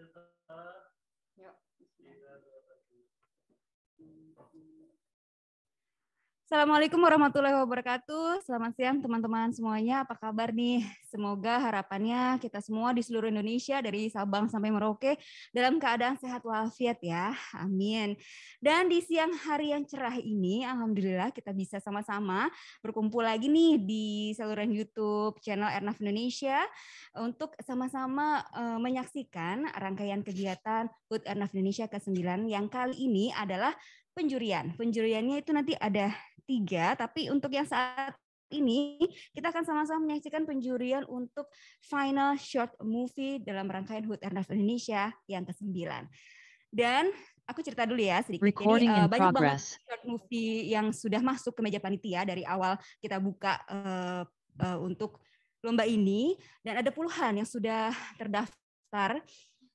Yeah. Assalamualaikum warahmatullahi wabarakatuh. Selamat siang teman-teman semuanya. Apa kabar nih? Semoga harapannya kita semua di seluruh Indonesia dari Sabang sampai Merauke dalam keadaan sehat walafiat ya. Amin. Dan di siang hari yang cerah ini, alhamdulillah kita bisa sama-sama berkumpul lagi nih di saluran YouTube channel Ernaf Indonesia untuk sama-sama eh, menyaksikan rangkaian kegiatan HUT Ernaf Indonesia ke-9 yang kali ini adalah penjurian. Penjuriannya itu nanti ada tiga, tapi untuk yang saat ini kita akan sama-sama menyaksikan penjurian untuk final short movie dalam rangkaian HUT Ernaf Indonesia yang ke-9. Dan aku cerita dulu ya sedikit. Recording Jadi uh, in banyak banget progress. short movie yang sudah masuk ke meja panitia dari awal kita buka uh, uh, untuk lomba ini dan ada puluhan yang sudah terdaftar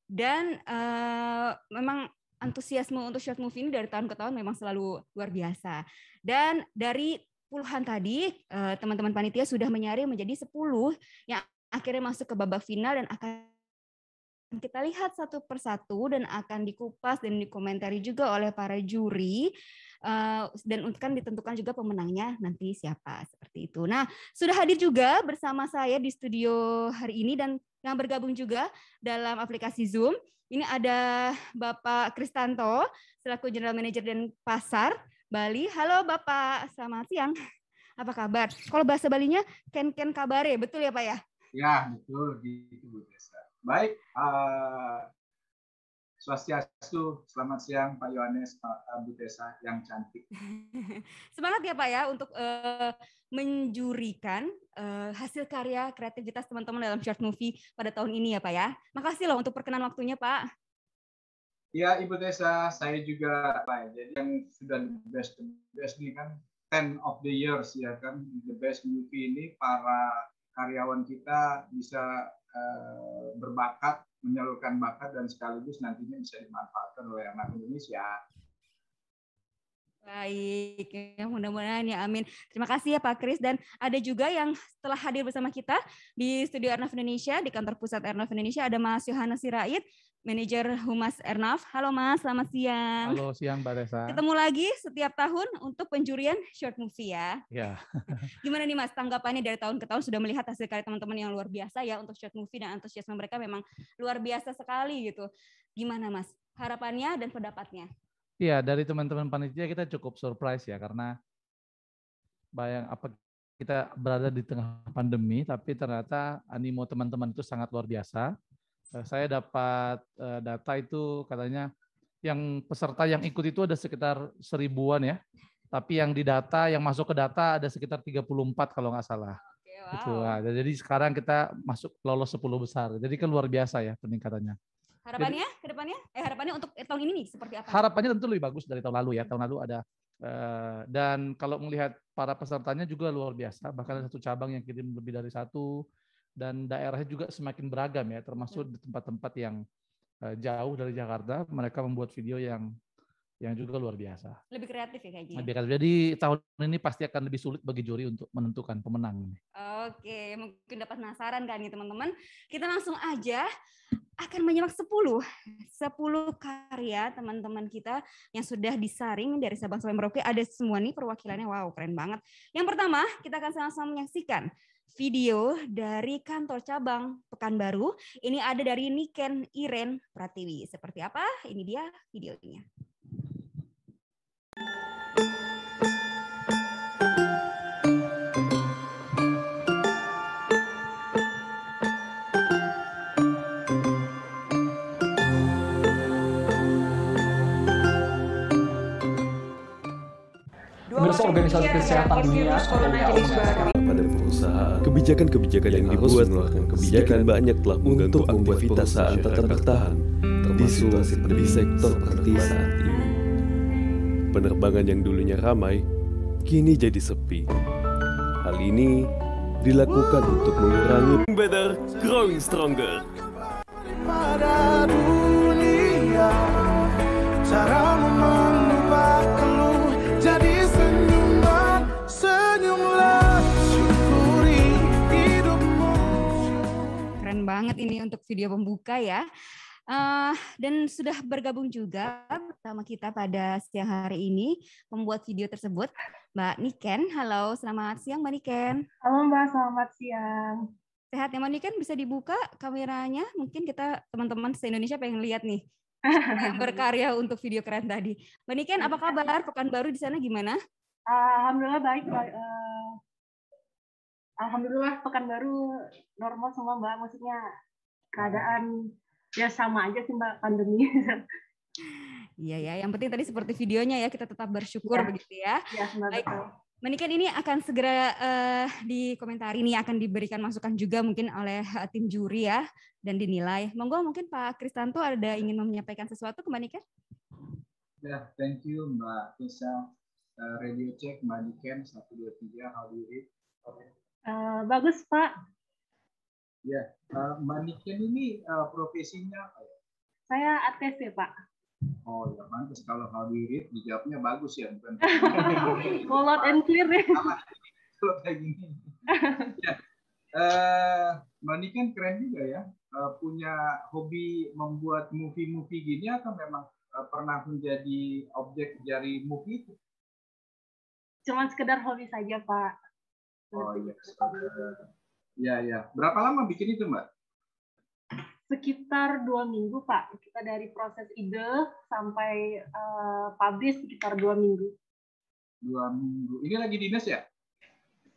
dan uh, memang antusiasme untuk short movie ini dari tahun ke tahun memang selalu luar biasa. Dan dari puluhan tadi eh, teman-teman panitia sudah menyaring menjadi 10 yang akhirnya masuk ke babak final dan akan kita lihat satu persatu dan akan dikupas dan dikomentari juga oleh para juri eh, dan akan ditentukan juga pemenangnya nanti siapa seperti itu. Nah, sudah hadir juga bersama saya di studio hari ini dan yang bergabung juga dalam aplikasi Zoom. Ini ada Bapak Kristanto selaku General Manager dan Pasar Bali. Halo Bapak, selamat siang. Apa kabar? Kalau bahasa Balinya ken-ken kabare, betul ya Pak ya? Ya, betul gitu Bu. Baik, uh, Swastiastu, selamat siang Pak Yohanes, Pak Bu Tessa yang cantik. Semangat ya Pak ya untuk uh, menjurikan uh, hasil karya kreativitas teman-teman dalam short movie pada tahun ini ya Pak ya. Makasih loh untuk perkenan waktunya Pak. Ya Ibu Tessa, saya juga Pak. Jadi yang sudah best best ini kan 10 of the years ya kan the best movie ini para karyawan kita bisa uh, berbakat menyalurkan bakat dan sekaligus nantinya bisa dimanfaatkan oleh anak Indonesia. Baik, ya mudah-mudahan ya amin. Terima kasih ya Pak Kris dan ada juga yang telah hadir bersama kita di studio Ernaf Indonesia di kantor pusat Ernaf Indonesia ada Mas Yohanes Sirait, manajer Humas Ernaf. Halo Mas, selamat siang. Halo siang Mbak Desa. Ketemu lagi setiap tahun untuk penjurian short movie ya. Ya. Gimana nih Mas tanggapannya dari tahun ke tahun sudah melihat hasil karya teman-teman yang luar biasa ya untuk short movie dan antusiasme mereka memang luar biasa sekali gitu. Gimana Mas harapannya dan pendapatnya? Iya, dari teman-teman panitia kita cukup surprise ya karena bayang apa kita berada di tengah pandemi tapi ternyata animo teman-teman itu sangat luar biasa. Eh, Saya dapat eh, data itu katanya yang peserta yang ikut itu ada sekitar seribuan ya. Tapi yang di data, yang masuk ke data ada sekitar 34 kalau nggak salah. Oke, Gitu. wow. Nah, Jadi sekarang kita masuk lolos 10 besar. Jadi kan luar biasa ya peningkatannya. Harapannya ke depannya? Eh harapannya untuk tahun ini nih seperti apa? harapannya tentu lebih bagus dari tahun lalu ya. Tahun lalu ada eh, dan kalau melihat para pesertanya juga luar biasa. Bahkan ada satu cabang yang kirim lebih dari satu dan daerahnya juga semakin beragam ya, termasuk di tempat-tempat yang eh, jauh dari Jakarta. Mereka membuat video yang yang juga luar biasa. Lebih kreatif ya kayaknya. Lebih kreatif. Jadi tahun ini pasti akan lebih sulit bagi juri untuk menentukan pemenang. Oke, mungkin dapat penasaran kan nih teman-teman. Kita langsung aja akan menyimak 10 10 karya teman-teman kita yang sudah disaring dari Sabang sampai Merauke. Ada semua nih perwakilannya. Wow, keren banget. Yang pertama, kita akan sama-sama menyaksikan video dari kantor cabang Pekanbaru. Ini ada dari Niken Iren Pratiwi. Seperti apa? Ini dia videonya. Pemirsa Organisasi Kesehatan Dunia pada perusahaan. Kebijakan-kebijakan yang dibuat mengeluarkan kebijakan banyak telah mengganggu aktivitas saat tetap bertahan di situasi di sektor seperti saat ini. Penerbangan yang dulunya ramai kini jadi sepi. Hal ini dilakukan untuk mengurangi better growing stronger. pada dunia Caramu banget ini untuk video pembuka ya. Uh, dan sudah bergabung juga bersama kita pada siang hari ini membuat video tersebut Mbak Niken. Halo, selamat siang Mbak Niken. Halo Mbak, selamat siang. Sehat ya Mbak Niken? Bisa dibuka kameranya? Mungkin kita teman-teman se-Indonesia pengen lihat nih berkarya untuk video keren tadi. Mbak Niken, apa kabar? Pekan baru di sana gimana? Alhamdulillah baik. Uh, Alhamdulillah pekan baru normal semua Mbak. Maksudnya keadaan ya sama aja sih mbak pandemi. Iya ya, yang penting tadi seperti videonya ya kita tetap bersyukur ya. begitu ya. Ya, Baik. Menikan ini akan segera uh, dikomentari ini akan diberikan masukan juga mungkin oleh uh, tim juri ya dan dinilai. Monggo mungkin Pak Kristanto ada ingin menyampaikan sesuatu ke Mbak Ya, thank you Mbak Tisa. Uh, radio check Mbak Niken 123 how do you read? Uh, bagus Pak. Ya, uh, Mbak Niken ini uh, profesinya apa ya? Saya ATC, Pak. Oh ya, pantas kalau you read dijawabnya bagus ya, bukan? Kolot and clear ya. Kalau kayak gini. ya. Uh, Mbak Niken keren juga ya, uh, punya hobi membuat movie-movie gini atau memang uh, pernah menjadi objek dari movie itu? Cuma sekedar hobi saja, Pak. Oh iya. Iya, iya. Berapa lama bikin itu, Mbak? Sekitar dua minggu, Pak. Kita dari proses ide sampai uh, publish sekitar dua minggu. Dua minggu. Ini lagi dinas ya?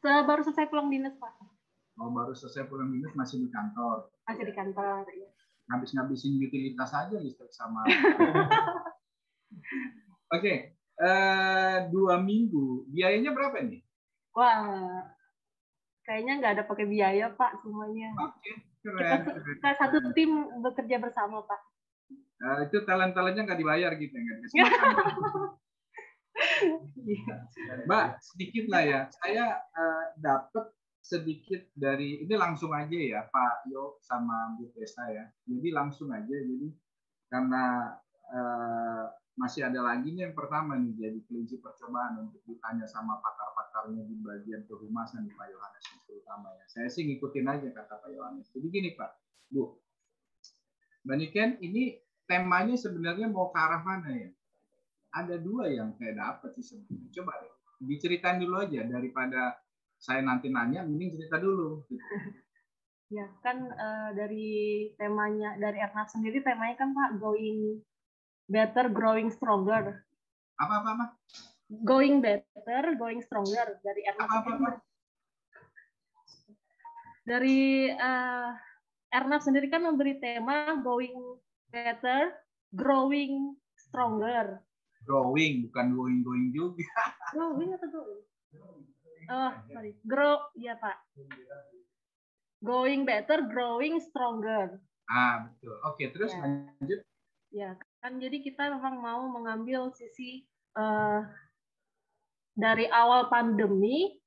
Baru selesai pulang dinas, Pak. Oh, baru selesai pulang dinas, masih di kantor? Masih di kantor, ya. Ngabis-ngabisin utilitas aja listrik sama. Oke. Okay. Uh, eh, dua minggu. Biayanya berapa nih? Wah, kayaknya nggak ada pakai biaya Pak semuanya. Oke, keren. Kita, kita satu tim bekerja bersama Pak. Nah, itu talent-talentnya nggak dibayar gitu ya? Mbak, sedikit lah ya. Saya uh, dapat sedikit dari ini langsung aja ya Pak Yo sama Bu Tessa ya. Jadi langsung aja. Jadi karena uh, masih ada lagi nih yang pertama nih jadi kelinci percobaan untuk ditanya sama pakar-pakarnya di bagian kehumasan Pak Yohanes terutama ya. Saya sih ngikutin aja kata Pak Yohanes. Jadi gini Pak, Bu, Mbak ini temanya sebenarnya mau ke arah mana ya? Ada dua yang saya dapat sih sebenarnya. Coba deh, diceritain dulu aja daripada saya nanti nanya, mending cerita dulu. Ya kan uh, dari temanya dari Ernaf sendiri temanya kan Pak going better, growing stronger. Apa apa apa? Going better, going stronger dari Ernest. Apa apa? apa? Dari uh, Ernest sendiri kan memberi tema going better, growing stronger. Growing, bukan going going juga. Growing atau growing? Oh, sorry. Grow, ya Pak. Going better, growing stronger. Ah, betul. Oke, terus ya. lanjut. Ya, kan jadi kita memang mau mengambil sisi uh, dari awal pandemi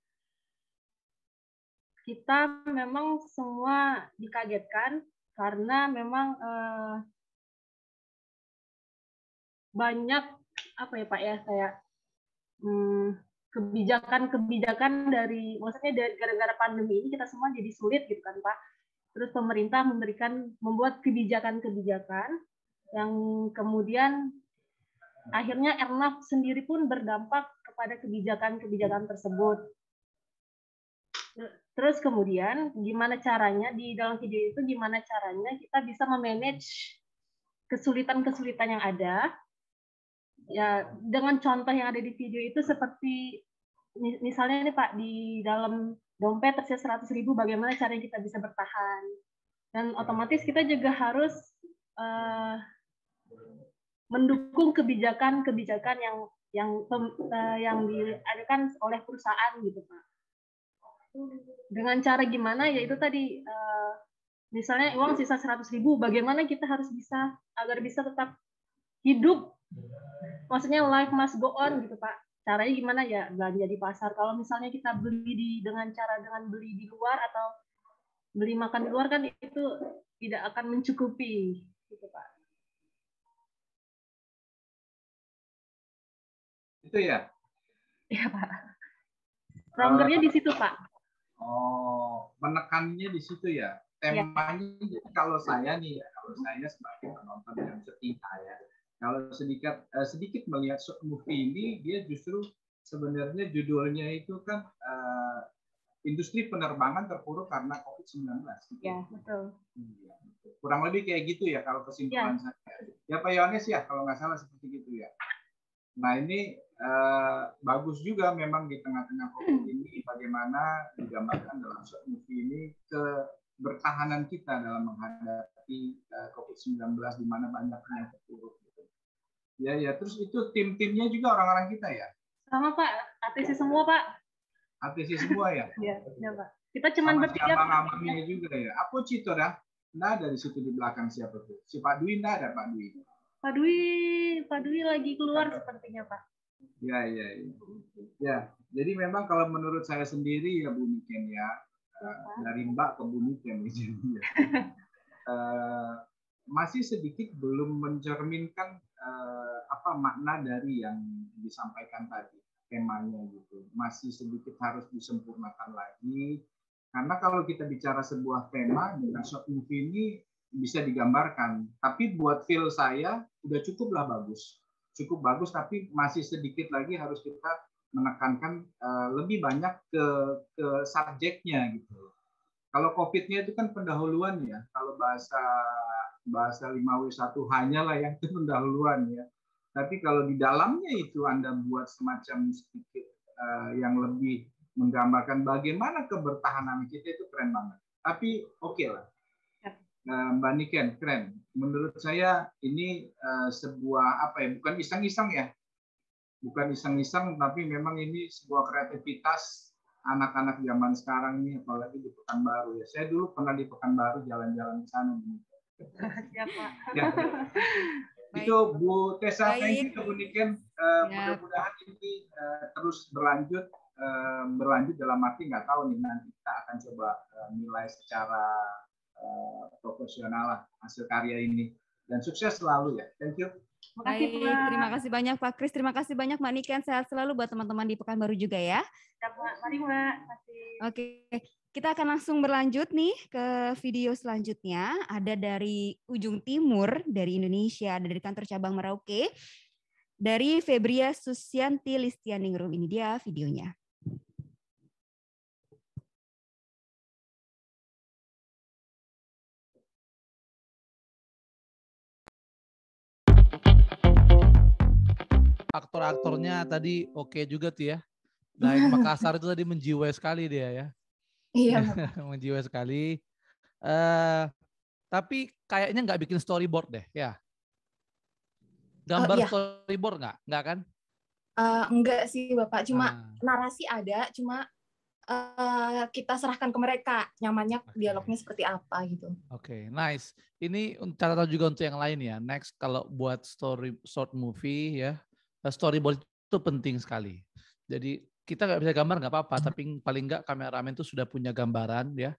kita memang semua dikagetkan karena memang uh, banyak apa ya Pak ya kayak hmm, kebijakan-kebijakan dari maksudnya dari gara-gara pandemi ini kita semua jadi sulit gitu kan Pak. Terus pemerintah memberikan membuat kebijakan-kebijakan yang kemudian akhirnya Ernaf sendiri pun berdampak kepada kebijakan-kebijakan tersebut. Terus kemudian gimana caranya di dalam video itu gimana caranya kita bisa memanage kesulitan-kesulitan yang ada. Ya, dengan contoh yang ada di video itu seperti misalnya ini Pak di dalam dompet tersisa 100 ribu bagaimana caranya kita bisa bertahan. Dan otomatis kita juga harus uh, mendukung kebijakan-kebijakan yang yang uh, yang diadakan oleh perusahaan gitu pak. Dengan cara gimana? Yaitu tadi uh, misalnya uang sisa 100 ribu, bagaimana kita harus bisa agar bisa tetap hidup? Maksudnya life must go on gitu pak. Caranya gimana ya belanja di pasar. Kalau misalnya kita beli di dengan cara dengan beli di luar atau beli makan di luar kan itu tidak akan mencukupi gitu pak. Itu ya? Iya, Pak. Stronger-nya di situ, Pak. Oh, menekannya di situ ya. Temanya ya. kalau saya nih, kalau kalau saya sebagai penonton yang setia ya kalau sedikit uh, sedikit melihat movie ini dia justru sebenarnya judulnya itu kan uh, industri penerbangan terpuruk karena COVID-19. Gitu. Ya, betul. Iya, Kurang lebih kayak gitu ya kalau kesimpulan ya. saya. Ya Pak Yohanes ya kalau nggak salah seperti itu ya. Nah ini uh, bagus juga memang di tengah-tengah COVID ini bagaimana digambarkan dalam short movie ini kebertahanan kita dalam menghadapi uh, COVID-19 di mana banyaknya yang terpuruk. Gitu. Ya ya terus itu tim-timnya juga orang-orang kita ya. Sama Pak, artis semua Pak. Artis semua ya. Iya, ya, Pak. Kita cuma bertiga. Abang-abangnya juga ya. Apa Cito dah? Nah dari situ di belakang siapa tuh? Si Pak Dwi nggak ada Pak Dwi. Pak Dwi, Pak Dwi lagi keluar sepertinya Pak. Ya, ya, ya. Ya, jadi memang kalau menurut saya sendiri ya Bu Niken ya, uh, dari Mbak ke Bu Niken ya. uh, masih sedikit belum mencerminkan uh, apa makna dari yang disampaikan tadi temanya gitu. Masih sedikit harus disempurnakan lagi. Karena kalau kita bicara sebuah tema dengan short movie ini bisa digambarkan. Tapi buat feel saya udah cukuplah bagus. Cukup bagus tapi masih sedikit lagi harus kita menekankan uh, lebih banyak ke ke subjeknya gitu. Kalau COVID-nya itu kan pendahuluan ya. Kalau bahasa bahasa 5W1 hanyalah yang itu pendahuluan ya. Tapi kalau di dalamnya itu Anda buat semacam sedikit uh, yang lebih menggambarkan bagaimana kebertahanan kita itu keren banget. Tapi oke okay lah. Nah, Mbak Niken, keren. Menurut saya ini uh, sebuah apa ya? Bukan iseng-iseng ya. Bukan iseng-iseng, tapi memang ini sebuah kreativitas anak-anak zaman sekarang ini, apalagi di Pekanbaru ya. Saya dulu pernah di Pekanbaru jalan-jalan di sana. Siapa? Ya. Itu Bu Tessa, thank you Bu Niken. Uh, Mudah-mudahan ini uh, terus berlanjut berlanjut dalam arti nggak tahu nih nanti kita akan coba nilai secara uh, profesional lah hasil karya ini dan sukses selalu ya thank you Baik, terima kasih banyak Pak Kris, terima kasih banyak Mbak Niken, sehat selalu buat teman-teman di Pekanbaru juga ya. Mari Mbak. Oke, kita akan langsung berlanjut nih ke video selanjutnya. Ada dari ujung timur dari Indonesia, ada dari kantor cabang Merauke. Dari Febria Susianti Listianingrum. Ini dia videonya. Aktor-aktornya tadi oke okay juga tuh ya. Nah, Makassar itu tadi menjiwai sekali dia ya. Iya. menjiwai sekali. Uh, tapi kayaknya nggak bikin storyboard deh, ya. Gambar uh, iya. storyboard nggak? Nggak kan? Uh, enggak sih Bapak, cuma uh. narasi ada, cuma uh, kita serahkan ke mereka nyamannya okay. dialognya seperti apa gitu. Oke, okay, nice. Ini catatan juga untuk yang lain ya. Next kalau buat story short movie ya, Eh, storyboard itu penting sekali. Jadi kita nggak bisa gambar nggak apa-apa, tapi paling nggak kameramen itu sudah punya gambaran ya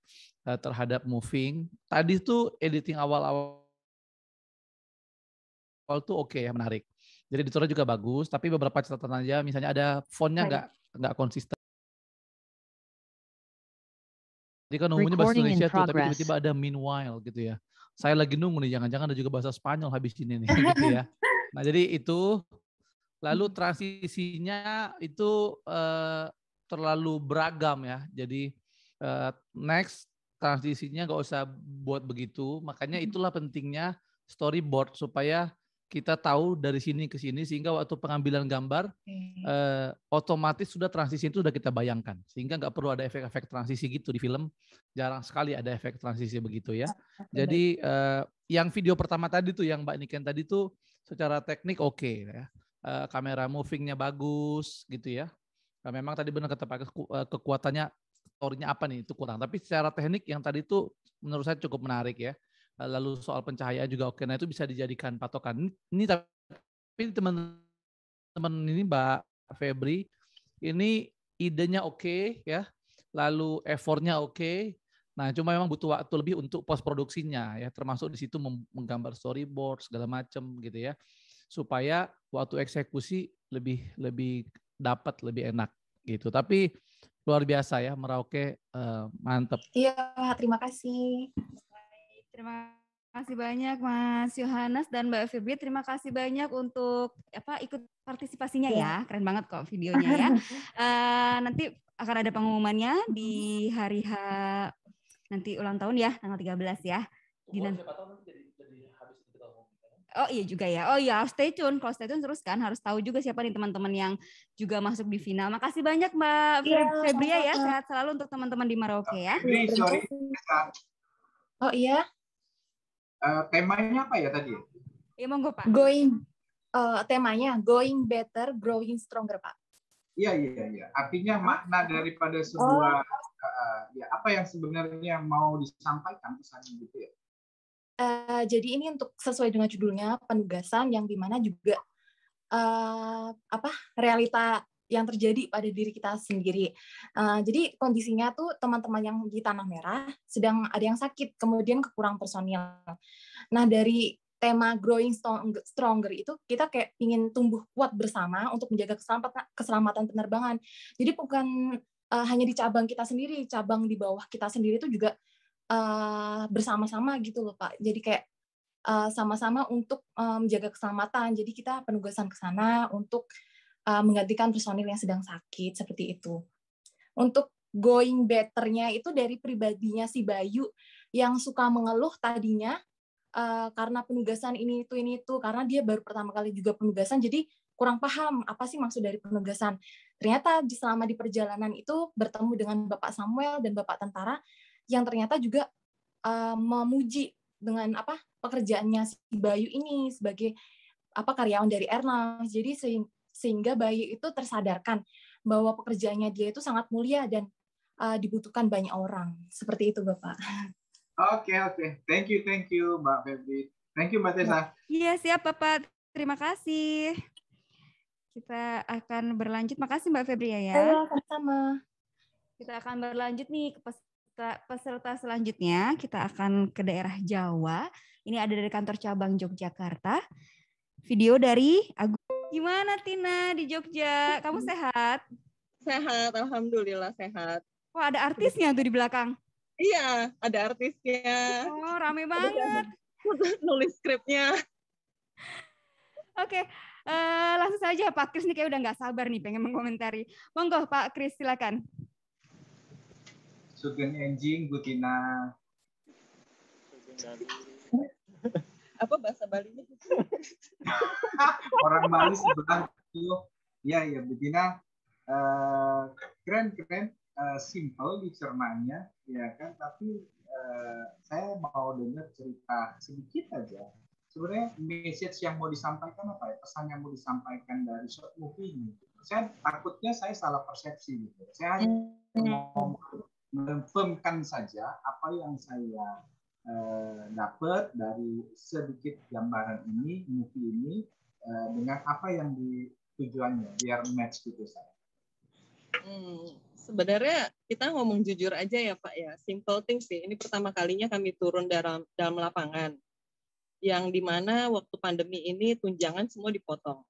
eh, terhadap moving. Tadi tuh editing awal-awal tuh oke okay, ya menarik. Jadi editornya juga bagus, tapi beberapa catatan aja, misalnya ada fontnya nggak nggak konsisten. Jadi kan umumnya bahasa Indonesia tuh, tapi tiba-tiba ada meanwhile gitu ya. Saya lagi nunggu nih, jangan-jangan ada juga bahasa Spanyol habis ini nih, gitu ya. Nah jadi itu Lalu hmm. transisinya itu uh, terlalu beragam ya. Jadi uh, next transisinya nggak usah buat begitu. Makanya hmm. itulah pentingnya storyboard supaya kita tahu dari sini ke sini sehingga waktu pengambilan gambar okay. uh, otomatis sudah transisi itu sudah kita bayangkan sehingga nggak perlu ada efek-efek transisi gitu di film jarang sekali ada efek transisi begitu ya jadi uh, yang video pertama tadi tuh yang Mbak Niken tadi tuh secara teknik oke okay, ya uh, kamera movingnya bagus gitu ya. Nah, memang tadi benar kata Pak uh, kekuatannya story apa nih itu kurang. Tapi secara teknik yang tadi itu menurut saya cukup menarik ya. Uh, lalu soal pencahayaan juga oke. Nah itu bisa dijadikan patokan. Ini tapi teman-teman ini Mbak Febri ini idenya oke ya. Lalu effortnya oke. Nah, cuma memang butuh waktu lebih untuk post produksinya ya, termasuk di situ menggambar storyboard segala macam gitu ya supaya waktu eksekusi lebih lebih dapat lebih enak gitu. Tapi luar biasa ya Merauke uh, mantep. Iya, terima kasih. Terima kasih banyak Mas Yohanes dan Mbak Febri. Terima kasih banyak untuk apa ikut partisipasinya ya. Keren banget kok videonya ya. uh, nanti akan ada pengumumannya di hari H nanti ulang tahun ya tanggal 13 ya. Di nanti. Oh iya juga ya. Oh iya, stay tune. Kalau stay tune terus kan harus tahu juga siapa nih teman-teman yang juga masuk di final. Makasih banyak Mbak yeah, Febria ya. Sehat selalu untuk teman-teman di Merauke ya. sorry. Oh iya. Uh, temanya apa ya tadi? Iya monggo Pak. Going uh, temanya going better, growing stronger Pak. Iya iya iya. Artinya makna daripada sebuah oh. uh, ya apa yang sebenarnya mau disampaikan pesannya gitu ya. Uh, jadi ini untuk sesuai dengan judulnya penugasan yang di mana juga uh, apa realita yang terjadi pada diri kita sendiri. Uh, jadi kondisinya tuh teman-teman yang di tanah merah sedang ada yang sakit, kemudian kekurang personil. Nah dari tema growing stronger itu kita kayak ingin tumbuh kuat bersama untuk menjaga keselamatan keselamatan penerbangan. Jadi bukan uh, hanya di cabang kita sendiri, cabang di bawah kita sendiri itu juga uh, bersama-sama gitu loh Pak. Jadi kayak uh, sama-sama untuk uh, menjaga keselamatan. Jadi kita penugasan ke sana untuk uh, menggantikan personil yang sedang sakit seperti itu. Untuk going betternya itu dari pribadinya si Bayu yang suka mengeluh tadinya uh, karena penugasan ini itu ini itu karena dia baru pertama kali juga penugasan jadi kurang paham apa sih maksud dari penugasan. Ternyata selama di perjalanan itu bertemu dengan Bapak Samuel dan Bapak tentara yang ternyata juga uh, memuji dengan apa pekerjaannya si Bayu ini sebagai apa karyawan dari Erna. Jadi sehingga Bayu itu tersadarkan bahwa pekerjaannya dia itu sangat mulia dan uh, dibutuhkan banyak orang. Seperti itu, Bapak. Oke, okay, oke. Okay. Thank you, thank you, Mbak Febri. Thank you, Mbak Tessa. Iya, siap, Bapak. Terima kasih. Kita akan berlanjut. Makasih Mbak Febri ya. Iya, sama-sama. Kita akan berlanjut nih ke peserta selanjutnya kita akan ke daerah Jawa. Ini ada dari kantor cabang Yogyakarta. Video dari Agus. Gimana Tina di Jogja? Kamu sehat? Sehat, alhamdulillah sehat. Wah, ada artisnya tuh di belakang. Iya, ada artisnya. Oh, rame banget. Nulis skripnya. Oke, uh, langsung saja Pak Kris nih kayak udah nggak sabar nih pengen mengomentari. Monggo Pak Kris silakan. Sugeng Enjing, Butina. Apa bahasa Bali-nya? Orang Bali sebelah itu. Ya, ya, Butina. Uh, keren, keren. Uh, simple dicernanya, ya kan. Tapi uh, saya mau dengar cerita sedikit aja. Sebenarnya message yang mau disampaikan apa ya? Pesan yang mau disampaikan dari short movie ini. Saya takutnya saya salah persepsi gitu. Saya hanya hmm. mau menfirmkan saja apa yang saya uh, dapat dari sedikit gambaran ini, movie ini, uh, dengan apa yang di tujuannya, biar match gitu saya. Hmm, sebenarnya kita ngomong jujur aja ya Pak ya, simple things sih. Ini pertama kalinya kami turun dalam dalam lapangan, yang di mana waktu pandemi ini tunjangan semua dipotong.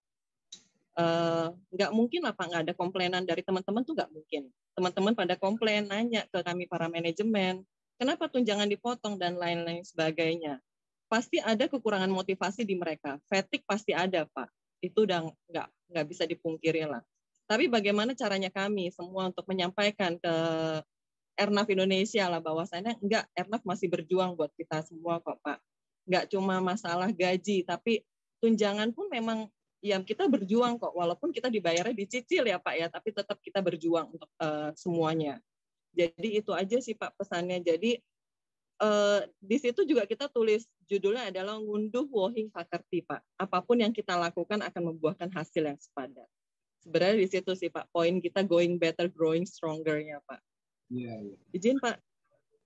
Uh, nggak mungkin apa nggak ada komplainan dari teman-teman tuh nggak mungkin. Teman-teman pada komplain nanya ke kami para manajemen kenapa tunjangan dipotong? dan lain-lain sebagainya. Pasti ada kekurangan motivasi di mereka. Fatigue pasti ada pak. Itu udah nggak nggak bisa dipungkiri lah. Tapi bagaimana caranya kami semua untuk menyampaikan ke Ernaf Indonesia lah bahwasannya enggak Ernaf masih berjuang buat kita semua kok Pak. Enggak cuma masalah gaji tapi tunjangan pun memang ya kita berjuang kok walaupun kita dibayarnya dicicil ya Pak ya tapi tetap kita berjuang untuk uh, semuanya. Jadi itu aja sih Pak pesannya. Jadi uh, di situ juga kita tulis judulnya adalah ngunduh wohing pakerti Pak. Apa pun yang kita lakukan akan membuahkan hasil yang sepadan sebenarnya di situ sih Pak poin kita going better growing stronger ya Pak. Iya iya. Izin Pak?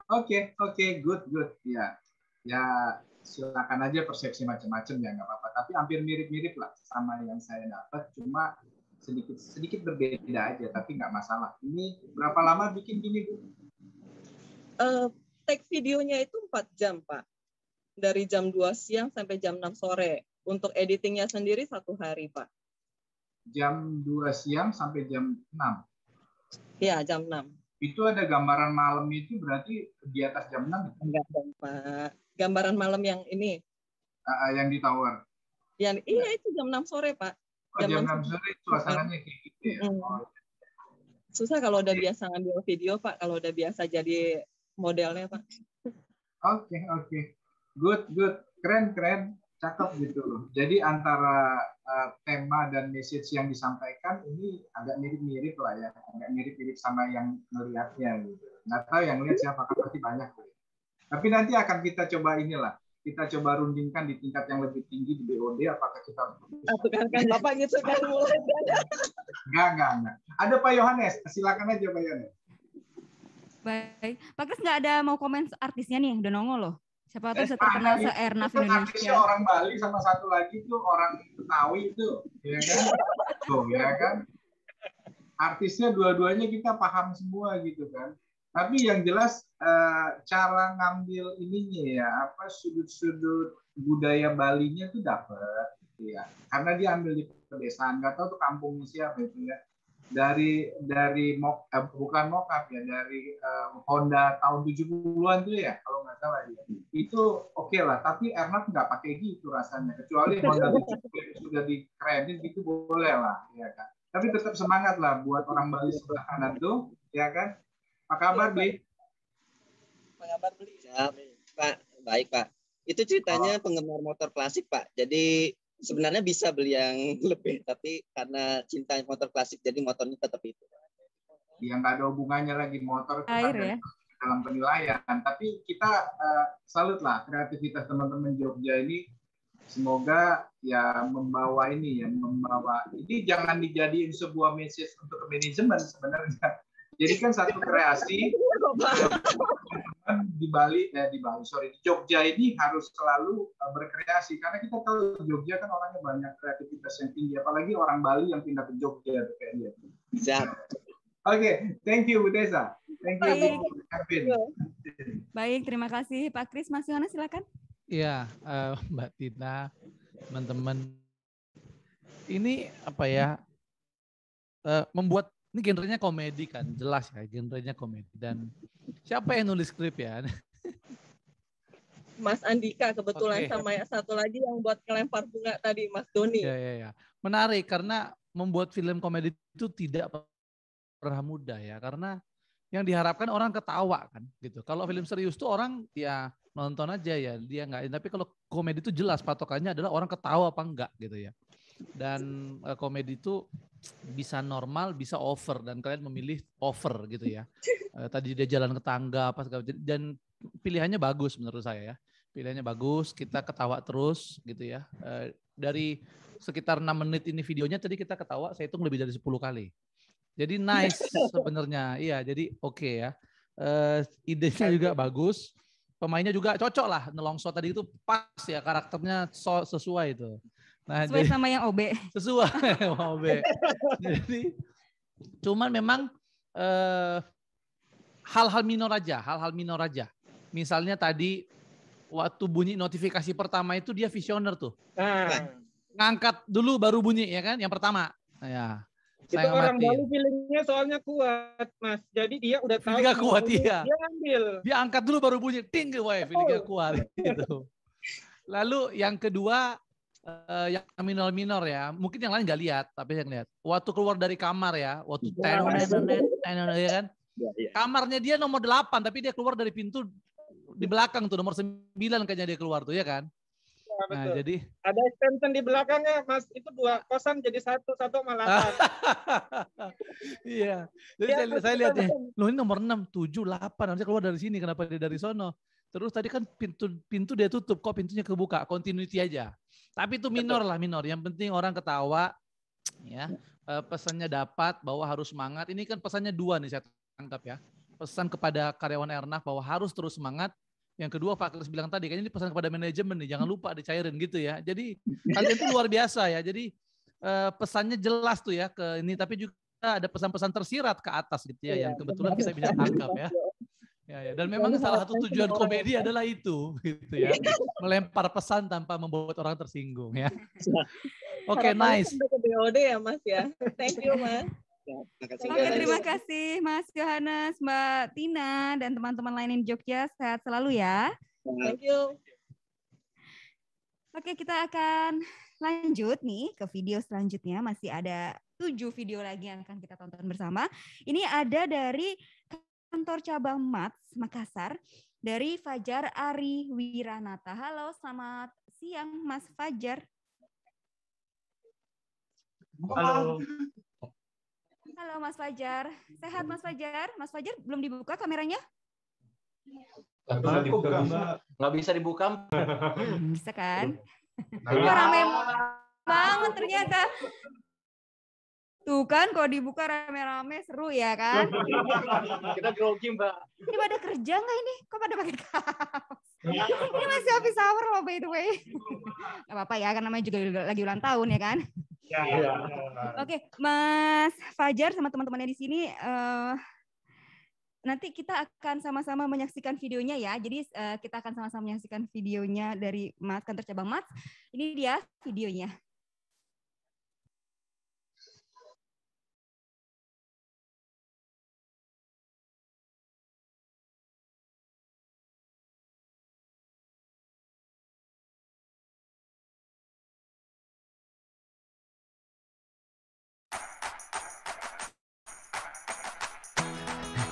Oke okay, oke okay, good good. Ya ya silakan aja persepsi macam-macam ya nggak apa-apa. Tapi hampir mirip-mirip lah sama yang saya dapat cuma sedikit sedikit berbeda aja tapi nggak masalah. Ini berapa lama bikin gini bu? Uh, take videonya itu 4 jam pak. Dari jam 2 siang sampai jam 6 sore. Untuk editingnya sendiri satu hari pak. Jam 2 siang sampai jam 6 ya jam 6 itu ada gambaran malam itu berarti di atas jam 6 enggak dong pak gambaran malam yang ini. Uh, yang di tower. Yang iya itu jam 6 sore, Pak. Oh, jam, jam 6 sore suasananya kayak gitu ya. Mm -hmm. Susah kalau udah biasa ngambil video, Pak. Kalau udah biasa jadi modelnya, Pak. Oke, okay, oke. Okay. Good, good. Keren, keren. Cakep gitu loh. Jadi antara uh, tema dan message yang disampaikan ini agak mirip-mirip lah ya. Agak mirip-mirip sama yang melihatnya gitu. Nggak tahu yang lihat siapa, kan pasti banyak. Tapi nanti akan kita coba inilah kita coba rundingkan di tingkat yang lebih tinggi di BOD apakah kita kan kan Bapak gitu kan mulai. Enggak enggak enggak. Ada Pak Yohanes silakan aja Pak Yohanes. Baik. Pak Kris nggak ada mau komen artisnya nih udah nongol loh. Siapa tuh eh, terkenal se Ernaf Indonesia. artisnya orang Bali sama satu lagi tuh orang Betawi itu ya kan? Tuh ya kan? Artisnya dua-duanya kita paham semua gitu kan tapi yang jelas uh, cara ngambil ininya ya apa sudut-sudut budaya Balinya tuh dapat ya karena dia ambil di pedesaan nggak tahu tuh kampungnya siapa itu ya. Dari dari mok eh, bukan mokap ya dari uh, Honda tahun 70-an tuh ya kalau nggak salah ya. Itu oke okay lah tapi Ernest nggak pakai gitu rasanya. Kecuali Honda 70 sudah dikerenin gitu boleh lah ya kan. Tapi tetap semangat lah buat orang Bali sebelah kanan tuh ya kan apa kabar, Bli? Apa kabar, Bli? Siap. Pak, baik, Pak. Itu ceritanya oh. penggemar motor klasik, Pak. Jadi sebenarnya bisa beli yang lebih, tapi karena cinta motor klasik, jadi motornya tetap itu. Yang nggak ada hubungannya lagi motor Air, ya? dalam penilaian. Tapi kita uh, salut lah kreativitas teman-teman Jogja ini. Semoga ya membawa ini ya membawa ini jangan dijadiin sebuah message untuk manajemen sebenarnya jadi kan satu kreasi di Bali, eh, di Bali, sorry, di Jogja ini harus selalu uh, berkreasi karena kita tahu Jogja kan orangnya banyak kreativitas yang tinggi, apalagi orang Bali yang pindah ke Jogja kayak dia. Siap. Oke, okay, thank you Bu Tessa. Thank you Baik. Bu Baik, terima kasih Pak Kris. Mas Yohana silakan. Iya, uh, Mbak Tina, teman-teman. Ini apa ya? Uh, membuat ini genrenya komedi kan, jelas ya genrenya komedi. Dan siapa yang nulis skrip ya? Mas Andika kebetulan okay. sama yang satu lagi yang buat ngelempar bunga tadi Mas Doni. Ya, ya, ya. Menarik karena membuat film komedi itu tidak pernah mudah ya karena yang diharapkan orang ketawa kan gitu. Kalau film serius tuh orang ya nonton aja ya dia nggak. Tapi kalau komedi itu jelas patokannya adalah orang ketawa apa enggak gitu ya. Dan uh, komedi itu bisa normal, bisa over dan kalian memilih over gitu ya. Uh, tadi dia jalan ke tangga apa segala dan pilihannya bagus menurut saya ya. Pilihannya bagus, kita ketawa terus gitu ya. Uh, dari sekitar enam menit ini videonya tadi kita ketawa saya hitung lebih dari 10 kali. Jadi nice sebenarnya. Iya, jadi oke okay ya. Uh, idenya juga bagus. Pemainnya juga cocok lah. Nelongso tadi itu pas ya karakternya so, sesuai itu. Nah, sesuai jadi, sama yang OB. Sesuai sama OB. jadi cuman memang eh, hal-hal minor aja, hal-hal minor aja. Misalnya tadi waktu bunyi notifikasi pertama itu dia visioner tuh. Nah. Ngangkat dulu baru bunyi ya kan yang pertama. Nah, ya. Itu saya orang Bali feelingnya soalnya kuat, Mas. Jadi dia udah tahu. Feelingnya kuat iya. Dia ambil. Dia angkat dulu baru bunyi ting gue, feelingnya kuat gitu. Lalu yang kedua uh, yang minor-minor ya. Mungkin yang lain nggak lihat, tapi yang lihat. Waktu keluar dari kamar ya, waktu iya, tenet, ya kan. Ya, ya. Kamarnya dia nomor 8, tapi dia keluar dari pintu di belakang tuh nomor 9 kayaknya dia keluar tuh ya kan. Ya, nah, jadi ada extension di belakangnya, Mas. Itu dua kosan jadi satu, satu malah. iya. Jadi ya, saya, saya lihat ya, loh ini nomor 6, 7, 8, harusnya keluar dari sini, kenapa dia dari sono? Terus tadi kan pintu pintu dia tutup, kok pintunya kebuka? Continuity aja. Tapi itu minor lah minor. Yang penting orang ketawa, ya eh, pesannya dapat bahwa harus semangat. Ini kan pesannya dua nih saya tangkap ya. Pesan kepada karyawan Ernaf bahwa harus terus semangat. Yang kedua Pak Kris bilang tadi, kayaknya ini pesan kepada manajemen nih, jangan lupa dicairin gitu ya. Jadi kalian itu luar biasa ya. Jadi eh, pesannya jelas tuh ya ke ini, tapi juga ada pesan-pesan tersirat ke atas gitu ya, yang iya, kebetulan kita bisa tangkap ya. Ya, ya. Dan memang salah satu tujuan komedi adalah itu, gitu ya, melempar pesan tanpa membuat orang tersinggung ya. Oke, okay, nice. Ke BOD ya Mas ya. Thank you Mas. Ya, Oke, terima kasih Mas Yohanes, Mbak Tina, dan teman-teman lain di Jogja. Sehat selalu ya. Thank you. Oke, kita akan lanjut nih ke video selanjutnya. Masih ada tujuh video lagi yang akan kita tonton bersama. Ini ada dari kantor cabang MATS Makassar dari Fajar Ari Wiranata. Halo, selamat siang Mas Fajar. Halo. Halo Mas Fajar. Sehat Mas Fajar? Mas Fajar belum dibuka kameranya? Nggak bisa dibuka. Nggak bisa dibuka. Hmm, Bisa kan? Nah, rame banget ternyata. Tuh kan kalau dibuka rame-rame seru ya kan? Kita grogi, Mbak. Ini pada kerja nggak ini? Kok pada pakai kaos? Ini masih office hour loh by the way. Gak apa-apa ya, karena namanya juga lagi ulang tahun ya kan? Ya, ya. Oke, Mas Fajar sama teman-temannya di sini eh, nanti kita akan sama-sama menyaksikan videonya ya. Jadi eh, kita akan sama-sama menyaksikan videonya dari Mas kantor cabang Mas. Ini dia videonya.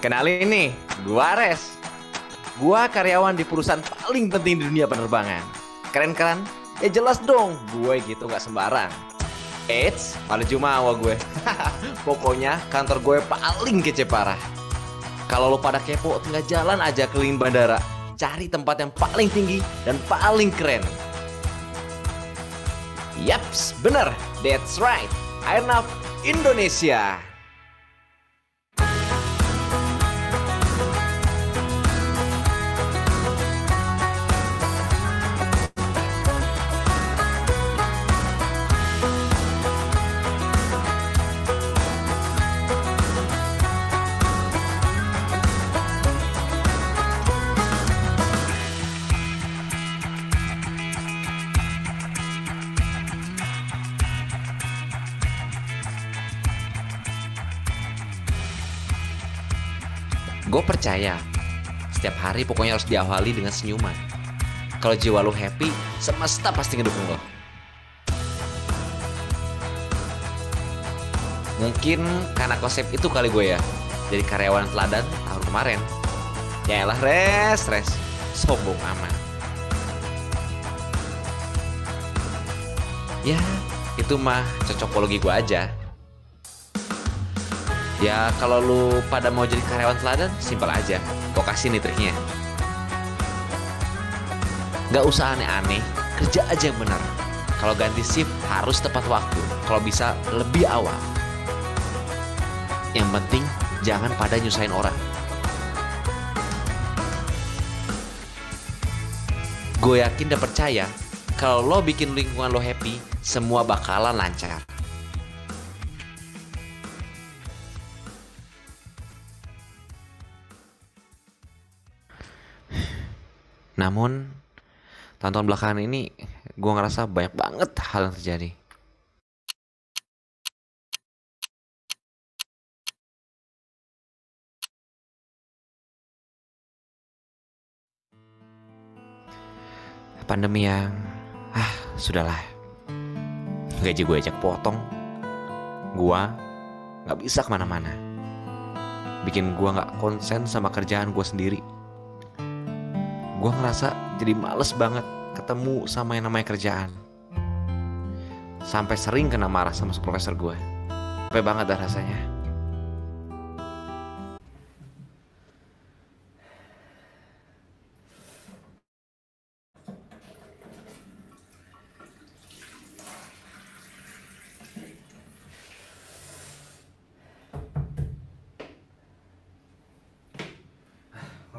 Kenalin nih, gua Ares. Gua karyawan di perusahaan paling penting di dunia penerbangan. Keren kan? Ya jelas dong, gue gitu nggak sembarang. Eits, malah jumawa gue. Pokoknya kantor gue paling kece parah. Kalau lo pada kepo, tinggal jalan aja keliling bandara. Cari tempat yang paling tinggi dan paling keren. Yaps, bener. That's right. Airnav Indonesia. Percaya, setiap hari pokoknya harus diawali dengan senyuman. Kalau jiwa lo happy, semesta pasti ngedukung lo. Mungkin karena konsep itu kali gue ya, jadi karyawan teladan tahun kemarin. Ya elah res, res, sombong amat. Ya, itu mah cocokologi gue aja. Ya kalau lu pada mau jadi karyawan teladan, simpel aja. Gue kasih nih triknya. Gak usah aneh-aneh, kerja aja yang benar. Kalau ganti shift harus tepat waktu. Kalau bisa lebih awal. Yang penting jangan pada nyusahin orang. Gue yakin dan percaya kalau lo bikin lingkungan lo happy, semua bakalan lancar. Namun tahun-tahun belakangan ini gue ngerasa banyak banget hal yang terjadi. Pandemi yang, ah sudahlah. Gaji gue ajak potong. Gue gak bisa ke mana-mana. Bikin gue gak konsen sama kerjaan gue sendiri gue ngerasa jadi males banget ketemu sama yang namanya kerjaan. Sampai sering kena marah sama supervisor gue. Capek banget dah rasanya.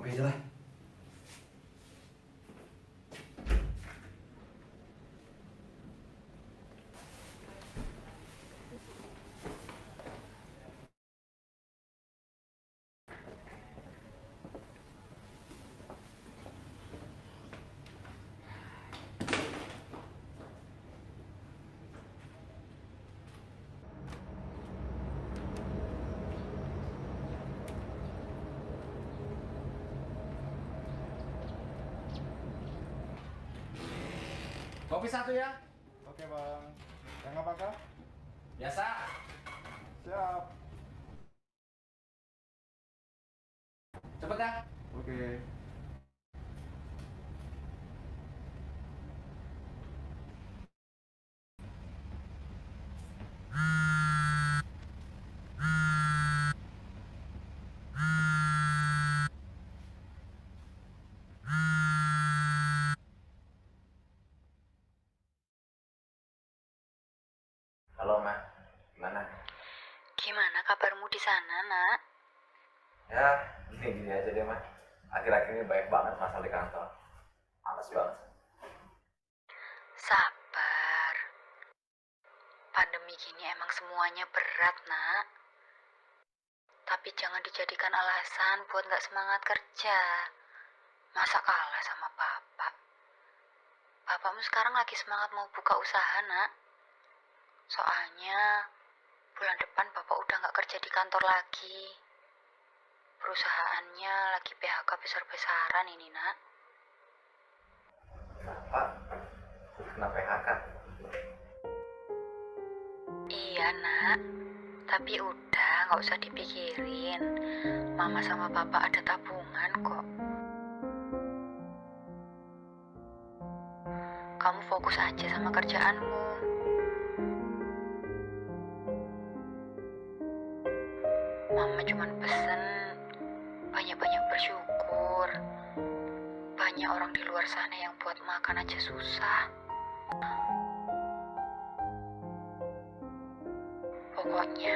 Aja lah. Kopi satu ya. Oke bang. Yang apakah? Biasa. Siap. Cepet ya. Oke. Halo, Ma. Gimana? Gimana kabarmu Nak? Ya, gini-gini aja deh, Ma. Akhir-akhir ini baik banget masalah di kantor. Males banget. Sabar. Pandemi gini emang semuanya berat, Nak. Tapi jangan dijadikan alasan buat nggak semangat kerja. Masa kalah sama Bapak? Bapakmu sekarang lagi semangat mau buka usaha, Nak. Soalnya bulan depan Bapak udah nggak kerja di kantor lagi. Perusahaannya lagi PHK besar-besaran ini, Nak. Pak, kena PHK. Iya, Nak. Tapi udah, nggak usah dipikirin. Mama sama Papa ada tabungan kok. Kamu fokus aja sama kerjaanmu. Mama cuman pesen banyak-banyak bersyukur. Banyak orang di luar sana yang buat makan aja susah. Pokoknya,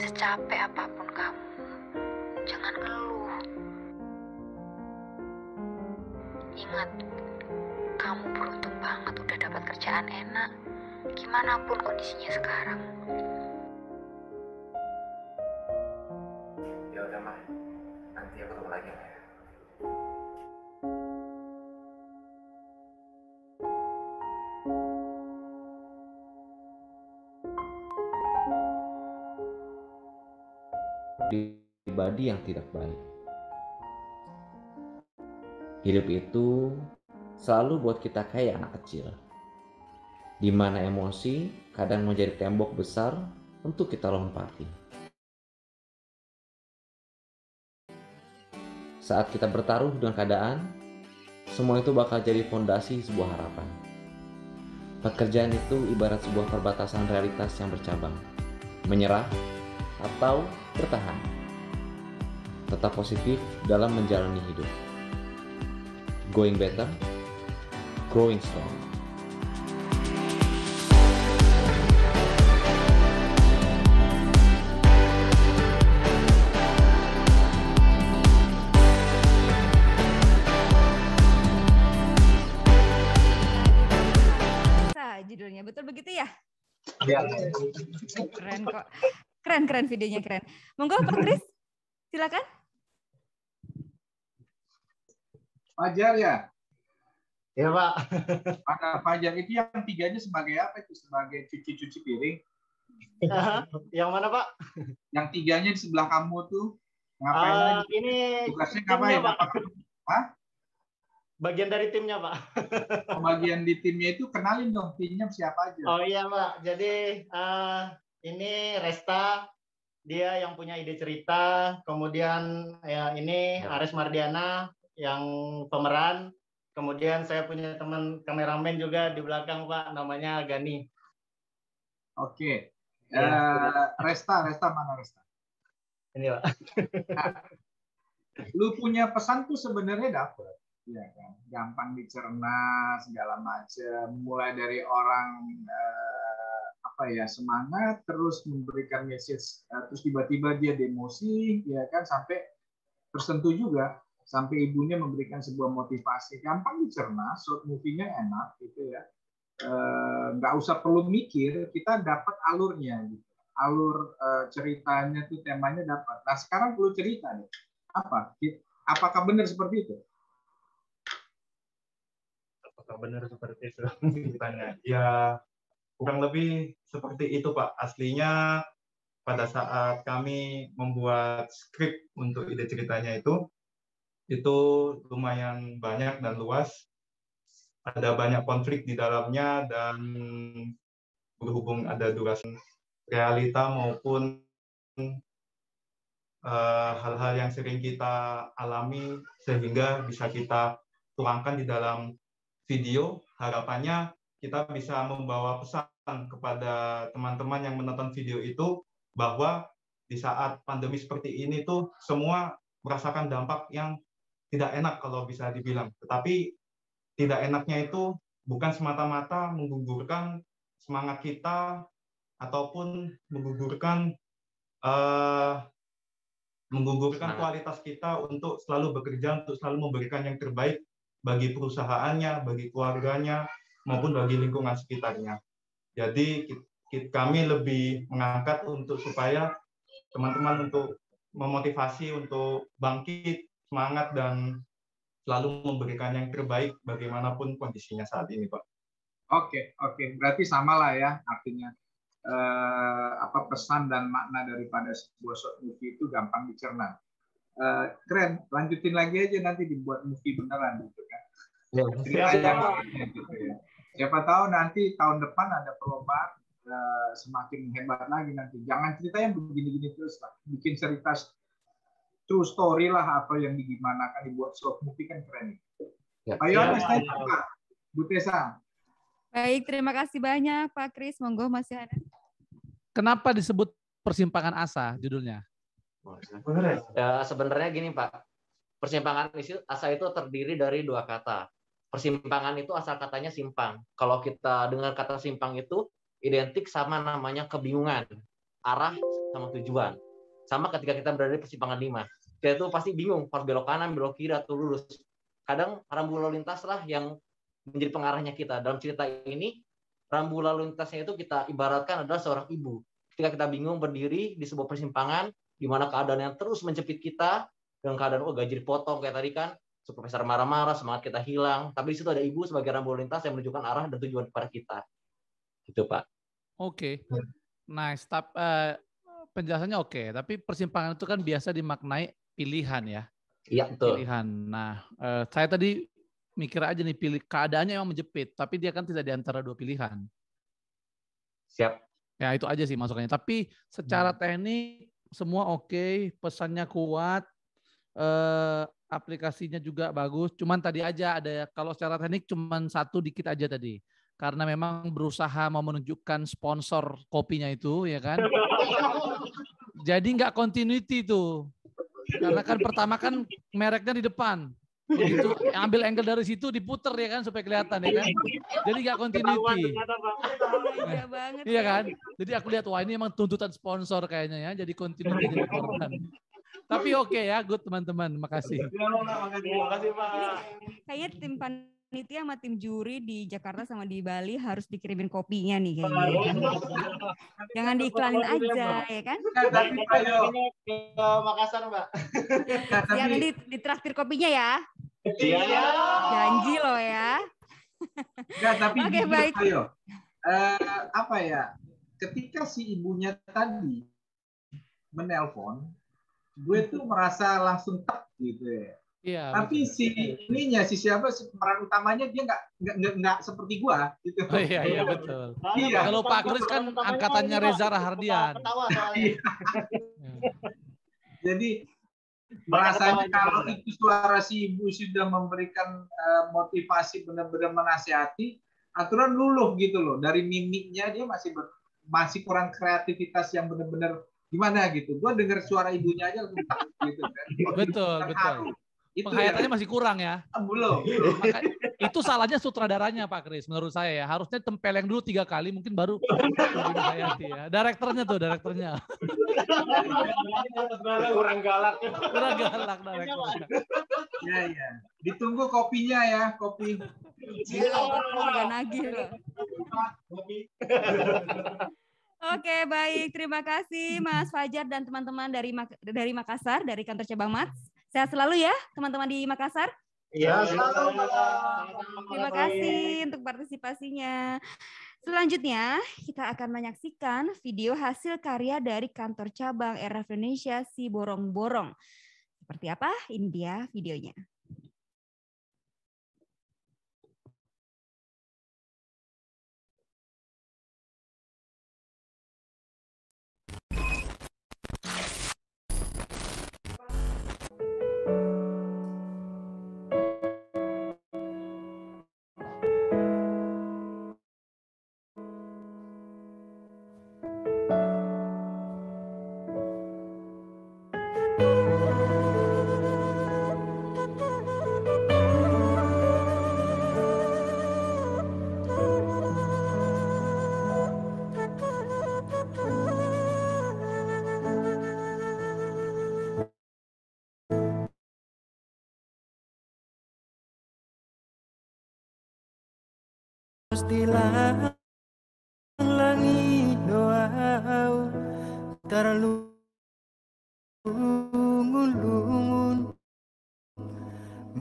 secapek apa pun kamu, jangan ngeluh. Ingat, kamu beruntung banget udah dapat kerjaan enak. Gimana pun kondisinya sekarang. Lagi, pribadi yang tidak baik. Hidup itu selalu buat kita kayak anak kecil, di mana emosi kadang menjadi tembok besar untuk kita lompati. Saat kita bertaruh dengan keadaan, semua itu bakal jadi fondasi sebuah harapan. Pekerjaan itu ibarat sebuah perbatasan realitas yang bercabang, menyerah atau bertahan. Tetap positif dalam menjalani hidup. Going better, growing strong. Iya. Keren kok. Keren keren videonya keren. Monggo Pak Kris, silakan. Fajar ya? Ya Pak. Mana Fajar itu yang tiganya sebagai apa itu? Sebagai cuci-cuci piring? yang mana Pak? Yang tiganya di sebelah kamu tuh ngapain aja? ini Tugasnya ngapain? Pak. Apa- Hah? Bagian dari timnya Pak. Bagian di timnya itu kenalin dong timnya siapa aja. Oh iya Pak, jadi eh, ini Resta, dia yang punya ide cerita, kemudian ya ini Ares Mardiana yang pemeran, kemudian saya punya teman kameramen juga di belakang Pak, namanya Gani. Oke. Ya. Eh, Resta, Resta mana Resta? Ini Pak. Lu punya pesan tuh sebenarnya dapet. Ya kan? Gampang dicerna segala macam. Mulai dari orang eh, apa ya semangat, terus memberikan message, eh, terus tiba-tiba dia demosi, ya kan? Sampai tersentuh juga. Sampai ibunya memberikan sebuah motivasi. Gampang dicerna short movie-nya enak gitu ya. Eh, nggak usah perlu mikir kita dapat alurnya gitu. Alur eh, ceritanya tuh temanya dapat. Nah sekarang perlu cerita nih. Apa? Apakah benar seperti itu apakah benar seperti itu. Ceritanya ya kurang lebih seperti itu Pak. Aslinya pada saat kami membuat skrip untuk ide ceritanya itu itu lumayan banyak dan luas. Ada banyak konflik di dalamnya dan berhubung ada durasi realita maupun eh, hal-hal yang sering kita alami sehingga bisa kita tuangkan di dalam video. Harapannya kita bisa membawa pesan kepada teman-teman yang menonton video itu bahwa di saat pandemi seperti ini tuh semua merasakan dampak yang tidak enak kalau bisa dibilang. Tetapi tidak enaknya itu bukan semata-mata menggugurkan semangat kita ataupun menggugurkan uh, menggugurkan kualitas kita untuk selalu bekerja untuk selalu memberikan yang terbaik bagi perusahaannya, bagi keluarganya maupun bagi lingkungan sekitarnya. Jadi kami lebih mengangkat untuk supaya teman-teman untuk memotivasi untuk bangkit semangat dan selalu memberikan yang terbaik bagaimanapun kondisinya saat ini, Pak. Oke, oke. Berarti sama lah ya artinya eh, apa pesan dan makna daripada sebuah short itu gampang dicerna. Eh, keren, lanjutin lagi aja nanti dibuat movie beneran gitu kan. Ya, Ceritanya gitu ya. Siapa tahu nanti tahun depan ada perlombaan eh, semakin hebat lagi nanti. Jangan ceritanya begini-gini terus lah. Bikin cerita true story lah atau yang digimanakan dibuat short movie kan keren. Ya. Ayo, ya. Pak. Bu Tessa. Baik, terima kasih banyak Pak Kris. Monggo masih ada. Kenapa disebut persimpangan asa judulnya? Ya, sebenarnya gini Pak, persimpangan asa itu terdiri dari dua kata. Persimpangan itu asal katanya simpang. Kalau kita dengar kata simpang itu identik sama namanya kebingungan, arah sama tujuan. Sama ketika kita berada di persimpangan lima. Kita itu pasti bingung, harus belok kanan, belok kiri, atau lurus. Kadang rambu lalu lintas lah yang menjadi pengarahnya kita. Dalam cerita ini, rambu lalu lintasnya itu kita ibaratkan adalah seorang ibu ketika kita bingung berdiri di sebuah persimpangan di mana keadaan yang terus menjepit kita dengan keadaan oh gaji dipotong kayak tadi kan supervisor marah-marah semangat kita hilang. Tapi di situ ada ibu sebagai rambu lintas yang menunjukkan arah dan tujuan kepada kita. Gitu pak. Oke. Okay. nice. Tapi uh, penjelasannya oke. Okay. tapi persimpangan itu kan biasa dimaknai pilihan ya. Iya betul. Pilihan. Nah uh, saya tadi mikir aja nih pilih keadaannya emang menjepit tapi dia kan tidak di antara dua pilihan. Siap. Ya itu aja sih masukannya. Tapi secara hmm. teknik semua oke, okay, pesannya kuat, eh, aplikasinya juga bagus. Cuman tadi aja ada kalau secara teknik cuman satu dikit aja tadi. Karena memang berusaha mau menunjukkan sponsor kopinya itu, ya kan? Jadi nggak continuity tuh. Karena kan pertama kan mereknya di depan. Begitu ambil angle dari situ diputer ya kan supaya kelihatan ya kan. Jadi gak continuity. Iya banget. Iya kan? Jadi aku lihat wah ini emang tuntutan sponsor kayaknya ya. Jadi continuity jadi korban. Tapi oke okay ya, good teman-teman. Makasih. Terima kasih Pak. Kayaknya tim panitia sama tim juri di Jakarta sama di Bali harus dikirimin kopinya nih kayaknya. Ya kan? Jangan diiklanin aja ya kan? Tapi Makassar Mbak. Ya nanti ditraktir kopinya ya. Iya. Janji loh ya. Enggak, tapi Oke, baik. ayo. Uh, apa ya? Ketika si ibunya tadi menelpon, gue tuh merasa langsung tak gitu ya Iya. Tapi betul. si ininya si siapa si peran utamanya dia nggak nggak nggak seperti gua gitu. Oh, iya iya betul. Iya. Kalau Pak Kris kan angkatannya Reza Rahardian. Iya. Jadi merasanya kalau itu suara si ibu sudah memberikan uh, motivasi benar-benar menasihati, aturan luluh gitu loh. Dari mimiknya dia masih ber, masih kurang kreativitas yang benar-benar gimana gitu. Gua dengar suara ibunya aja langsung gitu kan. Betul, betul. Itu penghayatannya ya. masih kurang ya. Ah, belum. Maka, itu salahnya sutradaranya Pak Kris menurut saya ya. Harusnya tempeleng dulu tiga kali mungkin baru ya. Direkturnya tuh, direkturnya. kurang galak. Kurang galak direkturnya. Ya ya. Ditunggu kopinya ya, kopi. Iya, udah nagih loh. Oke, baik. Terima kasih Mas Fajar dan teman-teman dari dari Makassar, dari kantor cabang Mats. Sehat selalu ya teman-teman di Makassar. Iya, selalu. Terima kasih untuk partisipasinya. Selanjutnya, kita akan menyaksikan video hasil karya dari kantor cabang RF Indonesia si Borong-Borong. Seperti apa? Ini dia videonya.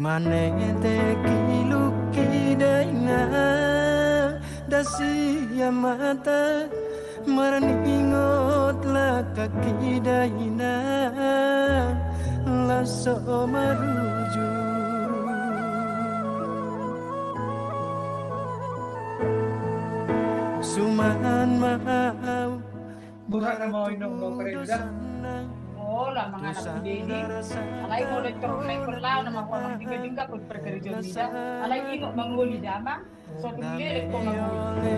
mane te kiluki daina dasi mata meringot la kaki daina la so maruju suman mahau bukan na mo inong mo pero dah. Oh, lah mga anak ini. Alay ulit ko may na tiga-tiga kung nila. Alay manguli dama. So ko manguli.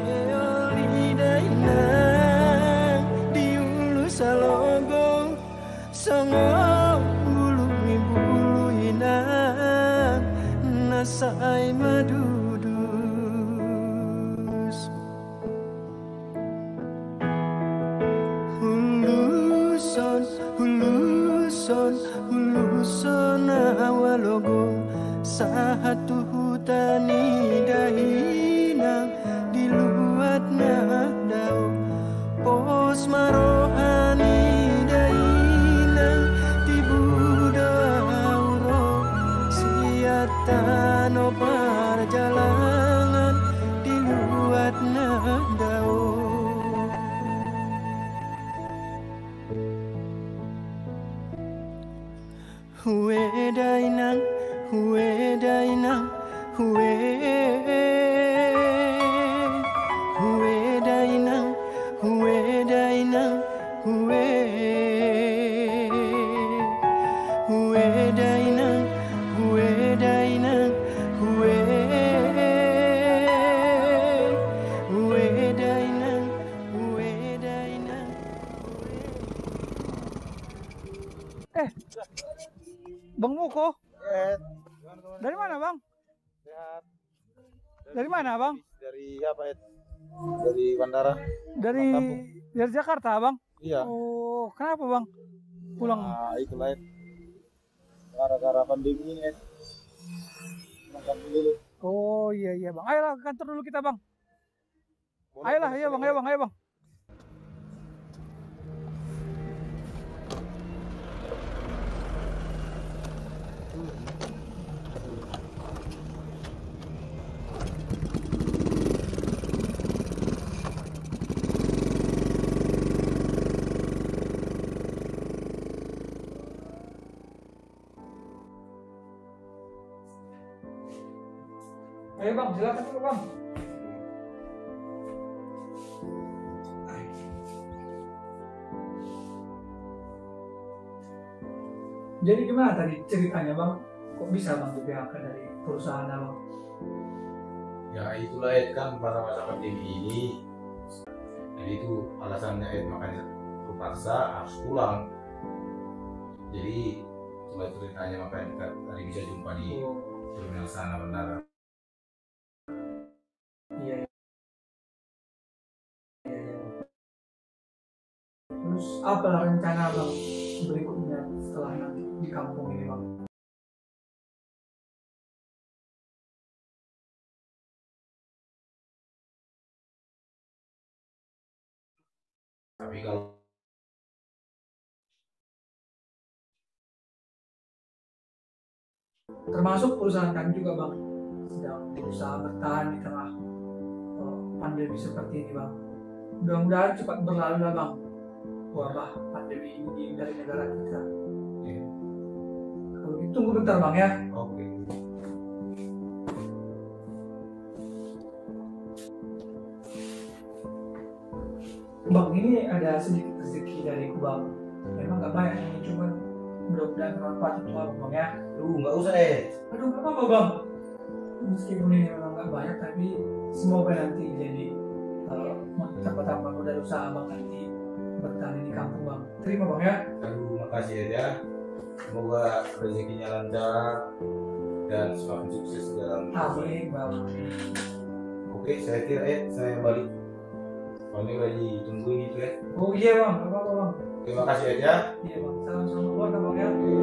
Diulu bulu mi bulu Satu hutani Dari mana bang? Dari apa Ed? Dari bandara. Dari dari Jakarta bang? Iya. Oh, kenapa bang? Pulang. Nah, itulah Ed. Gara-gara pandemi ini Ed. Makan dulu. Oh iya iya bang. Ayolah ke kantor dulu kita bang. Ayolah, iya bang, ayo bang, ayo bang. Jadi gimana tadi ceritanya bang? Kok bisa bang di PHK dari perusahaan abang? Ya itulah Ed kan pada masa pandemi ini. Jadi itu alasannya Ed makanya terpaksa harus pulang. Jadi itulah ceritanya makanya kita tadi bisa jumpa di terminal sana bandara. Iya. iya. Terus apa rencana bang berikutnya di kampung ini bang? Tapi kalau Termasuk perusahaan kami juga bang sedang berusaha bertahan di tengah eh, pandemi seperti ini bang. Mudah-mudahan cepat berlalu lah bang wabah pandemi ini dari negara kita. Tunggu bentar bang ya. Oke. Bang ini ada sedikit rezeki dari bang. Memang nggak banyak ini cuman mudah-mudahan bermanfaat untuk abang bang ya. Duh, nggak usah Ed. Aduh nggak apa-apa bang. Meskipun ini memang nggak banyak tapi semoga nanti jadi kalau tambah-tambah modal usaha bang nanti bertahan di kampung bang. Terima bang ya. Aduh, makasih ya. Semoga rezekinya lancar dan semakin sukses dalam Amin bang. Oke, saya kira Ed, saya balik. Soalnya lagi tungguin itu ya. Oh iya bang, nggak apa-apa bang. Terima kasih ya. Iya bang, salam-salam keluarga bang ya. Oke.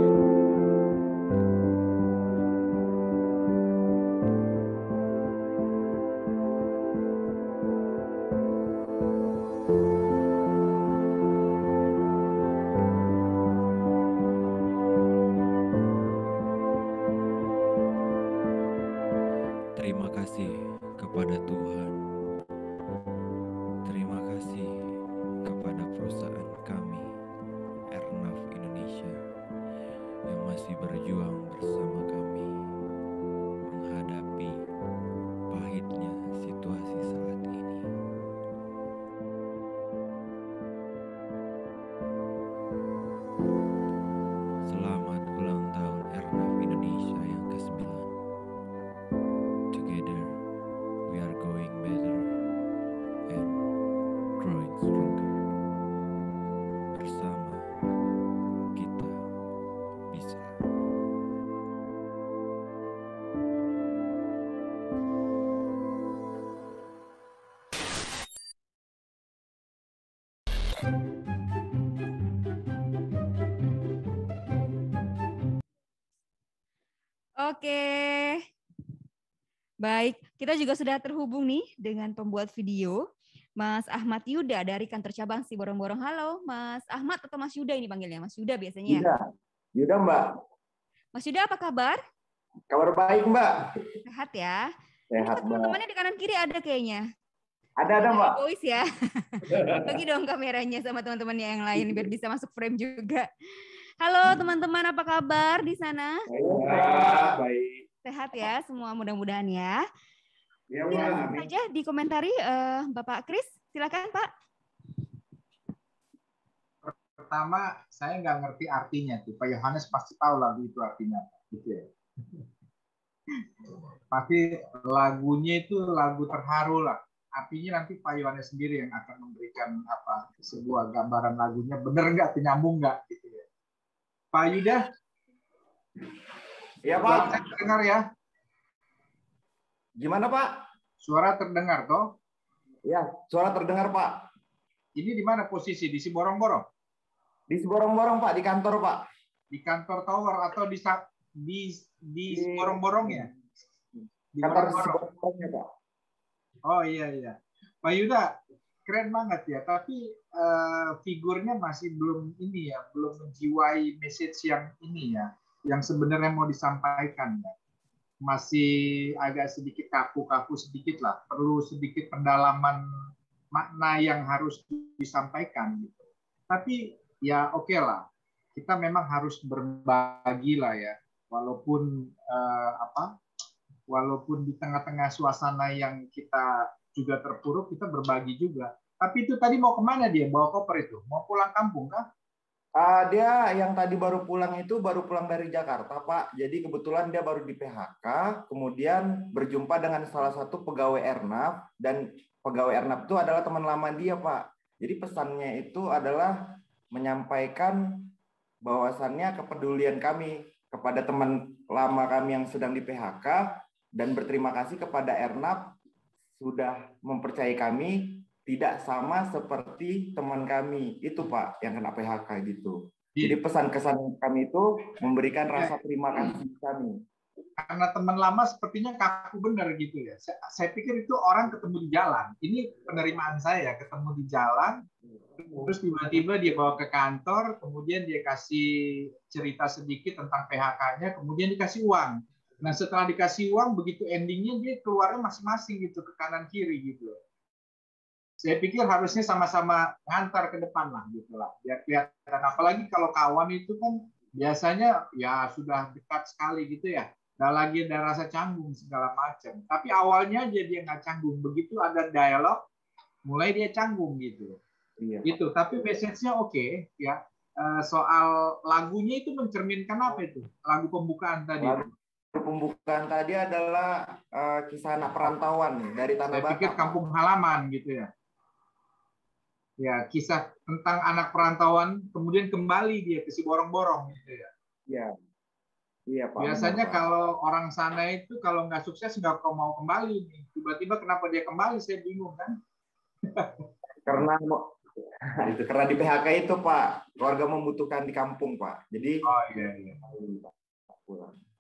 Juga sudah terhubung nih dengan pembuat video, Mas Ahmad Yuda dari kantor cabang Si Borong-Borong. Halo, Mas Ahmad atau Mas Yuda ini panggilnya? Mas Yuda biasanya. ya? Yuda. Yuda, Mbak. Mas Yuda apa kabar? Kabar baik, Mbak. Sehat ya? Sehat, Mbak. Teman-temannya di kanan kiri ada kayaknya. Ada, ada, Mbak. Egois ya. Bagi dong kameranya sama teman-temannya yang lain biar bisa masuk frame juga. Halo teman-teman, apa kabar di sana? Baik, baik. Sehat ya semua mudah-mudahan ya. Ya, Amin. saja dikomentari eh, Bapak Kris, silakan Pak. Pertama, saya nggak ngerti artinya tuh. Pak Yohanes pasti tahu lagu itu artinya apa, gitu ya. Pasti lagunya itu lagu terharu lah. Artinya nanti Pak Yohanes sendiri yang akan memberikan apa sebuah gambaran lagunya bener nggak, penyambung nggak, gitu ya. Pak Yuda, Iya, suara Pak. saya terdengar ya? Gimana, Pak? Suara terdengar toh? Ya, suara terdengar, Pak. Ini di mana posisi? Di Siborong-Borong? Di Siborong-Borong, Pak, di kantor, Pak. Di kantor tower atau di sa- di di Siborong-Borong ya? Di Kantor Borong-Borong. Siborong-Borongnya, Pak. Oh iya iya. Pak Yuda, keren banget ya. Tapi eh, figurnya masih belum ini ya, belum menjiwai message yang ini ya, yang sebenarnya mau disampaikan ya. Masih agak sedikit kaku-kaku sedikit lah. Perlu sedikit pendalaman makna yang harus disampaikan gitu. Tapi ya oke lah. Kita memang harus berbagi lah ya. Walaupun eh, apa? walaupun di tengah-tengah suasana yang kita juga terpuruk, kita berbagi juga. Tapi itu tadi mau ke mana dia? Bawa koper itu? Mau pulang kampung kah? Ah, dia yang tadi baru pulang itu baru pulang dari Jakarta, Pak. Jadi kebetulan dia baru di PHK, kemudian berjumpa dengan salah satu pegawai Ernaf dan pegawai Ernaf itu adalah teman lama dia, Pak. Jadi pesannya itu adalah menyampaikan bahwasannya kepedulian kami kepada teman lama kami yang sedang di PHK dan berterima kasih kepada Ernaf sudah mempercayai kami tidak sama seperti teman kami itu Pak yang kena PHK gitu. Jadi pesan kesan kami itu memberikan rasa terima kasih kami. Karena teman lama sepertinya kaku benar gitu ya. Saya, saya pikir itu orang ketemu di jalan. Ini penerimaan saya, ketemu di jalan, terus tiba-tiba dia bawa ke kantor, kemudian dia kasih cerita sedikit tentang PHK-nya, kemudian dikasih uang. Nah setelah dikasih uang, begitu endingnya dia keluarnya masing-masing gitu ke kanan kiri gitu. Saya pikir harusnya sama-sama ngantar ke depan lah gitu lah. Biar kelihatan. Apalagi kalau kawan itu kan biasanya ya sudah dekat sekali gitu ya. Nggak lagi ada rasa canggung segala macam. Tapi awalnya aja dia nggak canggung. Begitu ada dialog, mulai dia canggung gitu. Iya. Gitu. Tapi message-nya oke ya. Eh, Soal lagunya itu mencerminkan apa itu? Lagu pembukaan tadi. Lagu pembukaan tadi adalah eh, kisah anak perantauan dari Tanah Saya Batak. pikir kampung halaman gitu ya. Ya, kisah tentang anak perantauan, kemudian kembali dia ke si borong-borong gitu ya. Iya. Iya, Pak. Biasanya Pak. kalau orang sana itu kalau nggak sukses nggak mau kembali nih. Tiba-tiba kenapa dia kembali? Saya bingung kan. karena itu karena di PHK itu Pak, keluarga membutuhkan di kampung Pak. Jadi Oh iya iya.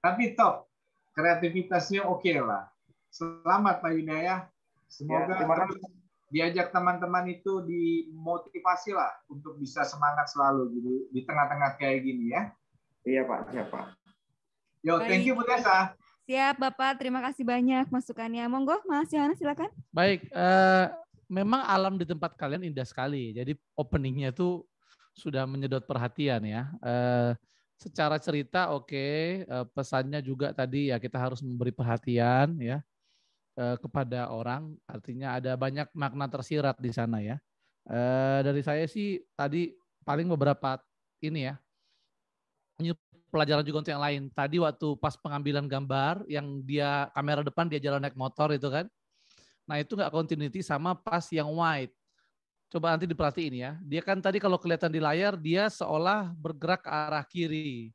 Tapi top, kreativitasnya oke lah. Selamat Pak Hidayah. Semoga Ya, terus diajak teman-teman itu dimotivasi lah untuk bisa semangat selalu gitu di tengah-tengah kayak gini ya. Iya Pak, siap Pak. Yo, thank you Bu Tessa. Siap Bapak, terima kasih banyak masukannya. Monggo Mas Yohanes silakan. Baik, eh, memang alam di tempat kalian indah sekali. Jadi openingnya itu sudah menyedot perhatian ya. Eh, secara cerita oke, eh, pesannya juga tadi ya kita harus memberi perhatian ya eh, kepada orang. Artinya ada banyak makna tersirat di sana ya. Eh, dari saya sih tadi paling beberapa ini ya. Ini pelajaran juga untuk yang lain. Tadi waktu pas pengambilan gambar yang dia kamera depan dia jalan naik motor itu kan. Nah itu nggak continuity sama pas yang white. Coba nanti diperhatiin ya. Dia kan tadi kalau kelihatan di layar dia seolah bergerak ke arah kiri.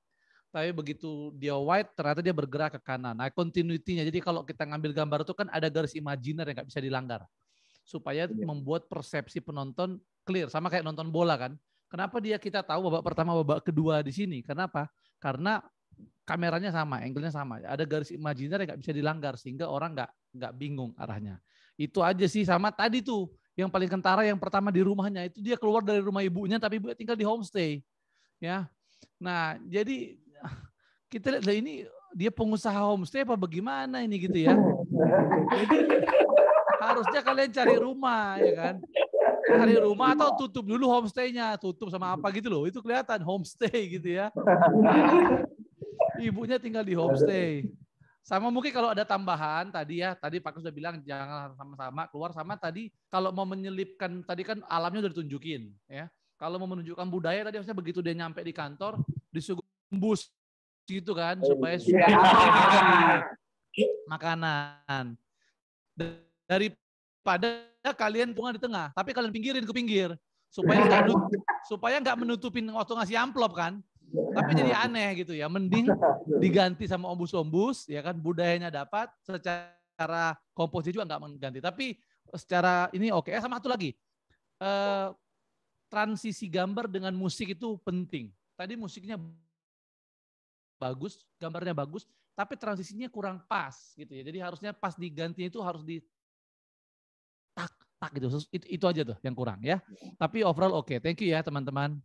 Tapi begitu dia white ternyata dia bergerak ke kanan. Nah continuity-nya. Jadi kalau kita ngambil gambar itu kan ada garis imajiner yang nggak bisa dilanggar. Supaya membuat persepsi penonton clear sama kayak nonton bola kan. Kenapa dia kita tahu babak pertama babak kedua di sini? Kenapa? Karena kameranya sama, angle-nya sama. Ada garis imajiner yang nggak bisa dilanggar sehingga orang nggak nggak bingung arahnya. Itu aja sih sama tadi tuh yang paling kentara yang pertama di rumahnya itu dia keluar dari rumah ibunya tapi ibunya tinggal di homestay. Ya. Nah, jadi kita lihat ini dia pengusaha homestay apa bagaimana ini gitu ya. Jadi harusnya kalian cari rumah ya kan? Cari rumah atau tutup dulu homestaynya tutup sama apa gitu loh. Itu kelihatan homestay gitu ya. Ibunya tinggal di homestay. Sama mungkin kalau ada tambahan tadi ya tadi Pak Kus sudah bilang jangan sama-sama keluar. Sama tadi kalau mau menyelipkan tadi kan alamnya udah ditunjukin ya. Kalau mau menunjukkan budaya tadi harusnya begitu dia nyampe di kantor disuguh bus gitu kan supaya makanan daripada kalian bunga di tengah, tapi kalian pinggirin ke pinggir supaya nggak supaya nggak menutupin waktu ngasih amplop kan. Tapi jadi aneh gitu ya. Mending diganti sama ombus-ombus ya kan budayanya dapat secara komposisi juga nggak mengganti. Tapi secara ini oke. Okay. Eh, sama satu lagi. Eh, transisi gambar dengan musik itu penting. Tadi musiknya bagus, gambarnya bagus, tapi transisinya kurang pas gitu ya. Jadi harusnya pas diganti itu harus di tak tak gitu. Itu, itu aja tuh yang kurang ya. Tapi overall oke. Okay. Thank you ya teman-teman.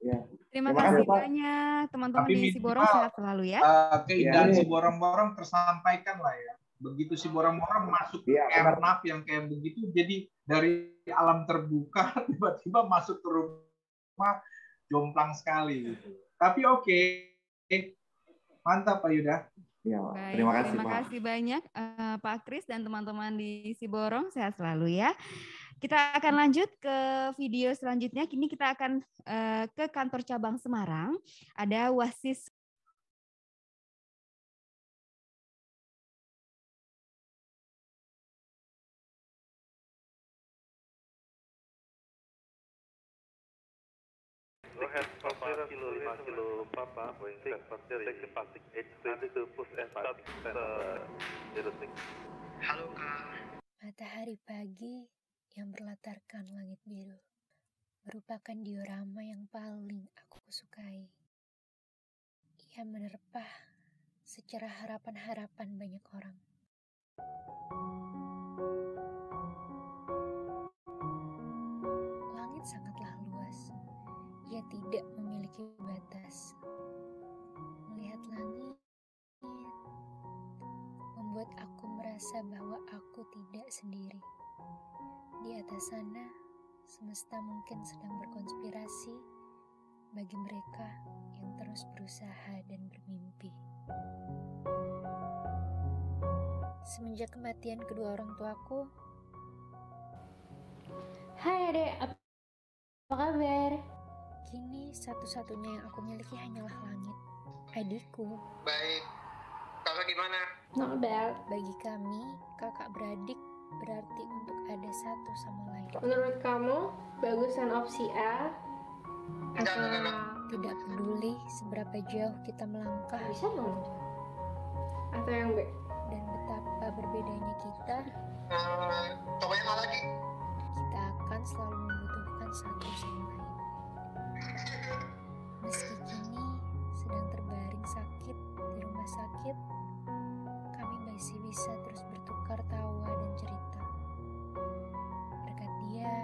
Ya. Terima, kasih banyak teman-teman di Siborong sehat selalu ya. Uh, keindahan ya. Siborong-borong tersampaikan lah ya. Begitu Siborong-borong masuk ke ya, airnav yang kayak begitu, jadi dari alam terbuka tiba-tiba masuk ke rumah jomplang sekali gitu. Tapi oke, okay. Mantap Pak Yuda. Ya, Baik, terima kasih terima Pak. kasih banyak uh, Pak Kris dan teman-teman di Siborong sehat selalu ya. Kita akan lanjut ke video selanjutnya. Kini kita akan uh, ke kantor cabang Semarang. Ada Wasis Papa Boeing 747 Taxi Pasik H to push and start zero six. Halo Kak. Matahari pagi yang berlatarkan langit biru merupakan diorama yang paling aku sukai. Ia menerpa secara harapan-harapan banyak orang. Langit sangatlah luas. Ia tidak memiliki batas. Melihat langit membuat aku merasa bahwa aku tidak sendiri. Di atas sana, semesta mungkin sedang berkonspirasi bagi mereka yang terus berusaha dan bermimpi. Semenjak kematian kedua orang tuaku, Hai adek, apa kabar? Kini satu-satunya yang aku miliki hanyalah langit. Adikku. Baik. Kakak gimana? Not bad. Bagi kami, kakak beradik berarti untuk ada satu sama lain. Menurut kamu, bagusan opsi A atau Tidak peduli seberapa jauh kita melangkah. Bisa dong. Atau yang B? Dan betapa berbedanya kita, Uh, coba yang A lagi. kita akan selalu membutuhkan satu sama lain. Meski kini sedang terbaring sakit di rumah sakit, kami masih bisa terus bertukar tawa dan cerita. Berkat dia,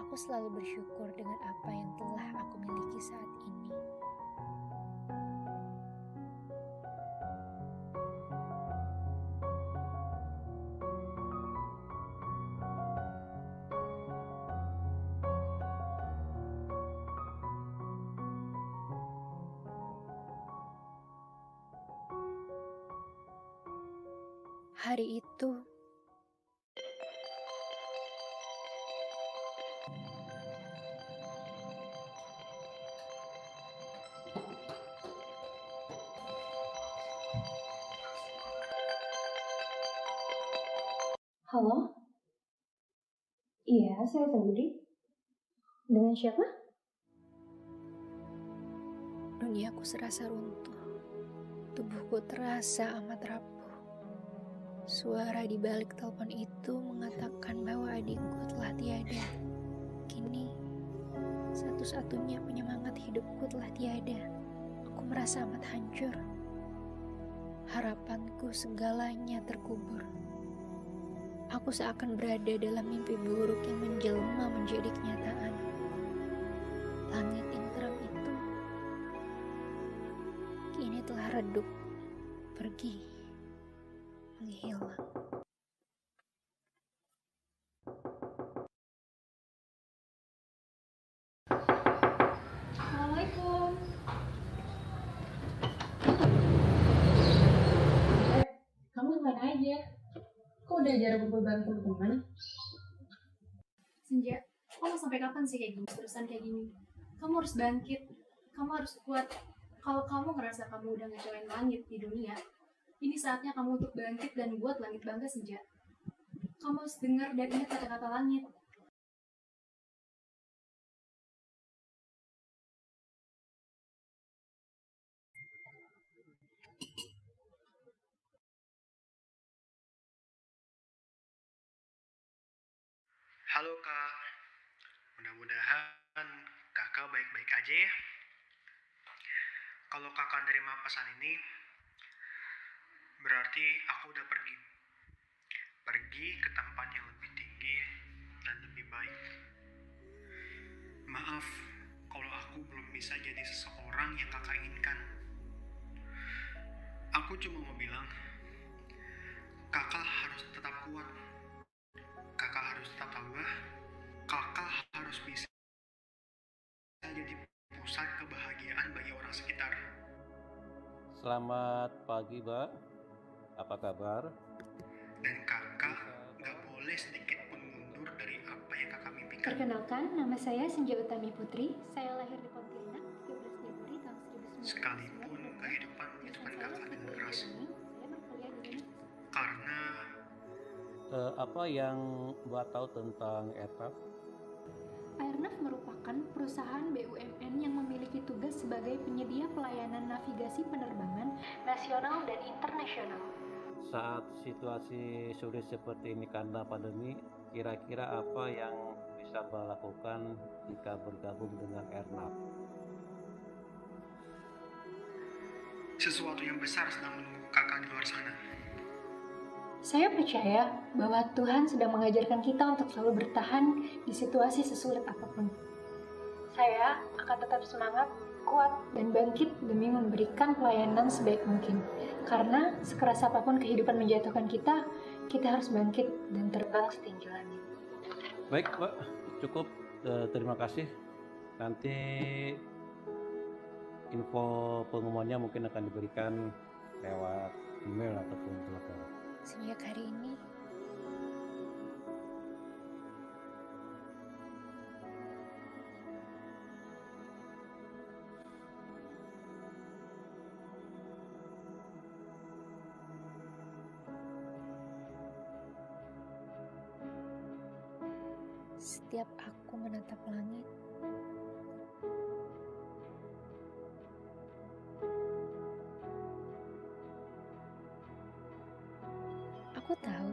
aku selalu bersyukur dengan apa yang telah aku miliki saat ini. Hari itu, Halo? Iya, saya sendiri. Dengan siapa? duniaku serasa runtuh. Tubuhku terasa amat rapuh. Suara di balik telepon itu mengatakan bahwa adikku telah tiada. Kini, satu-satunya penyemangat hidupku telah tiada. Aku merasa amat hancur. Harapanku segalanya terkubur. Aku seakan berada dalam mimpi buruk yang menjelma menjadi kenyataan. Langit yang terang itu kini telah redup, pergi, menghilang. Assalamualaikum. Eh, kamu aja? Kok udah jarang kumpul bareng teman-teman? Senja, kamu sampai kapan sih kayak gini, terusan kayak gini? Kamu harus bangkit, kamu harus kuat. Kalau kamu ngerasa kamu udah ngecewain langit di dunia, ini saatnya kamu untuk bangkit dan buat langit bangga Senja. Kamu harus dengar dan ingat kata-kata langit. Halo kak, mudah-mudahan kakak baik-baik aja ya. Kalau kakak nerima pesan ini, berarti aku udah pergi. Pergi ke tempat yang lebih tinggi dan lebih baik. Maaf kalau aku belum bisa jadi seseorang yang kakak inginkan. Aku cuma mau bilang, kakak harus tetap kuat. Kakak harus tetap tabah. Kakak harus bisa jadi pusat kebahagiaan bagi orang sekitar. Selamat pagi, Mbak. Apa kabar? Dan kakak nggak boleh sedikit pun mundur dari apa yang kakak mimpikan. Perkenalkan, nama saya Senja Utami Putri. Saya lahir di Pontianak 13 Januari tahun 1999. Sekalipun kehidupan itu kan kakak dengan keras. Saya berkuliah di sini. Karena Eh, apa yang Mbak tahu tentang aircraft? Airnav merupakan perusahaan BUMN yang memiliki tugas sebagai penyedia pelayanan navigasi penerbangan nasional dan internasional. Saat situasi sulit seperti ini karena pandemi, kira-kira apa yang bisa Mbak lakukan jika bergabung dengan Airnav? sesuatu yang besar sedang menunggu kakak di luar sana. Saya percaya bahwa Tuhan sedang mengajarkan kita untuk selalu bertahan di situasi sesulit apa pun. Saya akan tetap semangat, kuat, dan bangkit demi memberikan pelayanan sebaik mungkin. Karena sekeras apa pun kehidupan menjatuhkan kita, kita harus bangkit dan terbang setinggi langit. Baik, Mbak. Cukup. Eh, terima kasih. Nanti info pengumumannya mungkin akan diberikan lewat email ataupun telepon. Sejak hari ini, setiap aku menatap langit, aku tahu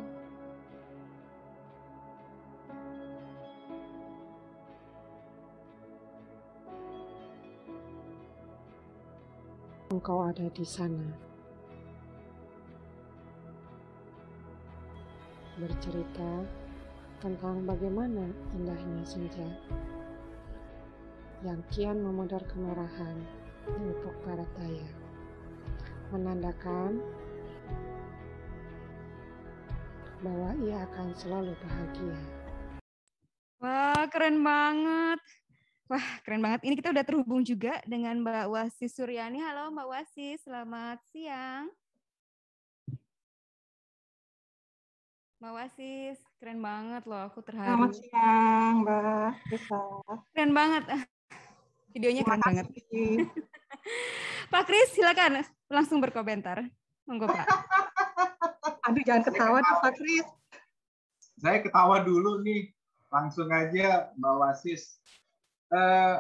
engkau ada di sana. Bercerita tentang bagaimana indahnya senja yang kian memudar kemerahan di barat daya, menandakan bahwa ia akan selalu bahagia. Wah, keren banget. Wah, keren banget. Ini kita udah terhubung juga dengan Mbak Wasis Suryani. Halo Mbak Wasis, selamat siang. Mbak Wasis, keren banget loh. Aku terharu. Selamat siang, Mbak Risa. Keren banget. Videonya keren banget. kasih. Pak Kris, silakan langsung berkomentar. Monggo Pak. Aduh, jangan ketawa tuh, Pak Kris. Saya ketawa dulu nih, langsung aja Mbak Wasis. Eh,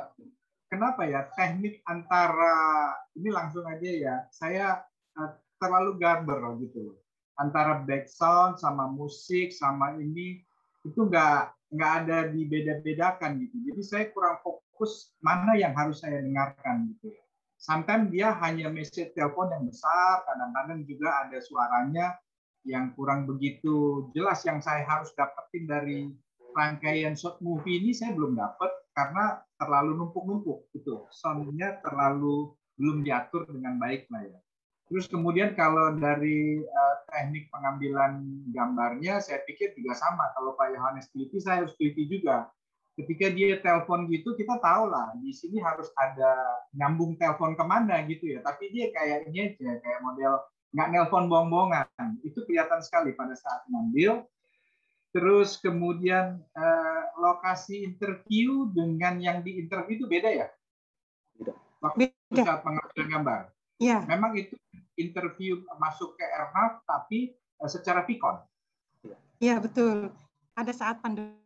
kenapa ya teknik antara ini langsung aja ya, saya eh, terlalu loh gitu loh. Antara background sama musik sama ini itu nggak nggak ada dibeda-bedakan gitu. Jadi saya kurang fokus mana yang harus saya dengarkan gitu ya. Sometimes dia hanya message telepon yang besar, kadang-kadang juga ada suaranya yang kurang begitu jelas yang saya harus dapetin dari rangkaian short movie ini saya belum dapat karena terlalu numpuk-numpuk gitu. Soundnya terlalu belum diatur dengan baik lah ya. Terus kemudian kalau dari uh, teknik pengambilan gambarnya, saya pikir juga sama. Kalau Pak Yohanes teliti, saya harus teliti juga. Ketika dia telepon gitu, kita tahu lah di sini harus ada nyambung telepon ke mana gitu ya. Tapi dia kayak ini aja, kayak model nggak nelpon bohong-bohongan. Itu kelihatan sekali pada saat ngambil. Terus kemudian uh, lokasi interview dengan yang di interview itu beda ya? Waktu saat pengambilan gambar. Iya. Memang itu interview masuk ke Airnav tapi uh, secara Vicon. Iya betul. Pada saat pandemi.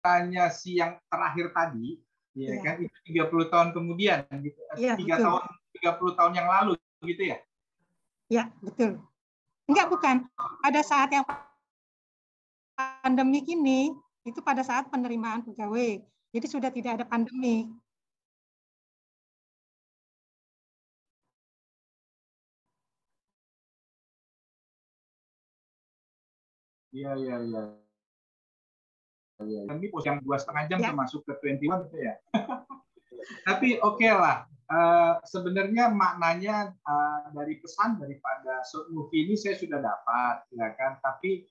Tanya si yang terakhir tadi, ya, Iya. kan itu 30 tahun kemudian gitu. Iya, Tiga betul. tahun 30 tahun yang lalu gitu ya. Ya betul. Enggak bukan. Pada saat yang pandemi ini itu pada saat penerimaan pegawai. Jadi sudah tidak ada pandemi. Iya iya iya. Iya, Ini pos yang dua setengah jam termasuk ke 21 itu ya. Tapi oke lah. Eh, sebenarnya maknanya eh, dari pesan daripada short movie ini saya sudah dapat, ya kan. Tapi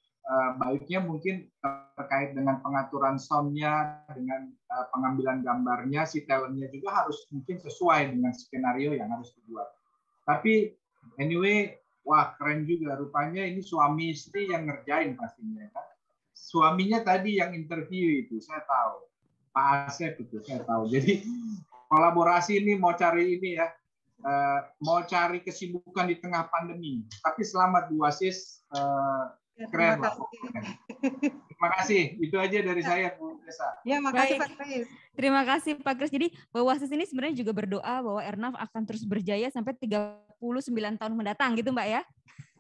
baiknya mungkin terkait dengan pengaturan soundnya, dengan eh, pengambilan gambarnya, si talentnya juga harus mungkin sesuai dengan skenario yang harus dibuat. Tapi anyway, wah keren juga. Rupanya ini suami istri yang ngerjain pastinya kan. Suaminya tadi yang interview itu saya tahu. Pak Asep itu saya tahu. Jadi kolaborasi ini mau cari ini ya, eh, mau cari kesibukan di tengah pandemi. Tapi selamat Bu Wasis, eh, keren lah pokoknya. Terima kasih. Itu aja dari saya Bu Desa. Ya, makasih Baik. Pak Kris. Terima kasih Pak Kris. Jadi Pak Wasis ini sebenarnya juga berdoa bahwa Ernaf akan terus berjaya sampai 39 tahun mendatang gitu Mbak ya.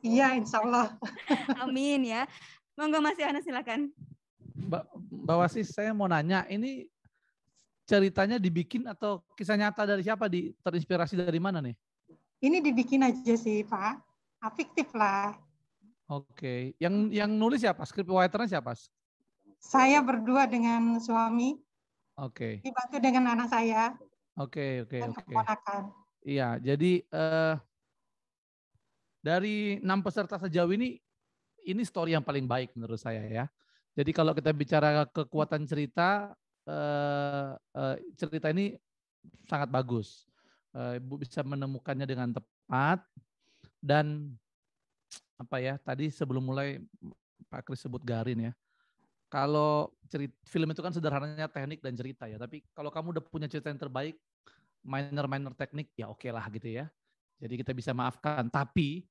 Iya, insya Allah. Amin ya. Monggo Mas Yohanes silakan. Mbak, Mbak Wasis, saya mau nanya, ini ceritanya dibikin atau kisah nyata dari siapa? Di, terinspirasi dari mana nih? Ini dibikin aja sih Pak. Ah, Fiktif lah. Oke, yang yang nulis siapa? Scriptwriternya siapa? Saya berdua dengan suami, Oke, dibantu dengan anak saya oke, oke, oke. keponakan. Iya, jadi eh, dari enam peserta sejauh ini, ini story yang paling baik menurut saya ya. Jadi kalau kita bicara kekuatan cerita, eh, eh, cerita ini sangat bagus. Eh, Ibu bisa menemukannya dengan tepat dan apa ya? Tadi sebelum mulai Pak Kris sebut Garin ya. Kalau cerita film itu kan sederhananya teknik dan cerita ya. Tapi kalau kamu udah punya cerita yang terbaik, minor-minor teknik ya oke lah gitu ya. Jadi kita bisa maafkan. Tapi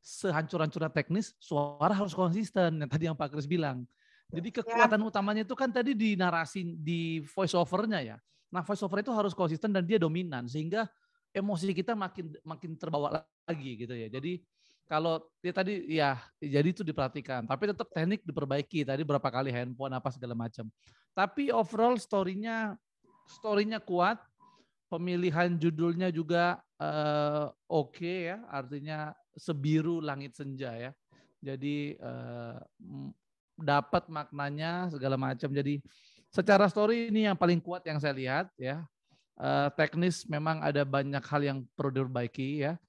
sehancur-hancurnya teknis, suara harus konsisten. Yang tadi yang Pak Kris bilang. Jadi kekuatan utamanya itu kan tadi di narasi di voice over-nya ya. Nah voice over itu harus konsisten dan dia dominan sehingga emosi kita makin makin terbawa lagi gitu ya. Jadi kalau dia tadi ya jadi itu diperhatikan tapi tetap teknik diperbaiki. Tadi berapa kali handphone apa segala macam tapi overall story-nya story-nya kuat pemilihan judulnya juga eh, oke ya artinya sebiru langit senja ya. Jadi m- dapat maknanya segala macam jadi secara story ini yang paling kuat yang saya lihat ya. Eh, teknis memang ada banyak hal yang perlu diperbaiki ya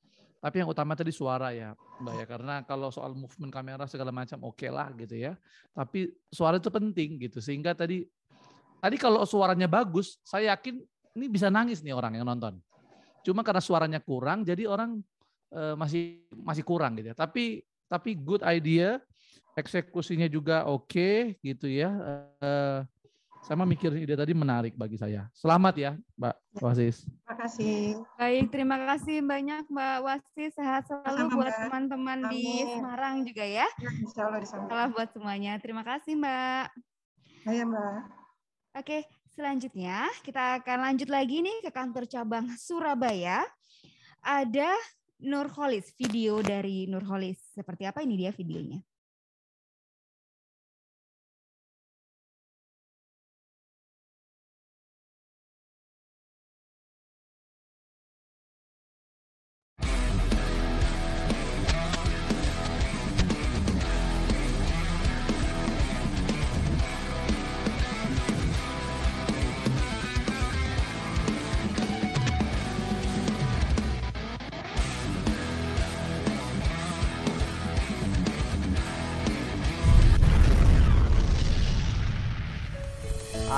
tapi yang utama tadi suara ya mbak ya. Karena kalau soal movement kamera segala macam oke lah gitu ya. Tapi suara itu penting gitu. Sehingga tadi tadi kalau suaranya bagus saya yakin ini bisa nangis nih orang yang nonton. Cuma karena suaranya kurang jadi orang eh, masih masih kurang gitu ya. Tapi tapi good idea eksekusinya juga oke gitu ya. Eh, sama mikir ide tadi menarik bagi saya selamat ya mbak Wasis Terima kasih. Baik, terima kasih banyak Mbak Wasis. Sehat selalu Sama-sama, buat teman-teman di. Semarang juga ya. Insya Allah di sana. Salah buat semuanya. Terima kasih Mbak. Saya Mbak. Oke, Selanjutnya, kita akan lanjut lagi nih ke kantor cabang Surabaya. Ada Nurholis, video dari Nurholis. Seperti apa ini dia videonya?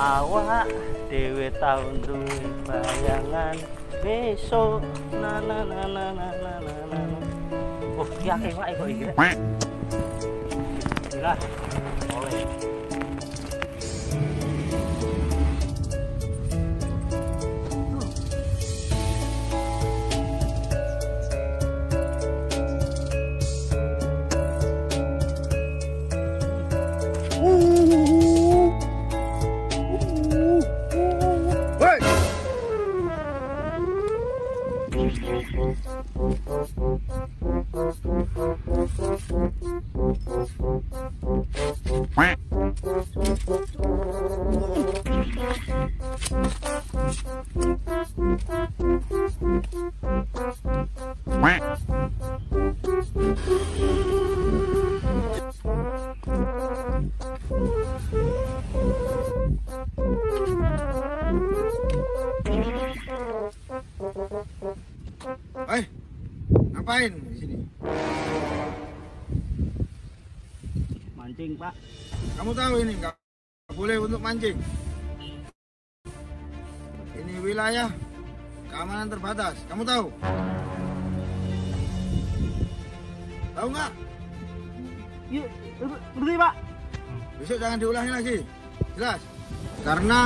Awak dewe tau duwe bayangan besok na na na na na na na na oh ya kayak wae kok iki lah Gila. oleh Quack. Ngapain di sini? mancing pak Kamu tahu ini nggak boleh untuk mancing. Ini wilayah keamanan terbatas. Kamu tahu? Tahu nggak? Yuk, berhenti pak. Besok jangan diulangi lagi. Jelas? Karena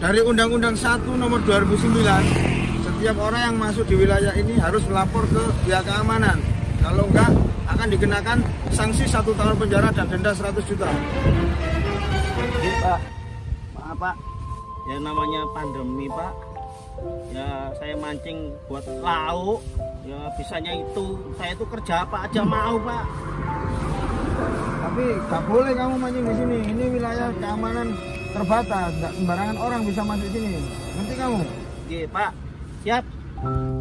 dari Undang-Undang 1 nomor 2009, setiap orang yang masuk di wilayah ini harus melapor ke pihak keamanan. Kalau enggak, akan dikenakan sanksi satu tahun penjara dan denda 100 juta. Iya, pak maaf pak ya namanya pandemi pak ya saya mancing buat lauk ya bisanya itu saya itu kerja apa aja mau pak Tapi nggak boleh kamu mancing di sini. Ini wilayah keamanan terbatas. Nggak sembarangan orang bisa masuk sini. Ngerti kamu? Iya pak siap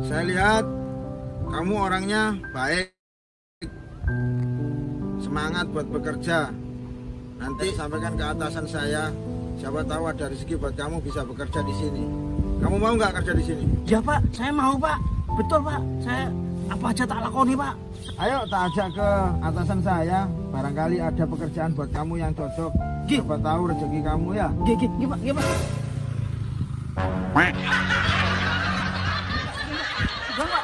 Saya lihat kamu orangnya baik. Semangat buat bekerja. Nanti sampaikan ke atasan saya. Siapa tahu ada rezeki buat kamu bisa bekerja di sini. Kamu mau nggak kerja di sini? ya pak saya mau pak betul pak saya apa aja tak lakoni pak Ayo tak ajak ke atasan saya. Barangkali ada pekerjaan buat kamu yang cocok. Siapa tahu rezeki kamu ya. Gih, gih, gih, pak, gih, pak. Selamat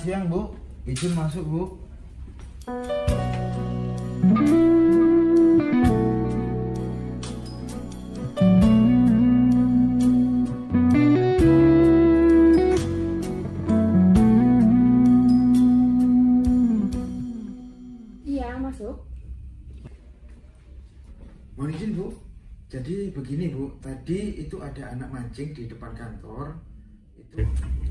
siang Bu. Izin masuk Bu. Ada anak mancing di depan kantor. Itu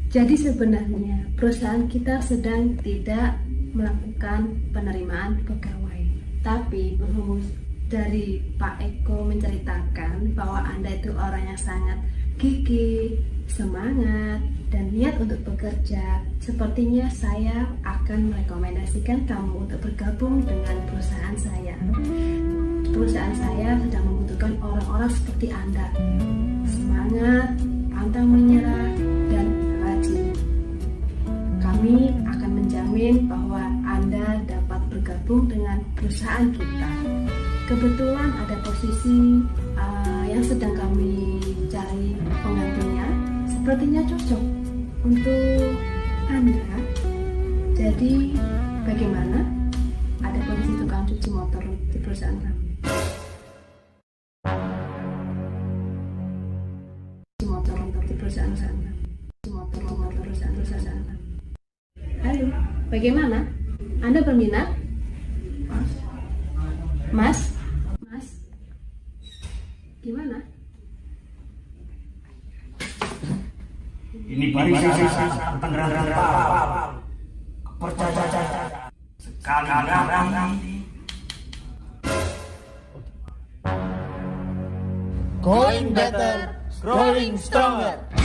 Jadi sebenarnya perusahaan kita sedang tidak melakukan penerimaan pegawai. Tapi berhubung dari Pak Eko menceritakan bahwa Anda itu orang yang sangat gigih, semangat, dan niat untuk bekerja, sepertinya saya akan merekomendasikan kamu untuk bergabung dengan perusahaan saya. Perusahaan saya sedang membutuhkan orang-orang seperti Anda. Semangat, pantang menyerah, dan rajin. Kami akan menjamin bahwa Anda dapat bergabung dengan perusahaan kita. Kebetulan ada posisi uh, yang sedang kami cari penggantinya. Sepertinya cocok untuk Anda, jadi bagaimana? Ada kondisi tukang cuci motor di perusahaan kami. Bagaimana? Anda berminat? Mas? Mas? Gimana? Ini barisan Pak. Percaya sekali nanti. Going better, growing stronger.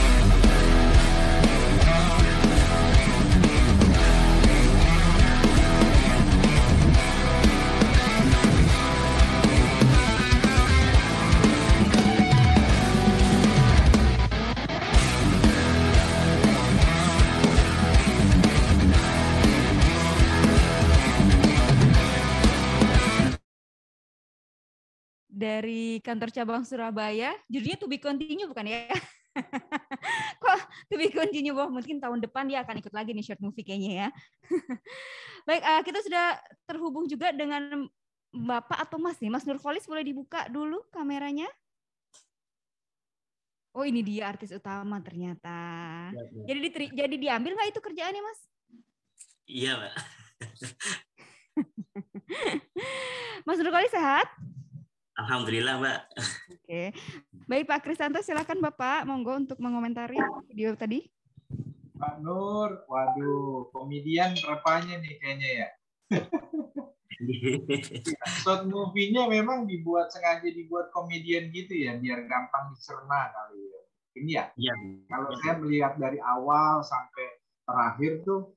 Dari kantor cabang Surabaya. Judulnya to be continue bukan ya? Kok to be continue? Wah, mungkin tahun depan dia akan ikut lagi nih short movie kayaknya ya. Baik, uh, kita sudah terhubung juga dengan Bapak atau Mas nih. Mas Nurkolis boleh dibuka dulu kameranya? Oh ini dia artis utama ternyata. Ya, ya. Jadi diteri, jadi diambil nggak itu kerjaannya Mas? Iya Mbak. Mas Nurkolis sehat? Alhamdulillah, Mbak. Oke. Baik, Pak Kristanto, silakan Bapak, monggo untuk mengomentari video tadi. Pak Nur, waduh, komedian rupanya nih kayaknya ya. Short movie-nya memang dibuat sengaja dibuat komedian gitu ya, biar gampang dicerna kali ya. Ini ya. Iya. Kalau ya. saya melihat dari awal sampai terakhir tuh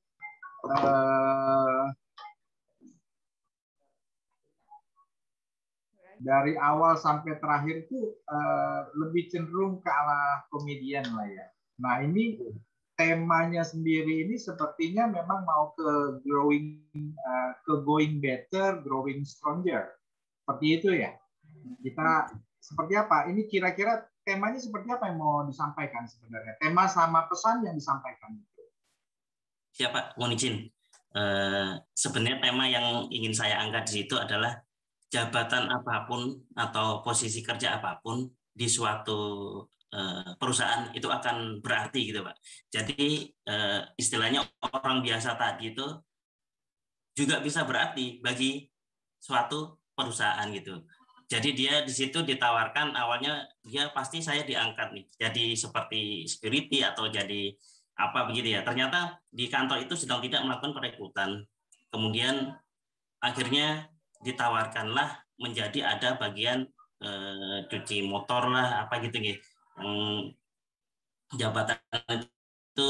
eh, dari awal sampai terakhir itu uh, lebih cenderung ke arah komedian lah ya. Nah ini temanya sendiri ini sepertinya memang mau ke growing, uh, ke going better, growing stronger. Seperti itu ya. Kita seperti apa? Ini kira-kira temanya seperti apa yang mau disampaikan sebenarnya? Tema sama pesan yang disampaikan itu. Siapa? Mohon izin. Uh, sebenarnya tema yang ingin saya angkat di situ adalah jabatan apa pun atau posisi kerja apa pun di suatu uh, perusahaan itu akan berarti gitu pak. Jadi uh, istilahnya orang biasa tadi itu juga bisa berarti bagi suatu perusahaan gitu. Jadi dia di situ ditawarkan awalnya dia pasti saya diangkat nih jadi seperti security atau jadi apa begitu ya. Ternyata di kantor itu sedang tidak melakukan perekrutan. Kemudian akhirnya ditawarkanlah menjadi ada bagian eh, cuci motor lah apa gitu yang jabatan itu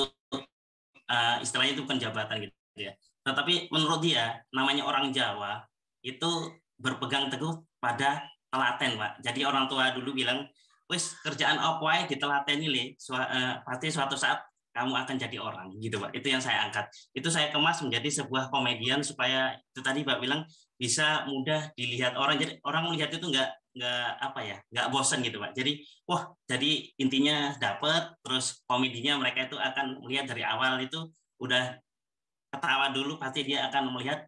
uh, istilahnya itu bukan jabatan gitu ya. Tetapi menurut dia namanya orang Jawa itu berpegang teguh pada telaten pak. Jadi orang tua dulu bilang wis kerjaan apa ditelaten ini uh, pasti suatu saat kamu akan jadi orang gitu pak. Itu yang saya angkat. Itu saya kemas menjadi sebuah komedian supaya itu tadi pak bilang bisa mudah dilihat orang. Jadi orang melihat itu nggak nggak apa ya nggak bosan gitu pak. Jadi wah jadi intinya dapat terus komedinya mereka itu akan melihat dari awal itu udah ketawa dulu pasti dia akan melihat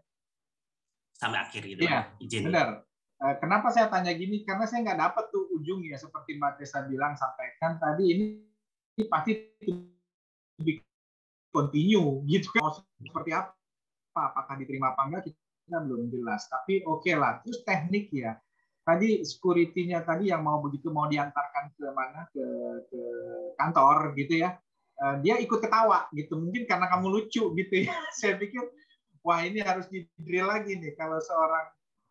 sampai akhir gitu iya izin. benar. Eh, kenapa saya tanya gini? Karena saya nggak dapat tuh ujungnya seperti mbak Tessa bilang sampaikan tadi ini, ini pasti continue gitu kan. Seperti apa? Apakah diterima apa enggak? kita belum jelas. Tapi oke okay lah. Terus teknik ya. Tadi security-nya tadi yang mau begitu mau diantarkan ke mana? Ke, ke kantor gitu ya. Eh, dia ikut ketawa gitu. Mungkin karena kamu lucu gitu ya. Saya pikir wah ini harus di drill lagi nih. Kalau seorang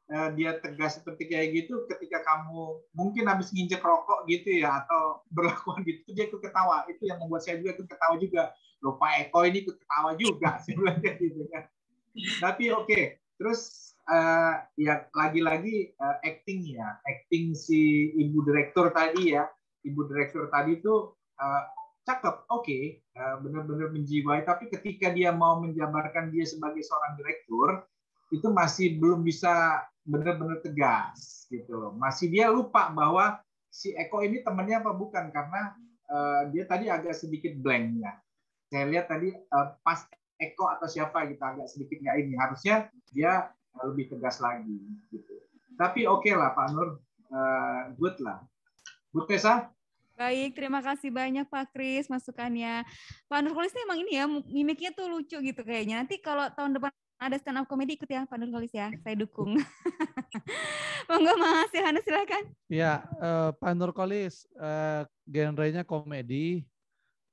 eh, dia tegas seperti kayak gitu ketika kamu mungkin habis nginjek rokok gitu ya atau berlakuan gitu dia ikut ketawa. Itu yang membuat saya juga ikut ketawa juga. Lupa Eko ini ikut ketawa juga. Sebenarnya gitu kan. Tapi oke. okay. Terus uh, ya lagi-lagi uh, acting ya, acting si ibu direktur tadi ya, ibu direktur tadi itu uh, cakep, oke, okay, uh, benar-benar menjiwai. Tapi ketika dia mau menjabarkan dia sebagai seorang direktur, itu masih belum bisa benar-benar tegas gitu. Masih dia lupa bahwa si Eko ini temannya apa bukan karena uh, dia tadi agak sedikit blank ya. saya lihat tadi uh, pas Eko atau siapa gitu agak sedikit nggak ini harusnya dia lebih tegas lagi gitu. Tapi oke okay lah Pak Nur, uh, good lah. Bu Tessa? Baik, terima kasih banyak Pak Kris masukannya. Pak Nurkolis ini emang ini ya mimiknya tuh lucu gitu kayaknya. Nanti kalau tahun depan ada stand up komedi ikut ya Pak Nurkolis ya, saya dukung. Monggo Mas Yohanes silakan. Ya, uh, Pak Nurkolis, uh, genrenya komedi,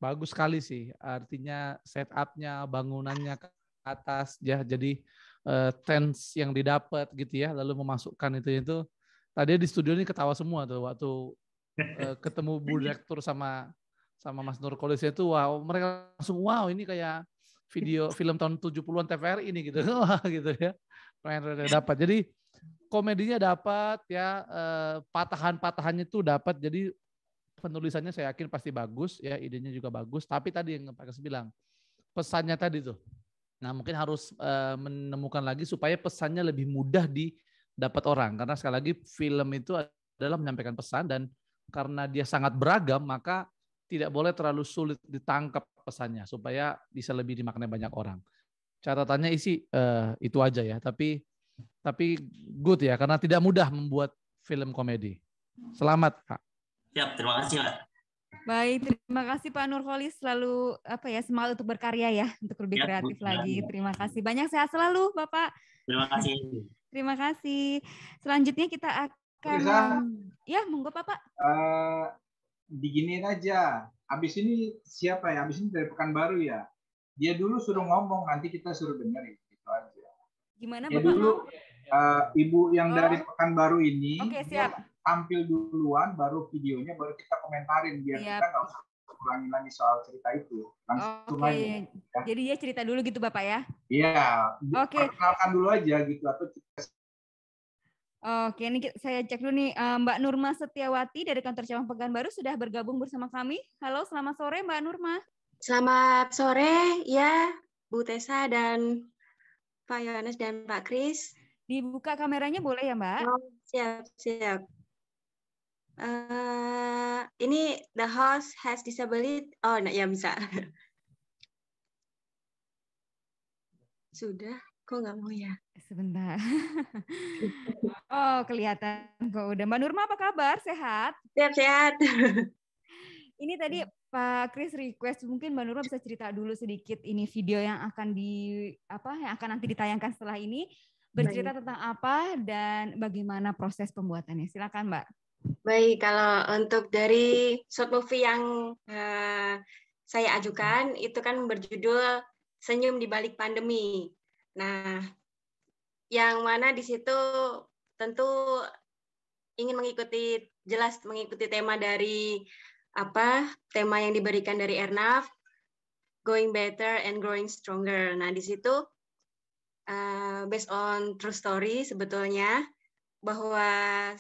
bagus sekali sih. Artinya setupnya, bangunannya ke atas, ya jadi uh, tense yang didapat gitu ya, lalu memasukkan itu itu. Tadi di studio ini ketawa semua tuh waktu uh, ketemu Bu Direktur sama sama Mas Nurkolis itu wow, mereka langsung wow ini kayak video film tahun 70-an TVRI ini gitu. Wah gitu ya. Keren dapat. Jadi komedinya dapat ya, eh, patahan-patahannya itu dapat. Jadi penulisannya saya yakin pasti bagus ya, idenya juga bagus. Tapi tadi yang Pak Kes bilang, pesannya tadi tuh. Nah mungkin harus uh, menemukan lagi supaya pesannya lebih mudah didapat orang. Karena sekali lagi film itu adalah menyampaikan pesan dan karena dia sangat beragam maka tidak boleh terlalu sulit ditangkap pesannya supaya bisa lebih dimaknai banyak orang. Catatannya isi uh, itu aja ya, tapi tapi good ya karena tidak mudah membuat film komedi. Selamat, Pak. Siap, terima kasih, Pak. Baik, terima kasih Pak Nurholis selalu apa ya semangat untuk berkarya ya, untuk lebih ya, kreatif bu, lagi. Ya. Terima kasih. Banyak sehat selalu, Bapak. Terima kasih. terima kasih. Selanjutnya kita akan Bisa? ya, monggo Bapak. Uh, diginiin aja. Habis ini siapa ya? Habis ini dari Pekanbaru ya. Dia dulu suruh ngomong, nanti kita suruh dengerin gitu aja. Gimana ya, Bapak? dulu uh, ibu yang oh. dari Pekanbaru ini. Oke, okay, siap tampil duluan baru videonya baru kita komentarin biar yep. kita nggak usah ulangi lagi soal cerita itu langsung okay. aja ya. jadi dia cerita dulu gitu bapak ya iya oke okay. perkenalkan dulu aja gitu atau Oke, ini saya cek dulu nih eh, Mbak Nurma Setiawati dari kantor cabang Pekanbaru sudah bergabung bersama kami. Halo, selamat sore Mbak Nurma. Selamat sore ya Bu Tessa dan Pak Yohanes dan Pak Kris. Dibuka kameranya boleh ya Mbak? Oh, siap, siap. Uh, ini the host has disability. Oh, nah, ya bisa. Sudah, kok nggak mau ya? Sebentar. oh, kelihatan kok udah. Mbak Nurma apa kabar? Sehat? Sehat-sehat. ini tadi Pak Kris request mungkin Mbak Nurma bisa cerita dulu sedikit ini video yang akan di apa yang akan nanti ditayangkan setelah ini bercerita Baik. tentang apa dan bagaimana proses pembuatannya. Silakan Mbak. Baik, kalau untuk dari short movie yang uh, saya ajukan itu kan berjudul Senyum di Balik Pandemi. Nah, yang mana di situ tentu ingin mengikuti jelas mengikuti tema dari apa tema yang diberikan dari Ernaf Going Better and Growing Stronger. Nah, di situ uh, based on true story sebetulnya bahwa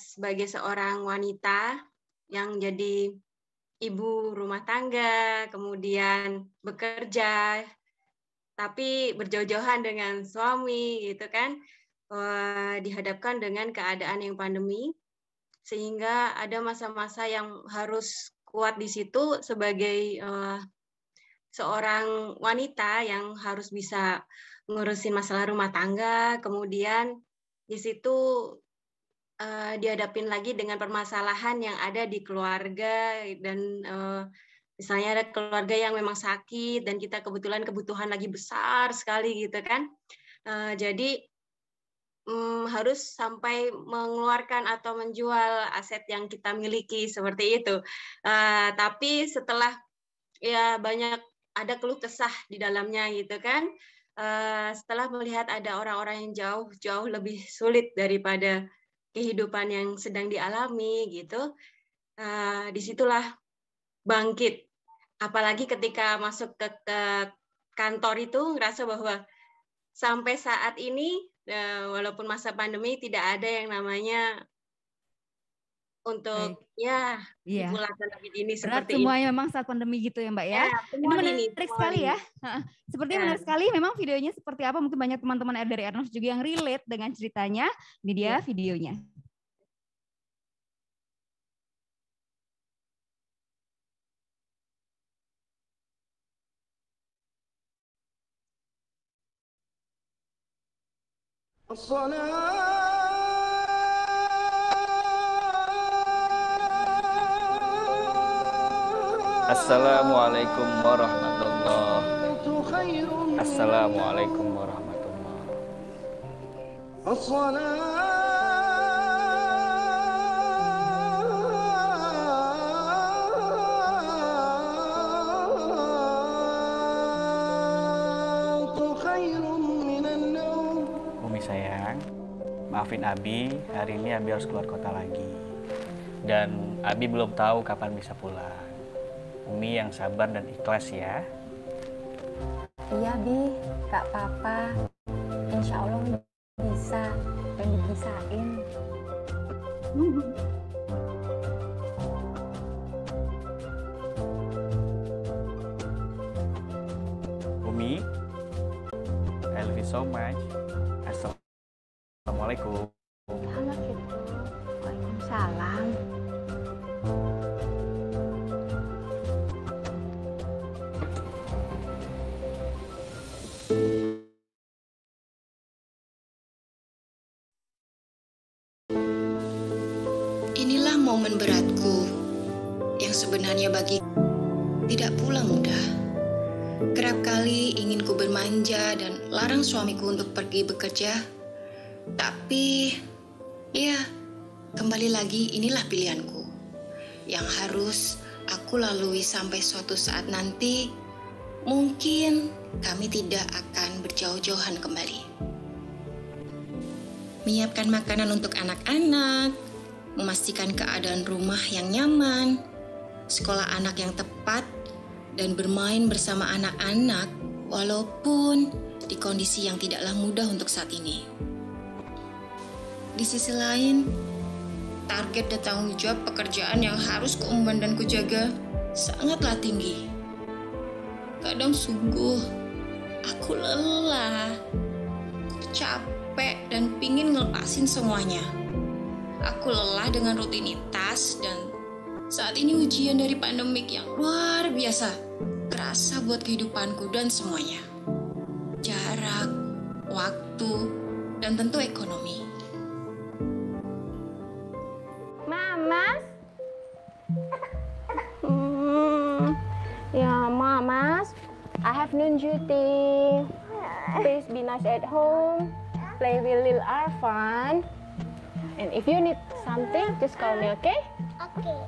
sebagai seorang wanita yang jadi ibu rumah tangga, kemudian bekerja, tapi berjauh-jauhan dengan suami gitu kan, eh, dihadapkan dengan keadaan yang pandemi, sehingga ada masa-masa yang harus kuat di situ sebagai uh, seorang wanita yang harus bisa ngurusin masalah rumah tangga, kemudian di situ uh, dihadapin lagi dengan permasalahan yang ada di keluarga dan uh, misalnya ada keluarga yang memang sakit dan kita kebetulan kebutuhan lagi besar sekali gitu kan. Uh, jadi um, harus sampai mengeluarkan atau menjual aset yang kita miliki seperti itu. Uh, tapi setelah ya banyak ada keluh kesah di dalamnya gitu kan uh, setelah melihat ada orang-orang yang jauh jauh lebih sulit daripada kehidupan yang sedang dialami gitu, uh, di situlah bangkit. Apalagi ketika masuk ke, ke kantor itu ngerasa bahwa sampai saat ini uh, walaupun masa pandemi tidak ada yang namanya untuk ya iya. yeah. dipulangkan lebih dini Berat seperti semuanya memang saat pandemi gitu ya Mbak ya. yeah, ini menarik ini, sekali ya. seperti yeah. menarik sekali memang videonya seperti apa mungkin banyak teman-teman dari Ernest juga yang relate dengan ceritanya. Ini dia yeah. videonya. Assalamualaikum Assalamualaikum warahmatullahi Assalamualaikum warahmatullahi Umi sayang, maafin Abi, hari ini Abi harus keluar kota lagi. Dan Abi belum tahu kapan bisa pulang. Umi yang sabar dan ikhlas ya. Iya Bi, gak apa-apa. Insya Allah bisa dan dibisain. Umi, I love you so much. Assalamualaikum. Inilah momen beratku yang sebenarnya bagi tidak pula mudah. Kerap kali ingin ku bermanja dan larang suamiku untuk pergi bekerja. Tapi, ya, kembali lagi inilah pilihanku. Yang harus aku lalui sampai suatu saat nanti, mungkin kami tidak akan berjauh-jauhan kembali. Menyiapkan makanan untuk anak-anak, memastikan keadaan rumah yang nyaman, sekolah anak yang tepat, dan bermain bersama anak-anak walaupun di kondisi yang tidaklah mudah untuk saat ini. Di sisi lain, target dan tanggung jawab pekerjaan yang harus kuemban dan kujaga sangatlah tinggi. Kadang sungguh, aku lelah, capek, dan pingin ngelepasin semuanya. Aku lelah dengan rutinitas dan saat ini ujian dari pandemik yang luar biasa kerasa buat kehidupanku dan semuanya. Jarak, waktu, dan tentu ekonomi. Mamas? Ya, Mamas. I have noon duty. Please be nice at home. Play with Lil Arfan. And if you need something, just call me, okay? Okay.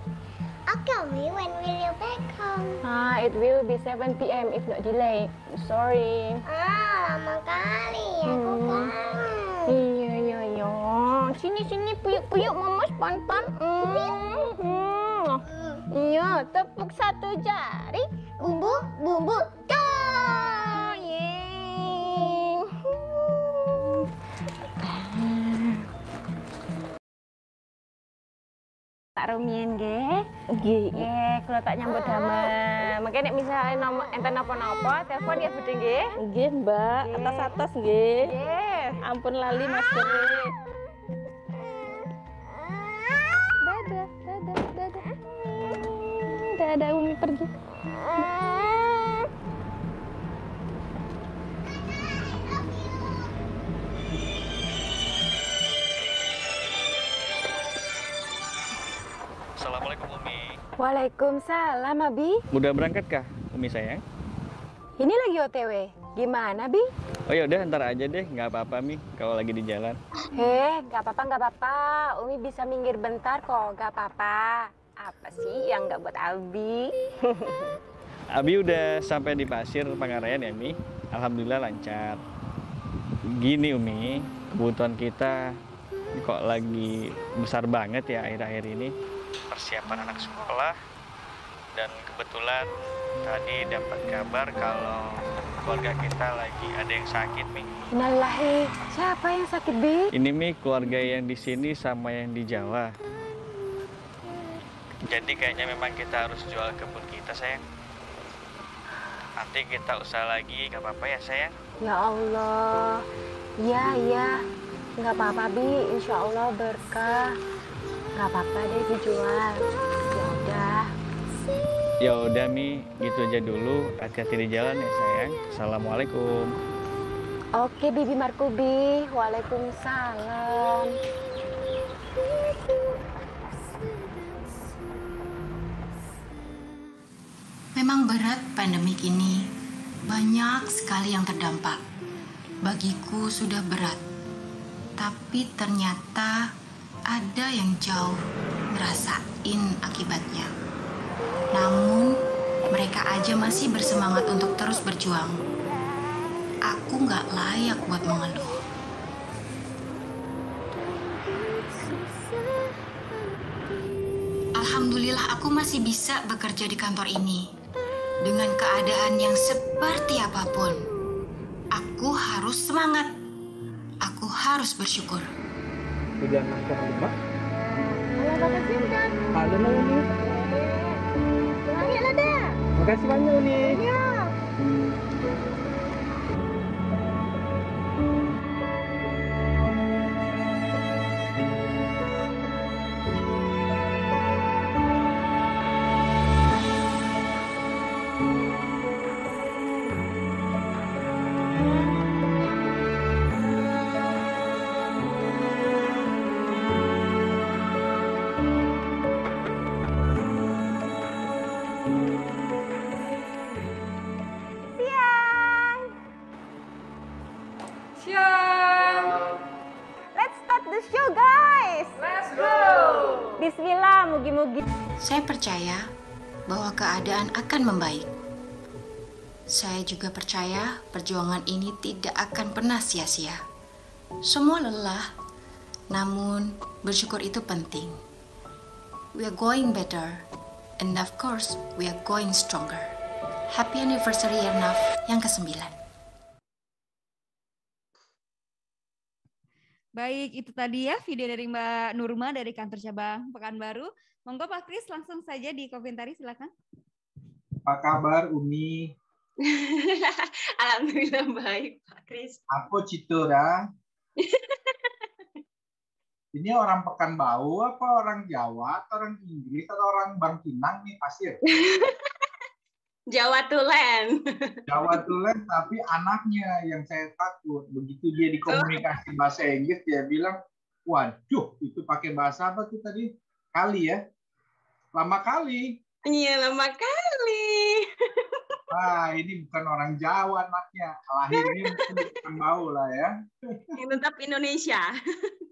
Okay, me when will you back home? Ah, it will be 7 p.m. if not delayed. Sorry. Ah, lama kali. Aku Hmm. kangen. Iya, iya, iya. Sini, sini, puyuk-puyuk mamas pantan. Hmm. Hmm. Iya, tepuk satu jari. Bumbu, bumbu, dah. Yeay. Tak rumien ge. Nggih. Nggih, kula tak nyambut damel. Mengke nek misalnya nom enten napa-napa, telepon ya Budi nggih. Nggih, Mbak. Atas-atas nggih. Nggih. Ampun lali Mas Dewi. Dadah, dadah, dadah. Dadah, Umi pergi. Assalamualaikum Umi. Waalaikumsalam, Abi. Udah berangkat kah Umi sayang? Ini lagi OTW. Gimana, Bi? Oh ya udah ntar aja deh, nggak apa-apa Mi kalau lagi di jalan. Heh, nggak apa-apa, nggak apa-apa. Umi bisa minggir bentar kok, nggak apa-apa. Apa sih yang nggak buat Abi? Abi udah sampai di pasir Pangarayan ya Mi. Alhamdulillah lancar. Gini Umi, kebutuhan kita kok lagi besar banget ya akhir-akhir ini. Persiapan anak sekolah dan kebetulan tadi dapat kabar kalau keluarga kita lagi ada yang sakit Mi. Innalillahi. Siapa yang sakit, Bi? Ini Mi keluarga yang di sini sama yang di Jawa. Jadi kayaknya memang kita harus jual kebun kita sayang. Nanti kita usaha lagi, gak apa-apa ya sayang. Ya Allah. Iya, iya. Nggak apa-apa, Bi. Insya Allah berkah. Nggak apa-apa deh dijual. Ya udah. Ya udah Mi, gitu aja dulu. Hati-hati di jalan ya sayang. Assalamualaikum. Oke, Bibi Markubi. Waalaikumsalam. Memang berat pandemik ini. Banyak sekali yang terdampak. Bagiku sudah berat. Tapi ternyata ada yang jauh ngerasain akibatnya. Namun, mereka aja masih bersemangat untuk terus berjuang. Aku nggak layak buat mengeluh. Alhamdulillah aku masih bisa bekerja di kantor ini. Dengan keadaan yang seperti apa pun, aku harus semangat. Aku harus bersyukur. Tidak makan lemak. Halo, makasih Undang. Halo Uni. Banyak lah dah. Makasih banyak Uni. Ya. Saya percaya bahwa keadaan akan membaik. Saya juga percaya perjuangan ini tidak akan pernah sia-sia. Semua lelah, namun bersyukur itu penting. We are going better, and of course, we are going stronger. Happy anniversary Ernaf yang ke-9. Baik, itu tadi ya video dari Mbak Nurma dari kantor cabang Pekanbaru. Monggo Pak Kris langsung saja di komentari silakan. Apa kabar Umi? Alhamdulillah baik, Pak Kris. Apa citura? Ini orang Pekanbaru apa orang Jawa atau orang Inggris atau orang Bangkinang nih pasir? Jawa Tulen. Jawa Tulen tapi anaknya yang saya takut begitu dia dikomunikasi bahasa Inggris dia bilang waduh itu pakai bahasa apa tuh tadi kali ya lama kali Iya, lama kali. ah ini bukan orang Jawa anaknya lahirnya bukan bau lah ya Yang tetap Indonesia.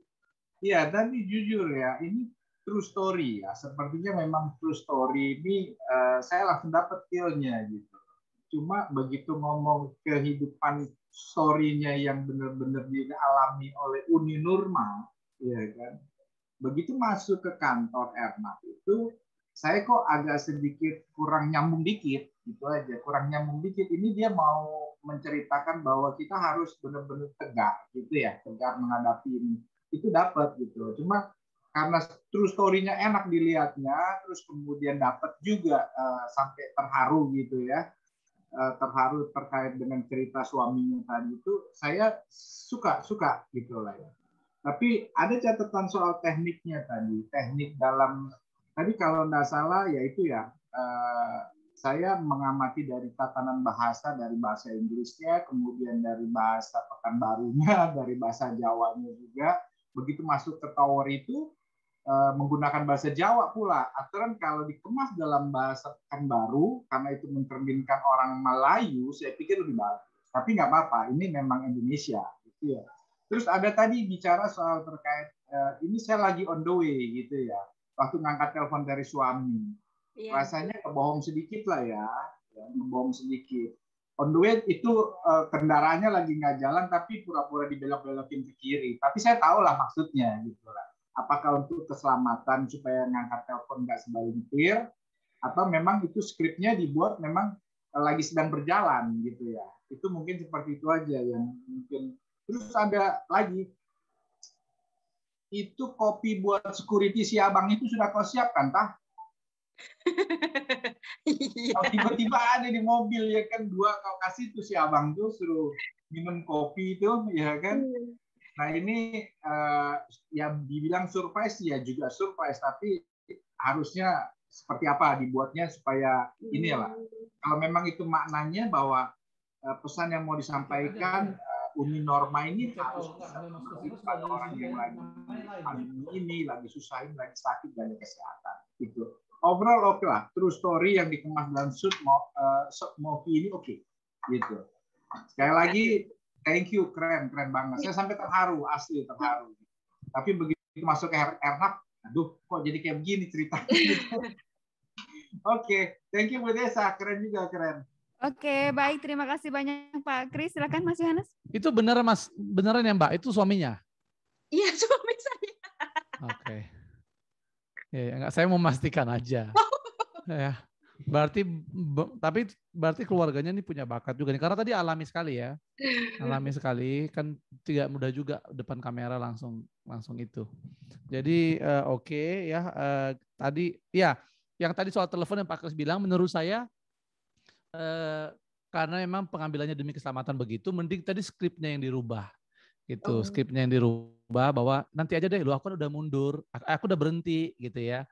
Iya, tapi jujur ya, ini true story ya. Sepertinya memang true story ini eh, saya langsung dapat feel-nya gitu. Cuma begitu ngomong kehidupan story-nya yang benar-benar dialami oleh Uni Nurma, ya kan. Begitu masuk ke kantor Ernaf itu, saya kok agak sedikit kurang nyambung dikit, gitu aja. Kurang nyambung dikit. Ini dia mau menceritakan bahwa kita harus benar-benar tegak, gitu ya, tegak menghadapi ini itu dapat gitu. Cuma karena true story-nya enak dilihatnya, terus kemudian dapat juga uh, sampai terharu gitu ya, uh, terharu terkait dengan cerita suaminya tadi itu, saya suka suka gitu lah ya. Tapi ada catatan soal tekniknya tadi, teknik dalam tadi kalau nggak salah ya itu ya. Uh, saya mengamati dari tatanan bahasa dari bahasa Inggrisnya, kemudian dari bahasa Pekanbarunya, dari bahasa Jawanya juga begitu masuk ke tower itu uh, menggunakan bahasa Jawa pula. Aturan kalau dikemas dalam bahasa baru karena itu mencerminkan orang Melayu, saya pikir lebih bagus. Tapi nggak apa-apa, ini memang Indonesia, gitu ya. Terus ada tadi bicara soal terkait uh, ini saya lagi on the way gitu ya. Waktu ngangkat telepon dari suami, Iya. rasanya kebohong sedikit lah ya, ya kebohong sedikit on the way itu uh, kendaraannya lagi nggak jalan tapi pura-pura dibelok-belokin ke kiri. Tapi saya tahu lah maksudnya gitu lah. Apakah untuk keselamatan supaya ngangkat telepon nggak sebalintir atau memang itu skripnya dibuat memang lagi sedang berjalan gitu ya. Itu mungkin seperti itu aja yang mungkin. Terus ada lagi itu kopi buat security si abang itu sudah kau siapkan tah? Kalau tiba-tiba ada di mobil ya kan dua kau kasih tuh si abang tuh suruh minum kopi itu ya kan. Nah ini uh, yang dibilang surprise ya juga surprise tapi harusnya seperti apa dibuatnya supaya ini lah. Kalau memang itu maknanya bahwa uh, pesan yang mau disampaikan Uni Norma ini harus pada orang yang lagi pandemi ini, lagi susah ini, lagi sakit, banyak kesehatan. Gitu. Overall oke okay lah, true story yang dikemas dalam shoot uh, movie ini oke. Okay. Gitu. Sekali lagi, thank you, keren, keren banget. Saya sampai terharu, asli terharu. Tapi begitu masuk ke Ernap, aduh kok jadi kayak begini ceritanya. Oke, okay. thank you Bu Desa, keren juga keren. Oke, baik. Terima kasih banyak Pak Kris. Silakan Mas Yohanes. Itu benar Mas, beneran ya Mbak? Itu suaminya? Iya, suami saya. Oke. Ya, enggak, saya mau memastikan aja. ya. Berarti tapi berarti keluarganya ini punya bakat juga nih karena tadi alami sekali ya. Alami sekali kan tidak mudah juga depan kamera langsung langsung itu. Jadi uh, oke okay, ya uh, tadi ya yang tadi soal telepon yang Pak Kris bilang menurut saya Eh, karena memang pengambilannya demi keselamatan begitu, mending tadi skripnya yang dirubah gitu, oh. skripnya yang dirubah bahwa nanti aja deh, lu aku udah mundur, aku, aku udah berhenti gitu ya,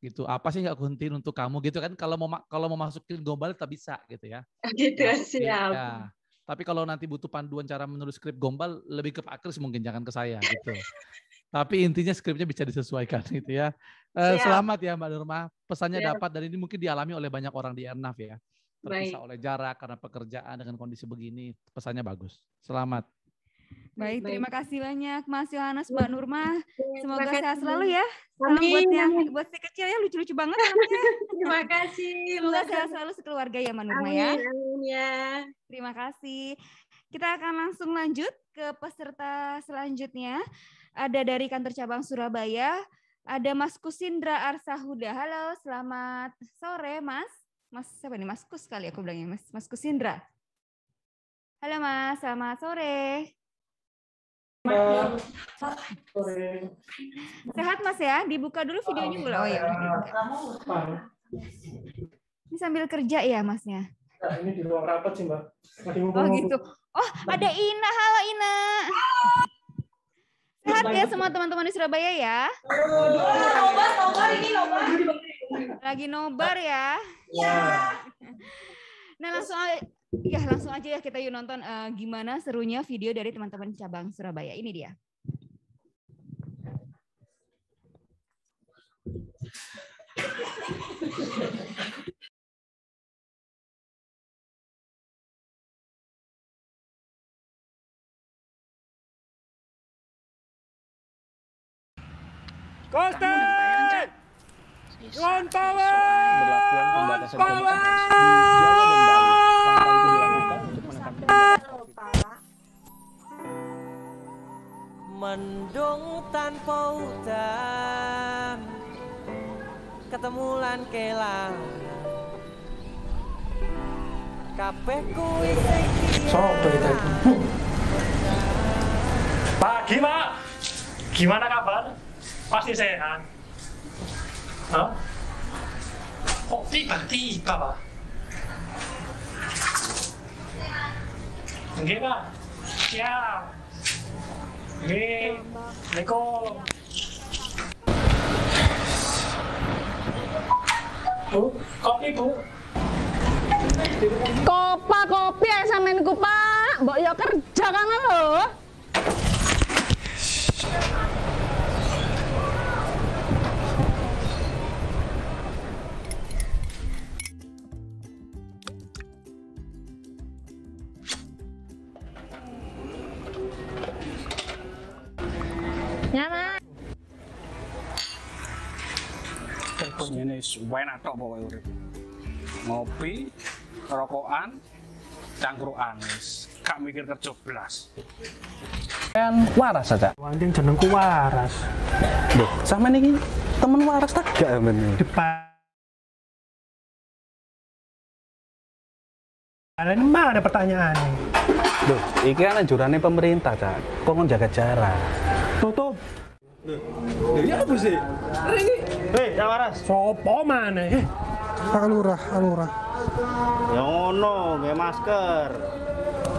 gitu. Apa sih nggak kuhentiin untuk kamu gitu kan? Kalau mau kalau mau masukin gombal tak bisa gitu ya. Gitu nah, siap. Ya. Tapi kalau nanti butuh panduan cara menulis skrip gombal, lebih ke Pak Kris mungkin jangan ke saya gitu. Tapi intinya skripnya bisa disesuaikan gitu ya. Uh, selamat ya Mbak Nurma. Pesannya Siap. dapat dan ini mungkin dialami oleh banyak orang di Ernaf ya terpisah Baik. oleh jarak karena pekerjaan dengan kondisi begini pesannya bagus. Selamat. Baik, terima kasih banyak Mas Yohanes, Mbak Nurma. Semoga sehat selalu ya. Salam buat yang buat si kecil ya lucu-lucu banget namanya. terima kasih. Semoga sehat selalu sekeluarga ya Mbak Nurma ya. Amin ya. Terima kasih. Kita akan langsung lanjut ke peserta selanjutnya. Ada dari kantor cabang Surabaya, ada Mas Kusindra Arsahuda. Halo, selamat sore Mas. Mas siapa nih? Mas Kus kali aku bilangnya, Mas Mas Kusindra. Halo Mas, selamat sore. Sore. Sehat Mas ya? Dibuka dulu videonya boleh. Oh ya. Ini sambil kerja ya Masnya? Nah, ini di ruang rapat sih Mbak. oh gitu. Oh ada Ina. Halo Ina. Sehat ya semua teman-teman di Surabaya ya. Nobar, nobar ini nobar. Lagi nobar ya. Ya. Nah langsung aja, ya langsung aja ya kita yuk nonton uh, gimana serunya video dari teman-teman cabang Surabaya. Ini dia. Kostet! One power! Berlakuan pembatasan komunitas di Jawa dan Bali. itu dilakukan Mendung tanpa hutan Ketemulan kelang Kabeh kuwi Sopo itu? Pagi. Gimana kabar? Pasti sehat. Hah? Kok tiba-tiba, Pak? Oke, Pak. Siap. Oke. Assalamualaikum. Bu, kopi, Bu. Kopa kopi ya sampean ku, Pak. Mbok ya kerja kan lho. Nyaman. Ini enak tok pokoknya urip. Ngopi, rokokan, cangkruan wis. Gak mikir kerja belas. Kan waras saja. Anjing jenengku waras. Loh, sama nih temen waras tak gak bener. Depan. Kalian mah ada pertanyaan. Loh, ini kan anjurannya pemerintah, Cak. Kok mau jaga jarak? Tutup. Ya apa sih? Ini. Hei, Waras. Sopo mana? Eh, Pak Lurah, Lurah. Ya ngono, nggih masker.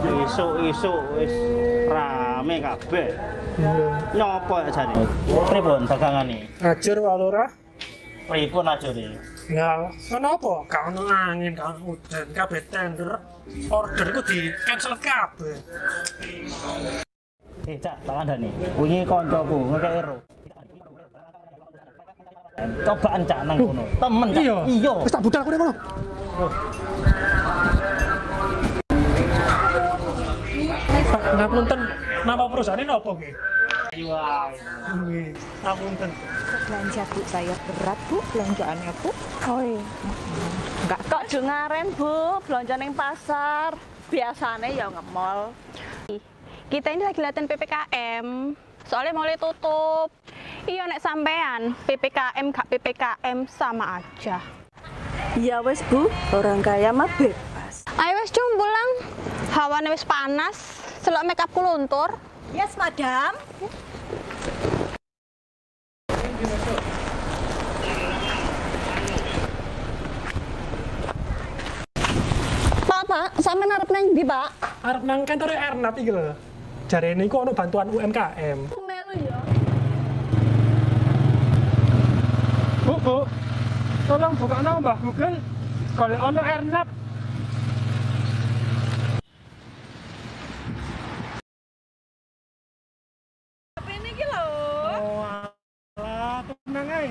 Isuk-isuk wis rame kabeh. Nyopo ya jane? Pripun dagangane? Ajur Pak Lurah. Pripun ajure? Ya, kenapa? Gak ono angin, gak ono hujan, kabeh tender. Order iku di cancel kabeh. Eh, Cak, tak kandhani. Wingi kancaku ngekek ero. Cobaan Cak nang kono. Temen Cak. Iya. Iya. Wis tak budal kono. Pak, ngapunten, nama perusahaan ini apa nggih? Wah. Nggih, ngapunten. Belanja bu, saya berat bu belanjaannya bu. Oh iya. Enggak kok dengaren bu, belanja neng pasar. Biasanya ya nge-mall. Kita ini lagi latihan PPKM. Soalnya mulai tutup. Iya nek sampean, PPKM gak PPKM sama aja. Ya wes bu, orang kaya mah bebas. Ayo wes cum pulang. Hawane wis panas. Selok makeupku luntur. Yes madam. Pak, Pak, sampean arep nang ndi, Pak? Arep nang kantor Ernat iki lho. Jarene iku ono bantuan UMKM. Melu ya. Bu, Bu. Tolong buka Mbah Google. Kalau ono Ernat. Apa ini ki lho? Oh, alah, tenang ae.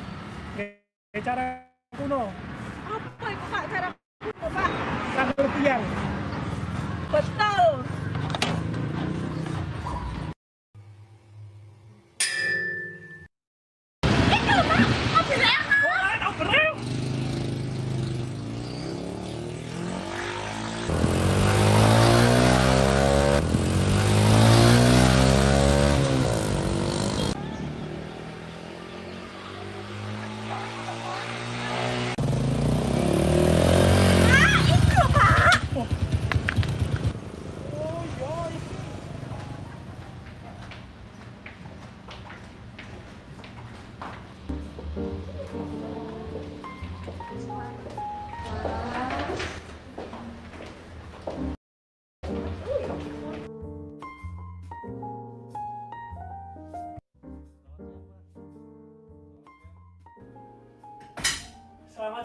Nggih, cara kuno. Apa itu Pak cara kuno, Pak? Sambal tiang. Betul.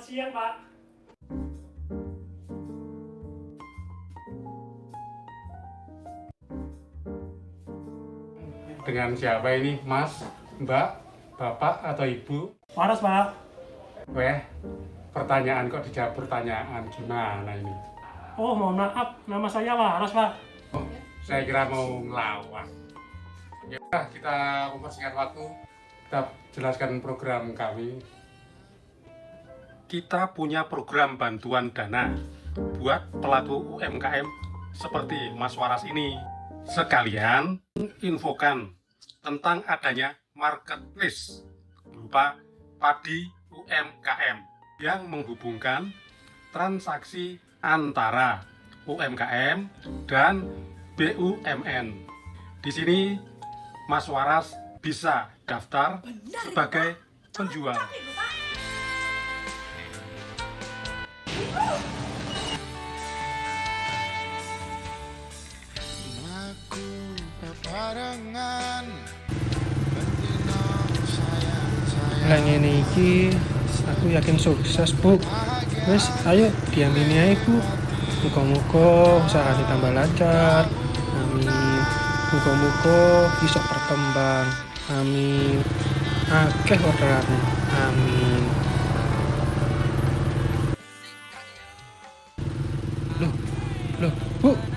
Siang, Pak. Dengan siapa ini, Mas, Mbak, Bapak, atau Ibu? Waras, Pak. Weh, pertanyaan kok dijawab pertanyaan gimana ini? Oh, mohon maaf. Nama saya Waras, Pak. Oh, saya kira mau ngelawan. Ya, kita mempersingkat waktu, kita jelaskan program kami. Kita punya program bantuan dana buat pelaku UMKM seperti Mas Waras ini. Sekalian infokan tentang adanya marketplace berupa padi UMKM yang menghubungkan transaksi antara UMKM dan BUMN. Di sini Mas Waras bisa daftar sebagai penjual. Lah ngene iki aku yakin sukses, Bu. Wes, ayo diamini ae, Bu. Muga-muga usaha tambah lancar. Amin. Muga-muga bisa berkembang. Amin. Akeh orderannya. Amin. Loh, loh, Bu.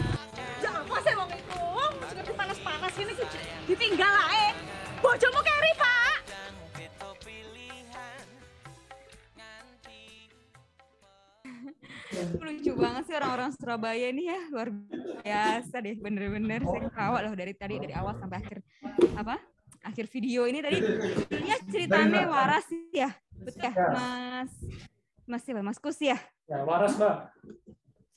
Surabaya ini ya luar biasa deh bener-bener. Saya ketawa loh dari tadi dari awal sampai akhir apa akhir video ini. Tadi ya ceritanya waras ya? Betul ya Mas. Mas siapa? Mas Kus ya? Ya, waras, Mbak.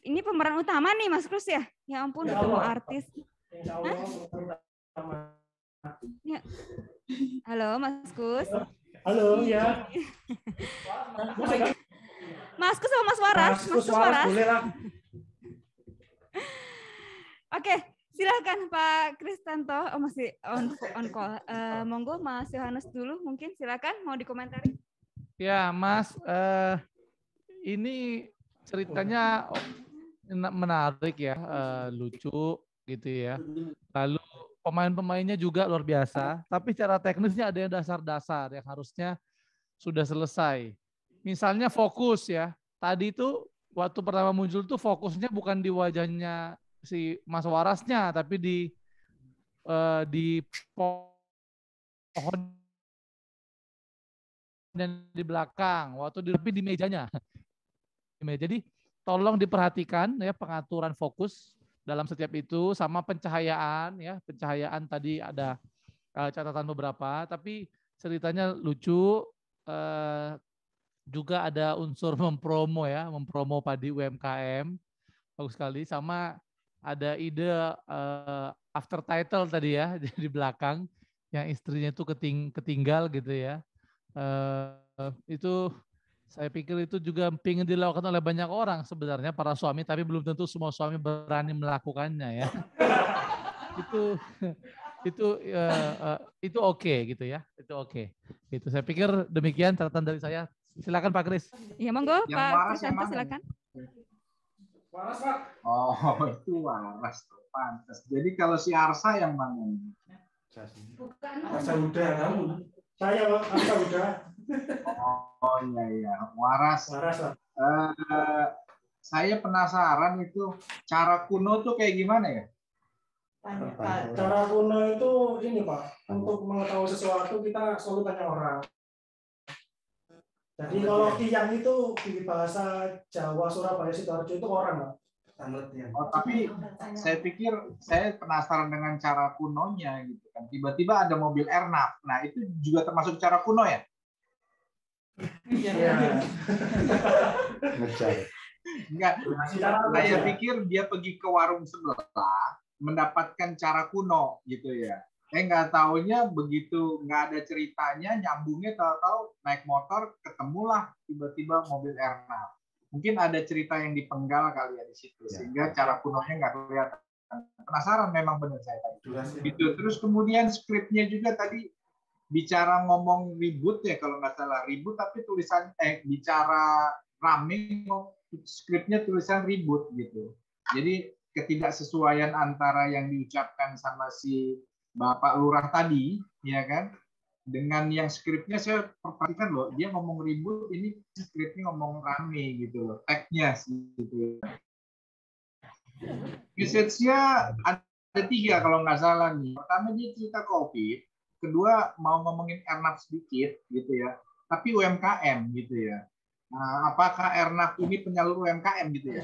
ini pemeran utama nih Mas Kus ya? Ya ampun Ya ketemu artis. Insya Allah, ya. Halo Mas Kus. Halo, ya. Mas Kus sama Mas Waras? Mas Kus Kus Waras, boleh lah. Oke, silakan Pak Kristanto. Oh masih on on call. Eh, monggo Mas Yohanes dulu mungkin silakan mau dikomentari. Ya, Mas, eh, ini ceritanya menarik ya, uh, lucu gitu ya. Lalu pemain-pemainnya juga luar biasa, tapi cara teknisnya ada yang dasar-dasar yang harusnya sudah selesai. Misalnya fokus ya. Tadi itu waktu pertama muncul tuh fokusnya bukan di wajahnya si Mas Warasnya, tapi di uh, di pohon dan di belakang, waktu di lebih di mejanya. Jadi tolong diperhatikan ya pengaturan fokus dalam setiap itu sama pencahayaan ya. Pencahayaan tadi ada uh, catatan beberapa tapi ceritanya lucu uh, juga ada unsur mempromo ya mempromo padi UMKM bagus sekali sama ada ide uh, after title tadi ya di belakang yang istrinya itu keting ketinggal gitu ya uh, itu saya pikir itu juga ingin dilakukan oleh banyak orang sebenarnya para suami, tapi belum tentu semua suami berani melakukannya ya. itu itu uh, uh, itu oke okay, gitu ya, itu oke. Okay. Itu saya pikir demikian catatan dari saya. Silakan Pak Kris. Iya monggo yang Pak Krisanto silakan. Waras Pak. Oh itu waras tuh pantas. Jadi kalau si Arsa yang mana? Bukan. Arsa udah kamu. Saya Pak, Arsa udah. Oh iya iya, waras. Waras lah. Uh, saya penasaran itu cara kuno tuh kayak gimana ya? Cara kuno itu ini Pak, untuk mengetahui sesuatu kita selalu tanya orang. Jadi kalau tiang itu di bahasa Jawa Surabaya Sidoarjo itu orang Pak. Oh, tapi saya pikir saya penasaran dengan cara kunonya gitu kan. Tiba-tiba ada mobil Ernaf. Nah, itu juga termasuk cara kuno ya? Iya. Enggak, saya pikir dia pergi ke warung sebelah mendapatkan cara kuno gitu ya. Eh nggak taunya begitu nggak ada ceritanya nyambungnya tahu-tahu naik motor ketemulah tiba-tiba mobil Erna. Mungkin ada cerita yang dipenggal kali ya di situ ya. sehingga cara kunonya nggak kelihatan. Penasaran memang benar saya tadi. Gitu. Terus kemudian skripnya juga tadi bicara ngomong ribut ya kalau nggak salah ribut tapi tulisan eh bicara rame skripnya tulisan ribut gitu jadi ketidaksesuaian antara yang diucapkan sama si bapak lurah tadi ya kan? Dengan yang skripnya saya perhatikan loh dia ngomong ribut ini skripnya ngomong rame gitu loh tagnya gitu message-nya ada tiga kalau nggak salah nih. Pertama dia cerita covid kedua mau ngomongin Ernaf sedikit gitu ya, tapi UMKM gitu ya. Nah, apakah Ernaf ini penyalur UMKM gitu ya?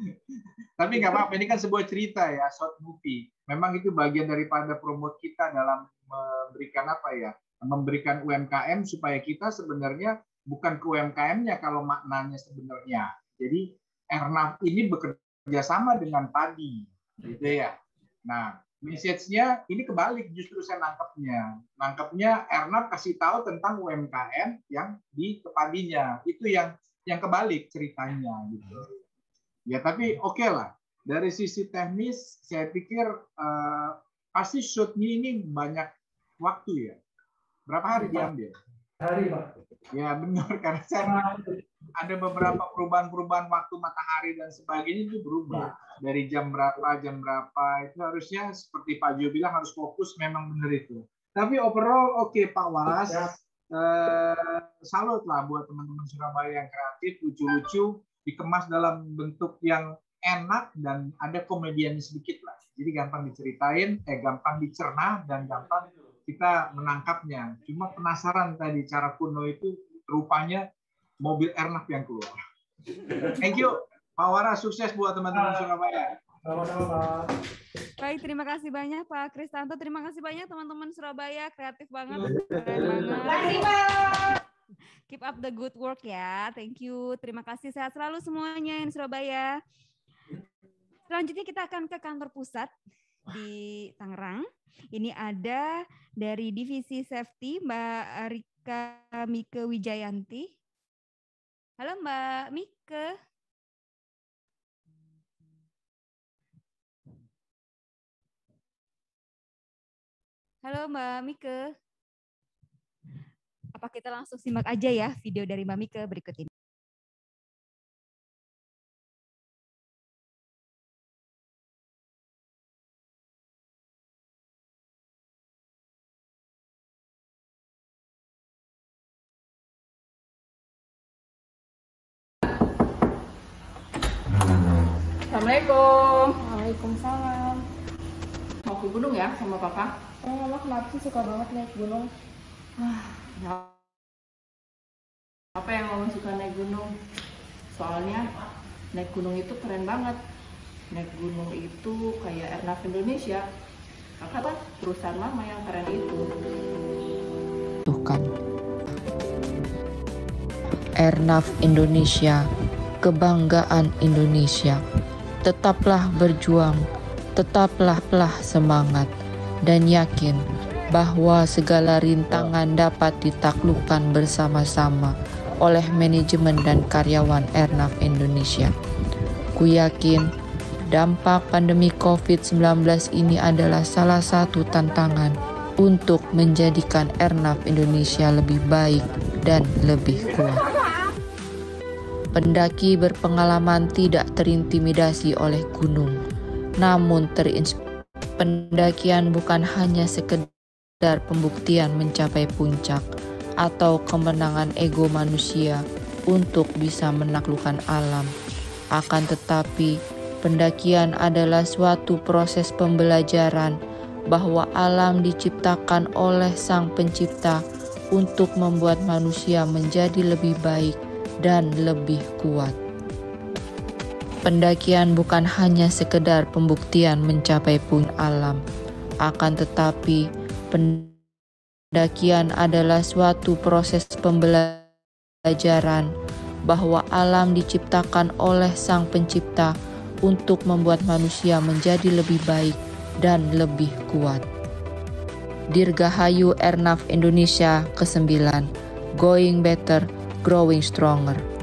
tapi nggak apa-apa, ini kan sebuah cerita ya, short movie. Memang itu bagian daripada promote kita dalam memberikan apa ya, memberikan UMKM supaya kita sebenarnya bukan ke UMKM-nya kalau maknanya sebenarnya. Jadi Ernaf ini bekerja sama dengan padi, gitu ya. Nah, message-nya ini kebalik justru saya nangkepnya. Nangkepnya Ernap kasih tahu tentang UMKM yang di kepadinya. Itu yang yang kebalik ceritanya gitu. Ya tapi oke okay lah. Dari sisi teknis saya pikir uh, pasti shootnya ini banyak waktu ya. Berapa hari diambil? Hari Pak. Ya benar karena saya ada beberapa perubahan-perubahan waktu matahari dan sebagainya itu berubah ya. dari jam berapa jam berapa itu harusnya seperti Pak Jo bilang harus fokus memang benar itu. Tapi overall oke okay, Pak Walas, ya. eh, salut lah buat teman-teman Surabaya yang kreatif, lucu-lucu, dikemas dalam bentuk yang enak dan ada komediannya sedikit lah. Jadi gampang diceritain, eh gampang dicerna dan gampang kita menangkapnya. Cuma penasaran tadi cara kuno itu rupanya mobil Ernaf yang keluar. Thank you. Pak Wara, sukses buat teman-teman Surabaya. Sama-sama, Baik, terima kasih banyak Pak Kristanto. Terima kasih banyak teman-teman Surabaya. Kreatif banget. Keren banget. Keep up the good work ya. Thank you. Terima kasih. Sehat selalu semuanya yang Surabaya. Selanjutnya kita akan ke kantor pusat di Tangerang. Ini ada dari Divisi Safety Mbak Rika Mike Wijayanti. Halo Mbak Mike. Halo Mbak Mike. Apa kita langsung simak aja ya video dari Mbak Mike berikut ini. Assalamualaikum. Waalaikumsalam. Mau ke gunung ya sama papa? Oh, mama kenapa sih suka banget naik gunung? Ya. Apa yang mama suka naik gunung? Soalnya naik gunung itu keren banget. Naik gunung itu kayak Airnav Indonesia. Kakak kan perusahaan mama yang keren itu. butuhkan. Airnav Indonesia, kebanggaan Indonesia. Tetaplah berjuang, tetaplah pelah semangat, dan yakin bahwa segala rintangan dapat ditaklukkan bersama-sama oleh manajemen dan karyawan Airnav Indonesia. Ku yakin dampak pandemi COVID-19 ini adalah salah satu tantangan untuk menjadikan Airnav Indonesia lebih baik dan lebih kuat. Pendaki berpengalaman tidak terintimidasi oleh gunung, namun. Pendakian bukan hanya sekedar pembuktian mencapai puncak atau kemenangan ego manusia untuk bisa menaklukkan alam. Akan tetapi, pendakian adalah suatu proses pembelajaran bahwa alam diciptakan oleh Sang Pencipta untuk membuat manusia menjadi lebih baik dan lebih kuat. Pendakian bukan hanya sekedar pembuktian mencapai pun alam, akan tetapi pendakian adalah suatu proses pembelajaran bahwa alam diciptakan oleh Sang Pencipta untuk membuat manusia menjadi lebih baik dan lebih kuat. Dirgahayu Airnav Indonesia ke-9, Going Better, Growing Stronger.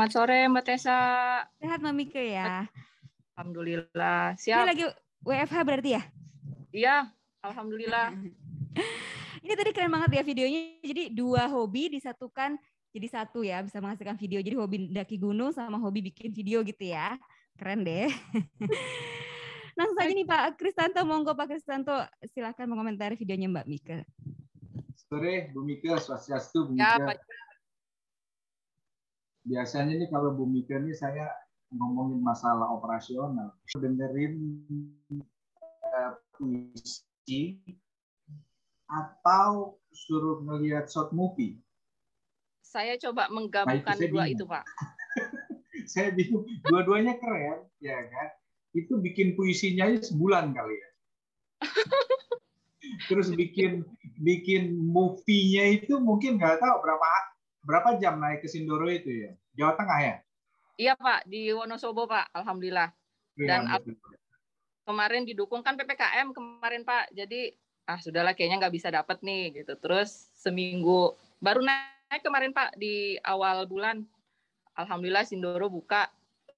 Selamat sore Mbak Tessa. Sehat Mbak Mika ya? Alhamdulillah. Ini Siap. lagi WFH berarti ya? Iya, alhamdulillah. Ini tadi keren banget ya videonya. Jadi dua hobi disatukan jadi satu ya, bisa menghasilkan video. Jadi hobi daki gunung sama hobi bikin video gitu ya. Keren deh. Langsung saja nih Pak Kristanto, monggo Pak Kristanto silakan mengomentari videonya Mbak Mika. Sore Bu Mika, swastiastu Bu Ya, Mika. Pak. Biasanya nih kalau Bu Mika nih saya ngomongin masalah operasional. Dengerin eh, puisi atau suruh ngelihat short movie. Saya coba menggabungkan saya dua bingung. itu, Pak. Saya bingung, dua-duanya keren, ya kan? Itu bikin puisinya sebulan kali ya. Terus bikin bikin movie-nya itu mungkin nggak tahu berapa berapa jam naik ke Sindoro itu ya. Jawa Tengah ya? Iya, Pak, di Wonosobo, Pak. Alhamdulillah. Dan Iya, ap- kemarin didukung kan PPKM kemarin, Pak. Jadi ah sudahlah kayaknya nggak bisa dapat nih gitu. Terus seminggu baru naik kemarin, Pak, di awal bulan. Alhamdulillah Sindoro buka.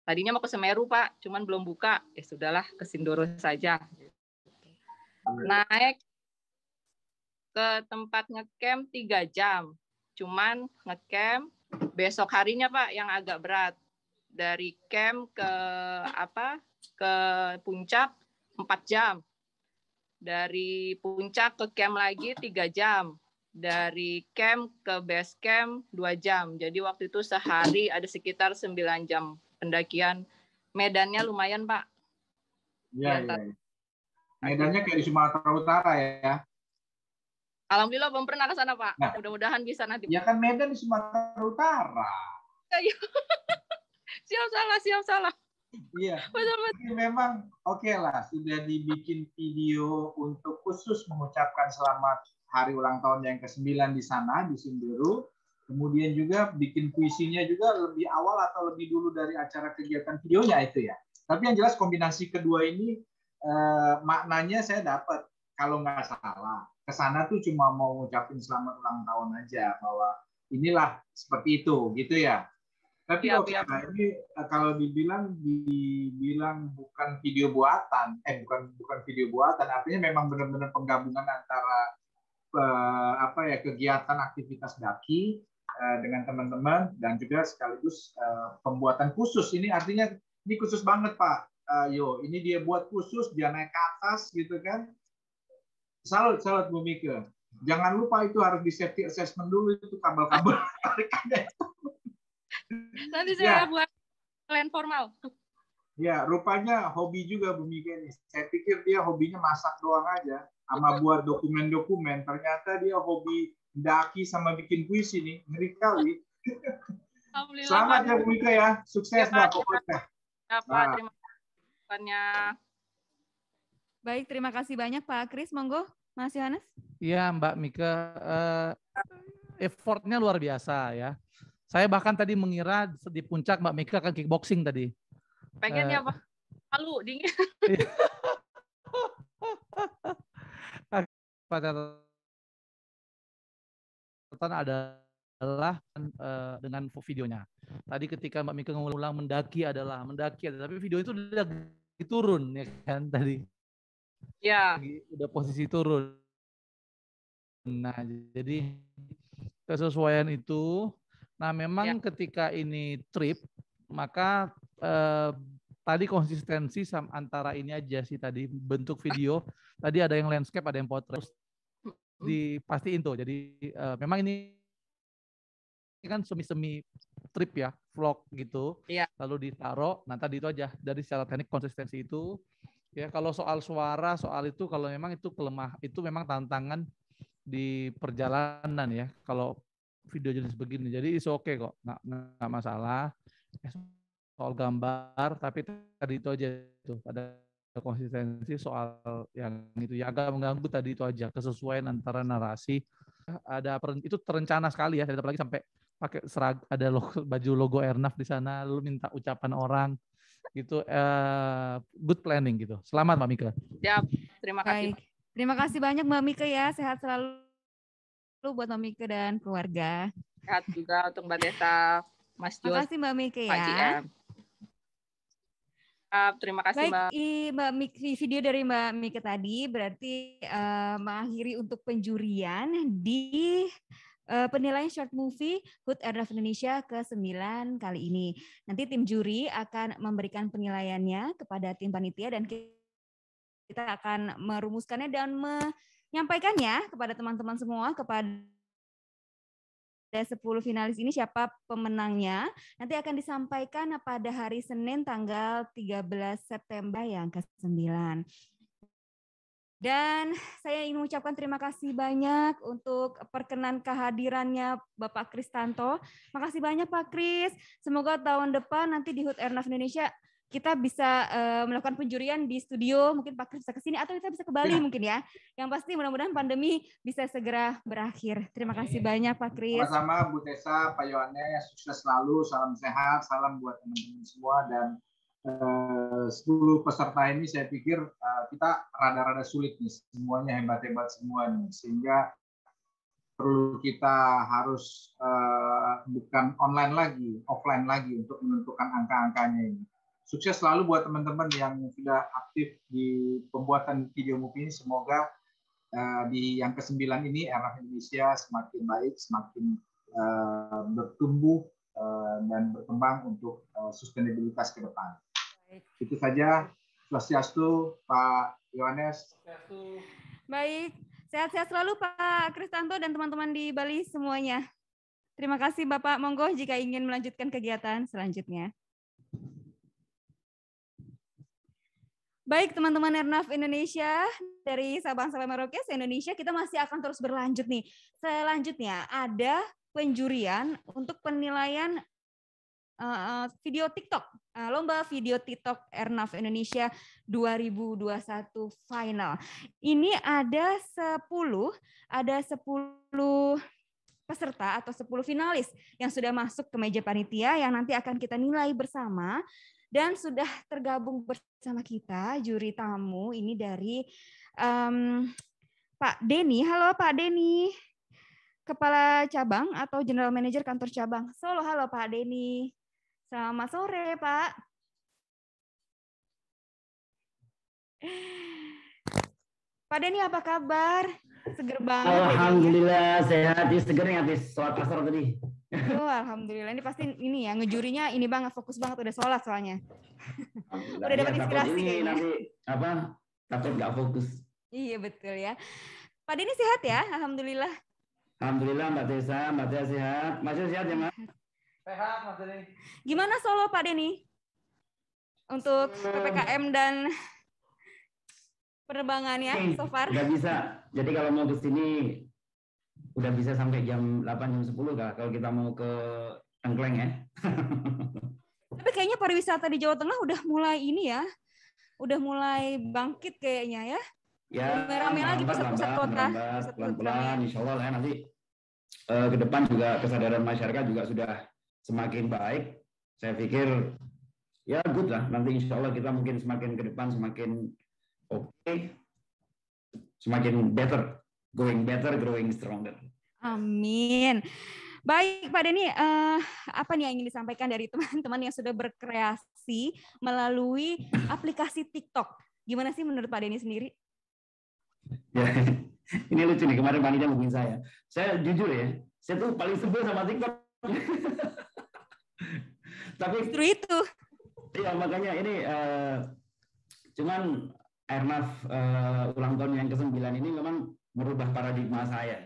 Tadinya mau ke Semeru, Pak, cuman belum buka. Ya sudahlah ke Sindoro saja. Naik ke tempat ngecamp tiga jam. Cuman ngecamp besok harinya Pak yang agak berat. Dari camp ke apa? ke puncak 4 jam. Dari puncak ke camp lagi tiga jam. Dari camp ke base camp 2 jam. Jadi waktu itu sehari ada sekitar 9 jam pendakian. Medannya lumayan, Pak. Iya, iya. iya. Medannya kayak di Sumatera Utara ya. Alhamdulillah belum pernah ke sana, Pak. Nah. Mudah-mudahan bisa nanti. Ya kan Medan di Sumatera Utara. Iya. siap salah, siap salah. Iya. Betul, Tapi memang oke lah sudah dibikin video untuk khusus mengucapkan selamat hari ulang tahun yang ke-9 di sana di Sindoro. Kemudian juga bikin puisinya juga lebih awal atau lebih dulu dari acara kegiatan videonya itu ya. Tapi yang jelas kombinasi kedua ini eh, maknanya saya dapat kalau nggak salah. Ke sana tuh cuma mau ngucapin selamat ulang tahun aja bahwa inilah seperti itu gitu ya. Tapi Iya, iya. nah, ini eh, kalau dibilang dibilang bukan video buatan, eh bukan bukan video buatan, artinya memang benar-benar penggabungan antara eh, apa ya kegiatan aktivitas daki eh, dengan teman-teman dan juga sekaligus eh, pembuatan khusus. Ini artinya ini khusus banget Pak. Eh, yo, ini dia buat khusus, dia naik ke atas gitu kan. Salut, salut Bu Mika. Jangan lupa itu harus di safety assessment dulu itu kabel-kabel tarikannya. Nanti Ya. saya buat plan formal. Ya, rupanya hobi juga Bu Mika ini. Saya pikir dia hobinya masak doang aja, sama buat dokumen-dokumen. Ternyata dia hobi daki sama bikin puisi nih. Ngeri kali. Selamat ya Bu Mika ya. Sukses Ya, Pak. pokoknya. Ya, Pak. Ah. Terima kasih. Baik, terima kasih banyak Pak Kris. Monggo, Mas Yohanes. Iya Mbak Mika, eh, effortnya luar biasa ya. Saya bahkan tadi mengira di puncak Mbak Mika akan kickboxing tadi. Pengennya Eh, apa? Palu dingin. catatan adalah eh, dengan videonya. Tadi ketika Mbak Mika ngulang mendaki adalah mendaki adalah, tapi video itu udah turun ya kan tadi. Ya. Udah posisi turun. Nah, jadi kesesuaian itu nah memang ketika ini trip maka eh, tadi konsistensi sam- antara ini aja sih tadi bentuk video. Tadi ada yang landscape ada yang potret. Terus dipastiin tuh. Jadi eh, memang ini ini kan semi-semi trip ya vlog gitu. Iya. lalu ditaruh nah tadi itu aja. Dari secara teknik konsistensi itu ya kalau soal suara soal itu kalau memang itu kelemah itu memang tantangan di perjalanan ya kalau video jenis begini. Jadi is oke kok nggak nggak masalah. Ya, soal gambar tapi tadi itu aja tuh ada konsistensi soal yang itu. Ya agak mengganggu tadi itu aja kesesuaian antara narasi. Ada itu terencana sekali ya apalagi sampai pakai serag ada logo, baju logo Airnav di sana lalu minta ucapan orang gitu eh, good planning gitu selamat Mbak Mika Siap. Terima kasih. Baik. Terima kasih banyak Mbak Mika ya. Sehat selalu buat Mbak Mika dan keluarga. Sehat juga untuk Mbak Desa, Mas Jos, Terima kasih Mbak Mika Pak ya. Ah, terima kasih Baik, Mbak. i- Mbak Mika, video dari Mbak Mika tadi berarti eh, mengakhiri untuk penjurian di eh, penilaian short movie Hood Aircraft Indonesia ke-9 kali ini. Nanti tim juri akan memberikan penilaiannya kepada tim panitia dan ki- kita akan merumuskannya dan menyampaikannya kepada teman-teman semua kepada ada 10 finalis ini siapa pemenangnya nanti akan disampaikan pada hari Senin tanggal 13 September yang ke-9. Dan saya ingin mengucapkan terima kasih banyak untuk perkenan kehadirannya Bapak Kristanto. Makasih banyak Pak Kris. Semoga tahun depan nanti di HUT Airnav Indonesia kita bisa eh, melakukan penjurian di studio. Mungkin Pak Kris bisa ke sini atau kita bisa ke Bali Ya. mungkin ya. Yang pasti mudah-mudahan pandemi bisa segera berakhir. Terima kasih banyak Pak Kris. Sama-sama Bu Tessa, Pak Yohanes, sukses selalu, salam sehat, salam buat teman-teman semua dan 10 peserta ini saya pikir eh, kita rada-rada sulit nih, semuanya hebat-hebat semua nih, sehingga perlu kita harus eh, bukan online lagi, offline lagi untuk menentukan angka-angkanya ini. Sukses selalu buat teman-teman yang sudah aktif di pembuatan video movie ini. Semoga eh, di yang kesembilan ini Airnav Indonesia semakin baik, semakin eh, bertumbuh eh, dan berkembang untuk eh, sustainabilitas ke depan. Itu saja. Swastiastu, Pak Yohanes. Baik, sehat-sehat selalu Pak Kristanto dan teman-teman di Bali semuanya. Terima kasih Bapak. Monggo jika ingin melanjutkan kegiatan selanjutnya. Baik teman-teman Airnav Indonesia dari Sabang sampai Merauke se-Indonesia kita masih akan terus berlanjut nih. Selanjutnya ada penjurian untuk penilaian eh, video TikTok. Eh, Lomba video TikTok Airnav Indonesia 2021 final. Ini ada 10 ada 10 peserta atau 10 finalis yang sudah masuk ke meja panitia yang nanti akan kita nilai bersama dan sudah tergabung bersama kita juri tamu ini dari um, Pak Denny. Halo Pak Denny, Kepala Cabang atau General Manager Kantor Cabang Solo. Halo Pak Denny. Selamat sore Pak. Pak Denny apa kabar? Seger banget. ya, Alhamdulillah sehat, Tis. seger nih habis sholat asar tadi. Oh, alhamdulillah. Ini pasti ini ya ngejurinya ini banget fokus banget udah sholat soalnya. udah dapat Ya, inspirasi ini kayaknya. nanti apa? Takut nggak fokus. Iya betul ya. Pak Denny sehat ya? Alhamdulillah. Alhamdulillah Mbak Tessa, Mbak Tessa sehat. Masih sehat ya Mbak? Sehat Mas Denny. Gimana Solo Pak Denny? Untuk PPKM dan penerbangannya so far? Udah bisa. Jadi kalau mau ke sini udah bisa sampai jam 8 jam 10 kak. Kalau kita mau ke Tengkleng ya. Tapi kayaknya pariwisata di Jawa Tengah udah mulai ini ya. Udah mulai bangkit kayaknya ya. Ya, Rame-rame lagi pusat-pusat kota. pelan-pelan, insya Allah lah ya nanti eh, ke depan juga kesadaran masyarakat juga sudah semakin baik. Saya pikir ya good lah. Nanti insya Allah kita mungkin semakin ke depan semakin oke, semakin better, going better, growing stronger. Amin. Baik, Pak Denny, eh, apa nih yang ingin disampaikan dari teman-teman yang sudah berkreasi melalui aplikasi TikTok? Gimana sih menurut Pak Denny sendiri? Ya, ini lucu nih kemarin panitia mungkin saya. Saya jujur ya, saya tuh paling sebel sama TikTok. Tapi Justru itu. Iya makanya ini eh, cuman Airnav eh, ulang tahun yang ke-9 ini memang merubah paradigma saya.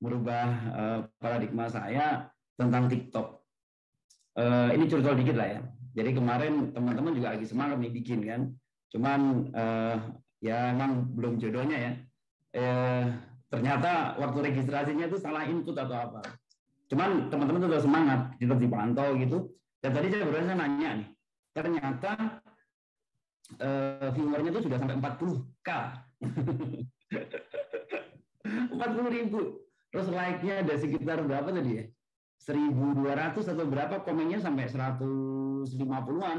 Merubah eh, paradigma saya tentang TikTok. Eh, ini curcol dikit lah ya. Jadi kemarin teman-teman juga lagi semangat nih bikin kan. Cuman eh, ya emang belum jodohnya ya. Eh, ternyata waktu registrasinya itu salah input atau apa. Cuman teman-teman udah semangat, kita dipantau gitu. Dan tadi saya barusan nanya nih, ternyata eh, viewernya itu sudah sampai 40k. 40 ribu. Terus like-nya ada sekitar berapa tadi ya? 1200 atau berapa komennya sampai 150-an.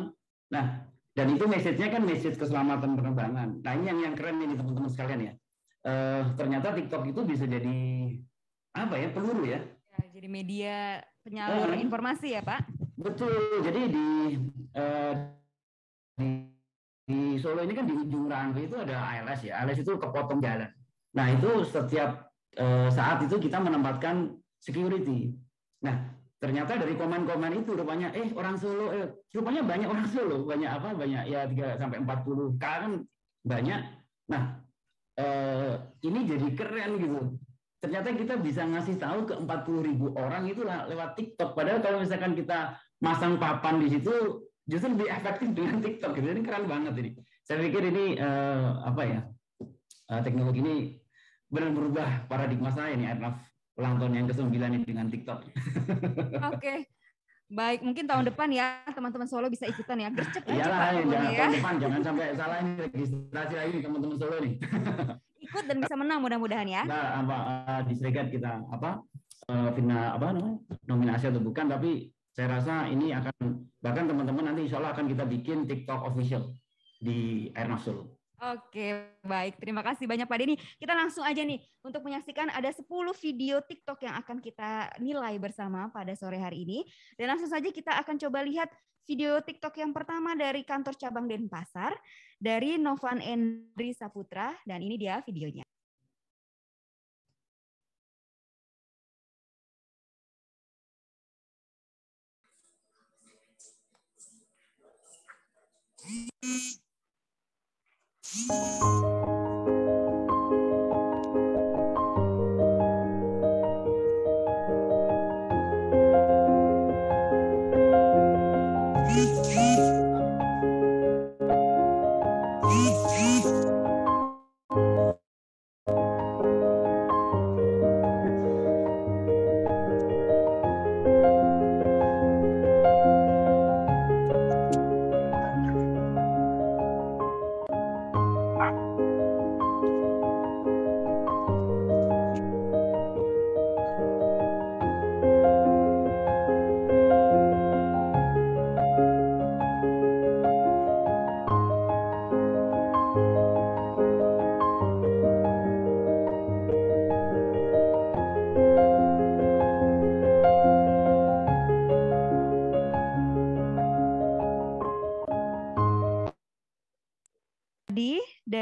Nah, dan itu message-nya kan message keselamatan penerbangan. Nah, ini yang yang keren ini teman-teman sekalian ya. Eh, ternyata TikTok itu bisa jadi apa ya peluru Ya, jadi media penyalur Eh. informasi ya, Pak? Betul. Jadi di eh, di, di Solo ini kan di ujung rangka itu ada ALS ya. ALS itu kepotong jalan. Nah itu setiap eh, saat itu kita menempatkan security. Nah ternyata dari komen-komen itu rupanya eh orang Solo eh, rupanya banyak orang Solo banyak apa banyak ya 3 sampai 40 k kan banyak. Nah eh, ini jadi keren gitu ternyata kita bisa ngasih tahu ke 40 ribu orang itu lewat TikTok. Padahal kalau misalkan kita masang papan di situ, justru lebih efektif dengan TikTok. Gitu. Ini keren banget ini. Saya pikir ini eh, apa ya eh, teknologi ini benar berubah paradigma saya nih Airnav ulang tahun yang ke-9 ini dengan TikTok. Oke. Baik, mungkin tahun depan ya teman-teman Solo bisa ikutan ya. Gercep aja Iyalah, Pak ya, ya. tahun depan jangan sampai salah ini registrasi lagi nih teman-teman Solo nih. Ikut dan bisa menang mudah-mudahan ya. Nah, apa di serikat kita apa eh, fina apa namanya nominasi atau bukan tapi saya rasa ini akan bahkan teman-teman nanti insya Allah akan kita bikin TikTok official di Airnav Solo. Oke, baik. Terima kasih banyak Pak Denny. Kita langsung aja nih untuk menyaksikan ada 10 video TikTok yang akan kita nilai bersama pada sore hari ini. Dan langsung saja kita akan coba lihat video TikTok yang pertama dari kantor cabang Denpasar dari Novan Endri Saputra dan ini dia videonya. Thank. Música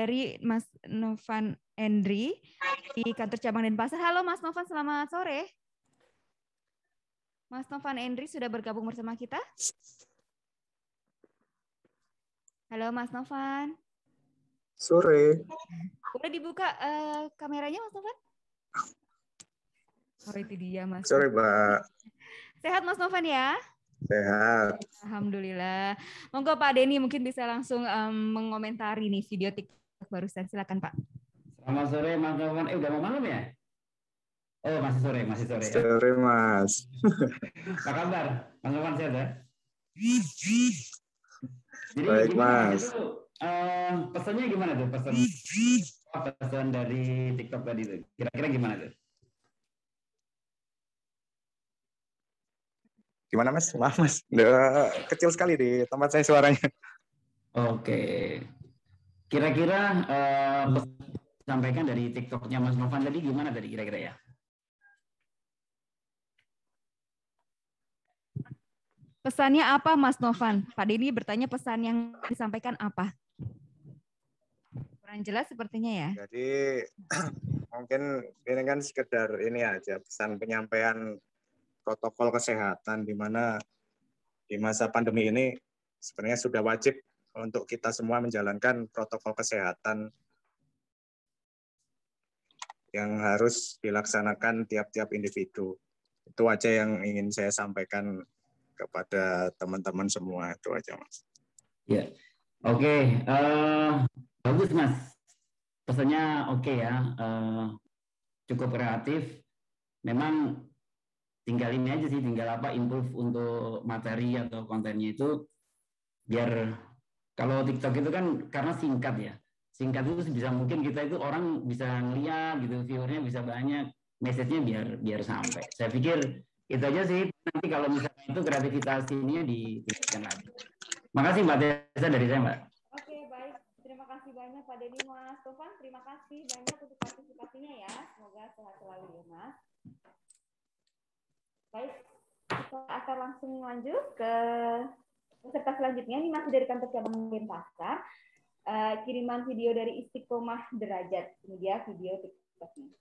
dari Mas Novan Endri di kantor cabang Denpasar. Halo Mas Novan, selamat sore. Mas Novan Endri sudah bergabung bersama kita. Halo Mas Novan. Sore. Udah dibuka uh, kameranya Mas Novan? Oh itu dia Mas. Sore Mbak. Sehat Mas Novan ya? Sehat. Alhamdulillah. Monggo Pak Denny mungkin bisa langsung um, mengomentari nih video TikTok barusan. Silakan Pak. Selamat sore Mas Novan. Eh udah mau malam ya? Oh masih sore, masih sore. Ya? Sore Mas. Apa kabar? Mas Novan sehat ya? Jadi Baik Mas. Itu, uh, pesannya gimana tuh pesan? Pesan dari TikTok tadi tuh. Kira-kira gimana tuh? Gimana Mas? Maaf Mas, Udah kecil sekali di tempat saya suaranya. Oke. Kira-kira uh, sampaikan dari TikToknya Mas Novan tadi gimana tadi kira-kira ya? Pesannya apa Mas Novan? Pak Denny bertanya pesan yang disampaikan apa? Kurang jelas sepertinya ya. Jadi mungkin ini kan sekedar ini aja pesan penyampaian protokol kesehatan di mana di masa pandemi ini sebenarnya sudah wajib untuk kita semua menjalankan protokol kesehatan yang harus dilaksanakan tiap-tiap individu. Itu aja yang ingin saya sampaikan kepada teman-teman semua itu aja mas. Ya, oke, okay. uh, bagus mas. Pesannya oke okay ya, uh, cukup kreatif. Memang tinggal ini aja sih, tinggal apa improve untuk materi atau kontennya itu biar kalau TikTok itu kan karena singkat ya, singkat itu bisa mungkin kita itu orang bisa ngeliat gitu, viewernya bisa banyak, message-nya biar biar sampai. Saya pikir itu aja sih nanti kalau misalnya itu kreativitas ini ditingkatkan lagi. Makasih Mbak Tessa dari saya Mbak. Oke baik, terima kasih banyak Pak Denny Mas Tovan, terima kasih banyak untuk partisipasinya ya. Semoga sehat selalu ya Mas. Baik, kita akan langsung lanjut ke peserta selanjutnya. Ini masih dari kantor cabang Denpasar. Uh, kiriman video dari Istiqomah Derajat. Ini dia video TikToknya.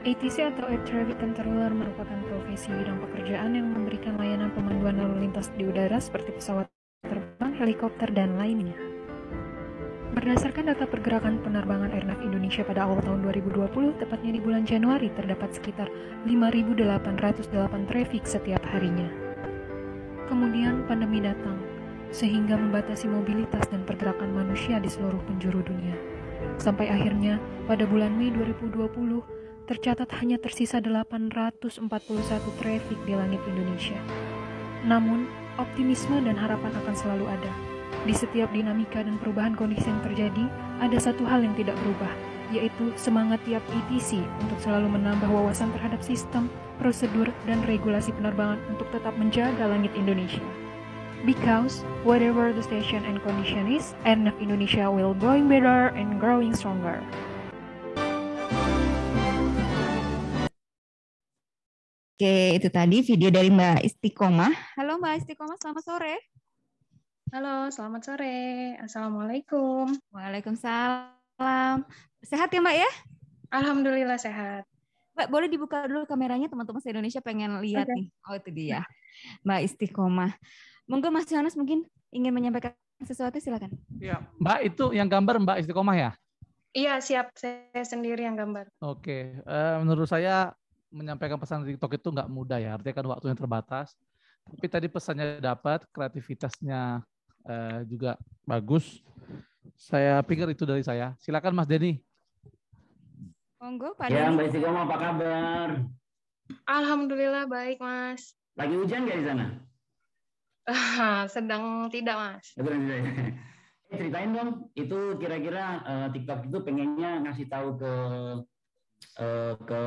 ATC atau Air Traffic Controller merupakan profesi bidang pekerjaan yang memberikan layanan pemanduan lalu lintas di udara seperti pesawat terbang, helikopter, dan lainnya. Berdasarkan data pergerakan penerbangan Airnav Indonesia pada awal tahun 2020, tepatnya di bulan Januari, terdapat sekitar 5.808 traffic setiap harinya. Kemudian pandemi datang, sehingga membatasi mobilitas dan pergerakan manusia di seluruh penjuru dunia. Sampai akhirnya, pada bulan Mei 2020, tercatat hanya tersisa 841 traffic di langit Indonesia. Namun, optimisme dan harapan akan selalu ada. Di setiap dinamika dan perubahan kondisi yang terjadi, ada satu hal yang tidak berubah, yaitu semangat tiap ETC untuk selalu menambah wawasan terhadap sistem, prosedur, dan regulasi penerbangan untuk tetap menjaga langit Indonesia. Because whatever the station and condition is, Airnav Indonesia will going better and growing stronger. Oke, itu tadi video dari Mbak Istiqomah. Halo Mbak Istiqomah, selamat sore. Halo, selamat sore. Assalamualaikum. Waalaikumsalam. Sehat ya Mbak ya? Alhamdulillah sehat. Mbak, boleh dibuka dulu kameranya teman-teman se-Indonesia pengen lihat okay. nih. Oh, itu dia. Mbak Istiqomah. Monggo Mas Johannes mungkin ingin menyampaikan sesuatu silakan. Iya, Mbak itu yang gambar Mbak Istiqomah ya? Iya, siap. Saya sendiri yang gambar. Oke, uh, menurut saya menyampaikan pesan TikTok itu nggak mudah ya, artinya kan waktunya terbatas. Tapi tadi pesannya dapat, kreativitasnya eh, juga bagus. Saya pikir itu dari saya. Silakan Mas Denny. Monggo, Pak Ya, Mbak Istiqomah apa kabar? Alhamdulillah baik, Mas. Lagi hujan nggak di sana? Sedang tidak, Mas. Sedang tidak. Eh, ceritain dong, itu kira-kira uh, TikTok itu pengennya ngasih tahu ke uh, ke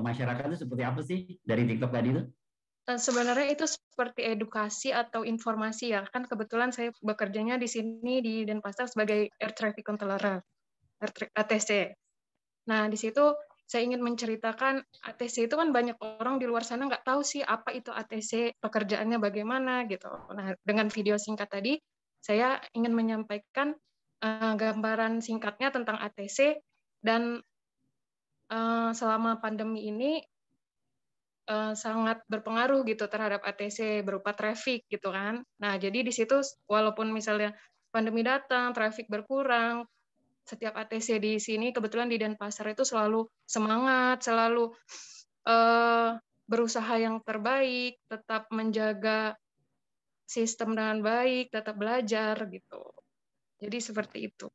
masyarakat itu seperti apa sih dari TikTok tadi itu? Sebenarnya itu seperti edukasi atau informasi ya. Kan kebetulan saya bekerjanya di sini di Denpasar sebagai Air Traffic Controller, ATC. Nah, di situ saya ingin menceritakan ATC itu kan banyak orang di luar sana nggak tahu sih apa itu ATC, pekerjaannya bagaimana gitu. Nah, dengan video singkat tadi, saya ingin menyampaikan uh, gambaran singkatnya tentang ATC dan uh, selama pandemi ini uh, sangat berpengaruh gitu terhadap ATC berupa traffic gitu kan. Nah, jadi di situ walaupun misalnya pandemi datang, traffic berkurang, setiap ATC di sini kebetulan di Denpasar itu selalu semangat, selalu uh, berusaha yang terbaik, tetap menjaga sistem dengan baik, tetap belajar gitu. Jadi seperti itu.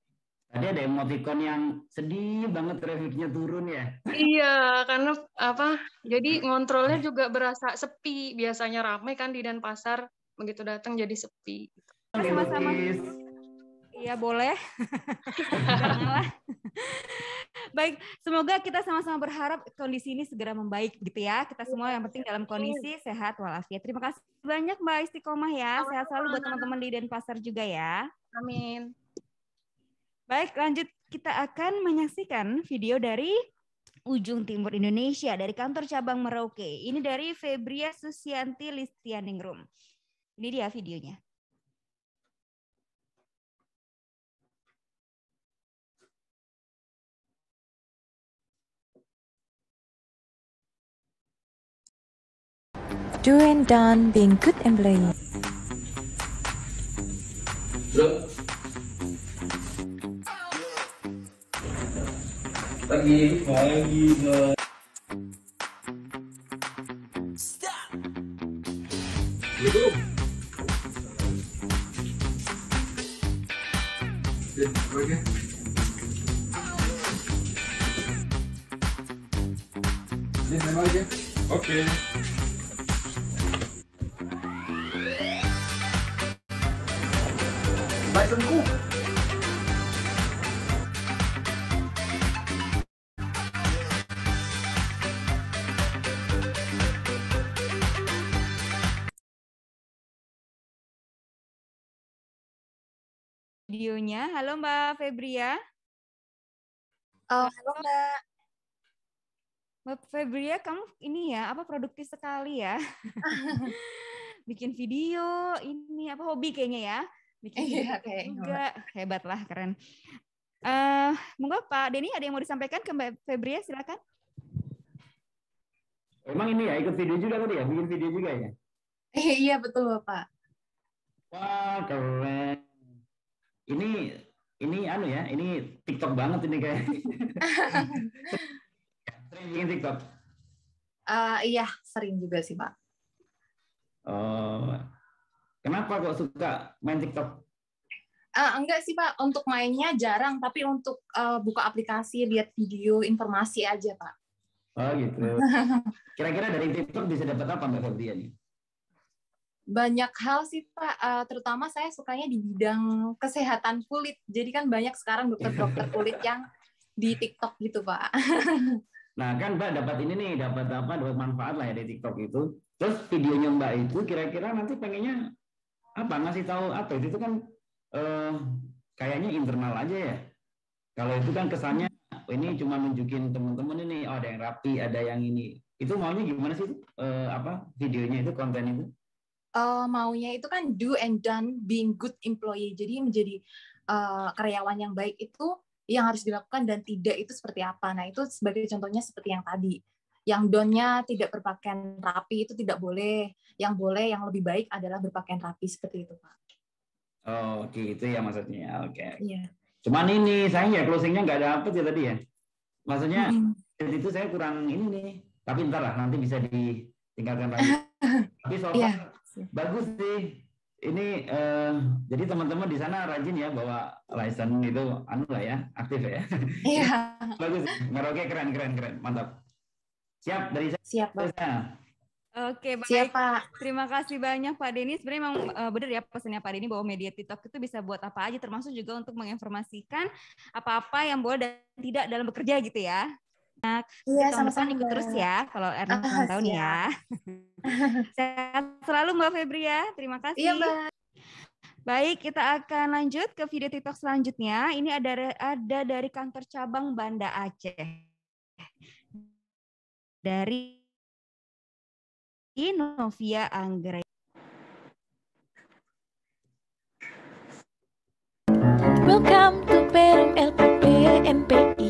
Tadi ada emoticon yang sedih banget trafficnya turun ya. Iya, karena apa? Jadi ngontrolnya juga berasa sepi. Biasanya ramai kan di Denpasar, begitu datang jadi sepi. Sama-sama. Iya boleh. Baik, semoga kita sama-sama berharap kondisi ini segera membaik gitu ya. Kita semua yang penting dalam kondisi sehat walafiat. Terima kasih banyak Mbak Istiqomah ya. Sehat selalu buat teman-teman di Denpasar juga ya. Amin. Baik, lanjut kita akan menyaksikan video dari ujung timur Indonesia dari kantor cabang Merauke. Ini dari Febria Susianti Listianingrum. Ini dia videonya. Do and done being good employee. Lagi, lagi. Oke. Ini sama aja. Oke. Baikku. Videonya. Halo Mbak Febria. Oh, halo Mbak. Mbak Febria, kamu ini ya, apa produktif sekali ya. Bikin video, ini apa hobi kayaknya ya. Bikin Iya, video kayaknya, juga. Hebat lah, keren. Eh, monggo Pak Denny ada yang mau disampaikan ke Mbak Febria, silakan. Emang ini ya ikut video juga tadi ya, bikin video juga ya. Eh, iya betul Bapak. Wah keren. Ini ini anu ya, ini TikTok banget ini kayak. Sering bikin TikTok. Eh, iya sering juga sih Pak. Oh, kenapa kok suka main TikTok? Eh, enggak sih Pak, untuk mainnya jarang, tapi untuk eh, buka aplikasi, lihat video, informasi aja Pak. Oh gitu. Kira-kira dari TikTok bisa dapat apa Mbak Febria nih? Banyak hal sih Pak, Eh, terutama saya sukanya di bidang kesehatan kulit. Jadi kan banyak sekarang dokter-dokter kulit yang di TikTok gitu Pak. Nah kan Mbak dapat ini nih, dapat apa, dapat manfaat lah ya di TikTok itu. Terus videonya Mbak itu kira-kira nanti pengennya apa ngasih tahu apa itu kan eh, kayaknya internal aja ya. Kalau itu kan kesannya oh, ini cuma nunjukin teman-teman ini oh, ada yang rapi, ada yang ini. Itu maunya gimana sih eh, apa videonya itu konten itu? Eh, maunya itu kan do and done being good employee. Jadi menjadi eh, karyawan yang baik itu yang harus dilakukan dan tidak itu seperti apa. Nah itu sebagai contohnya seperti yang tadi. Yang donnya tidak berpakaian rapi itu tidak boleh. Yang boleh yang lebih baik adalah berpakaian rapi seperti itu Pak. Oh, oke itu ya maksudnya. Oke. Iya. Cuman ini saya ya closingnya nggak dapet ya tadi ya. Maksudnya jadi itu saya kurang ini nih. Tapi ntar lah nanti bisa ditingkatkan lagi. Tapi so far Iya. Bagus sih. Ini eh, jadi teman-teman di sana rajin ya bawa license itu anu lah ya aktif ya. Iya. bagus. Ngeroke keren keren keren mantap. Siap dari saya. Siap Pak. Oke, baik. Siap, Pak. Terima kasih banyak Pak Denny. Sebenarnya memang eh, benar ya pesannya Pak Denny bahwa media TikTok itu bisa buat apa aja, termasuk juga untuk menginformasikan apa-apa yang boleh dan tidak dalam bekerja gitu ya. Nah, Iya, tahun depan sama-sama. ikut terus ya kalau Erna Ah, ulang tahun ya. Sehat selalu Mbak Febria. Terima kasih. Iya, Mbak. Baik, kita akan lanjut ke video TikTok selanjutnya. Ini ada ada dari kantor cabang Banda Aceh. dari Novia Anggrek. Welcome to Perum LPP MPI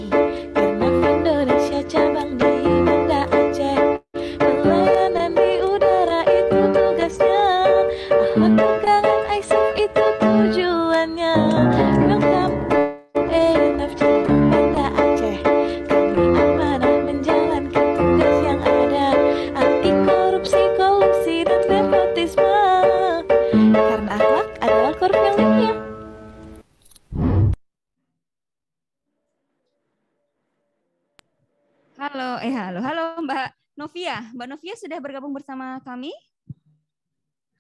Novia. Mbak Novia sudah bergabung bersama kami.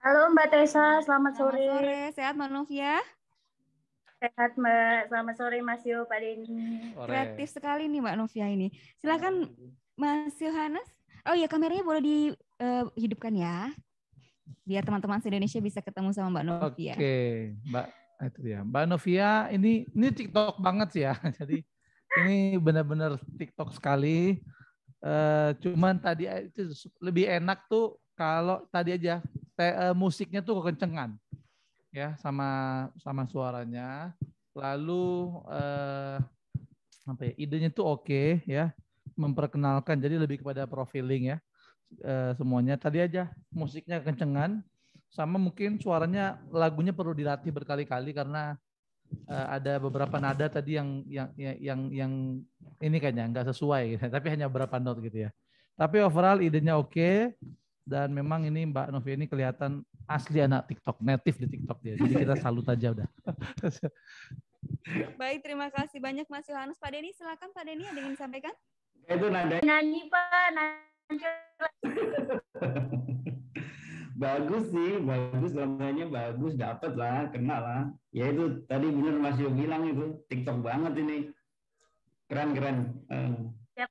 Halo Mbak Tessa, selamat sore. Selamat sore, sehat Mbak Novia? Sehat Mbak, selamat sore Mas Yo, Pak Denny. Kreatif sekali nih Mbak Novia ini. Silakan Mas Yohanes. Oh ya kameranya boleh dihidupkan ya, biar teman-teman se-Indonesia bisa ketemu sama Mbak Novia. Oke, Mbak itu ya. Mbak Novia ini ini TikTok banget sih ya. Jadi ini benar-benar TikTok sekali. Eh, cuman tadi itu lebih enak tuh kalau tadi aja te- eh, musiknya tuh kekencengan ya sama sama suaranya. Lalu eh, apa ya idenya tuh oke ya memperkenalkan jadi lebih kepada profiling ya eh, semuanya. Tadi aja musiknya kencengan sama mungkin suaranya lagunya perlu dilatih berkali-kali karena eh, ada beberapa nada tadi yang yang yang yang, yang ini kayaknya nggak sesuai gitu. tapi hanya beberapa note gitu ya. Tapi overall idenya oke dan memang ini Mbak Novi ini kelihatan asli anak TikTok, native di TikTok dia. Jadi kita salut aja udah. Baik, terima kasih banyak Mas Yohanes. Pak Denny, silakan Pak Denny ada yang disampaikan? Itu nada Nyanyi Pak, nyanyi. bagus sih, bagus namanya bagus, dapat lah, kena lah. Ya itu tadi bener Mas Yo bilang itu TikTok banget ini, keren keren. Eh, Siap.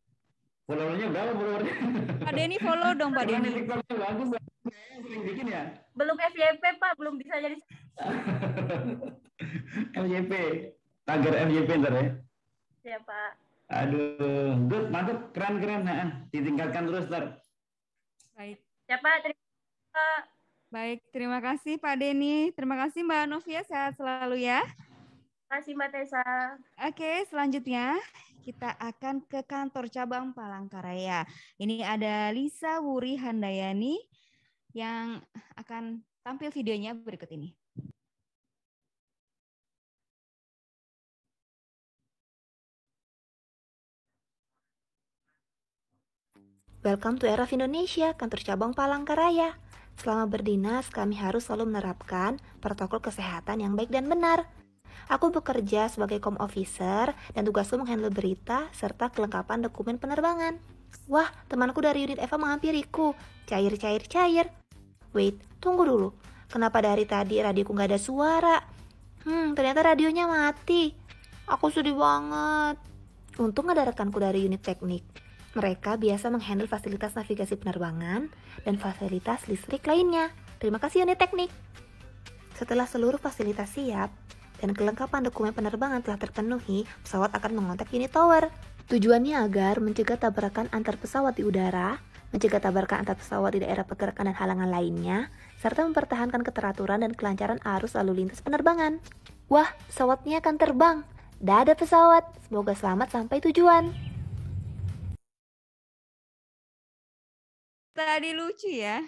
Followernya berapa followernya? Pak Denny follow dong Pak Denny. TikToknya bagus, sering bikin ya. Belum FYP Pak, belum bisa jadi. FYP, tagar FYP ntar ya. Ya Pak. Aduh, good, mantap, keren keren. Nah, ditingkatkan terus ntar. Baik. Ya Pak, terima Pak. Baik, terima kasih Pak Denny. Terima kasih Mbak Novia, sehat selalu ya. Terima kasih Mbak Tessa. Oke, selanjutnya kita akan ke kantor cabang Palangkaraya. Ini ada Lisa Wuri Handayani yang akan tampil videonya berikut ini. Welcome to Eraf Indonesia, kantor cabang Palangkaraya. Selama berdinas, kami harus selalu menerapkan protokol kesehatan yang baik dan benar. Aku bekerja sebagai com officer dan tugasku menghandle berita serta kelengkapan dokumen penerbangan. Wah, temanku dari unit Eva menghampiriku. Cair, cair, cair. Wait, tunggu dulu. Kenapa dari tadi radioku nggak ada suara? Hmm, ternyata radionya mati. Aku sedih banget. Untung ada rekanku dari unit teknik. Mereka biasa menghandle fasilitas navigasi penerbangan dan fasilitas listrik lainnya. Terima kasih unit teknik. Setelah seluruh fasilitas siap dan kelengkapan dokumen penerbangan telah terpenuhi, pesawat akan mengontak unit tower. Tujuannya agar mencegah tabrakan antar pesawat di udara, mencegah tabrakan antar pesawat di daerah pergerakan dan halangan lainnya, serta mempertahankan keteraturan dan kelancaran arus lalu lintas penerbangan. Wah, pesawatnya akan terbang. Dadah pesawat, semoga selamat sampai tujuan. Tadi lucu ya.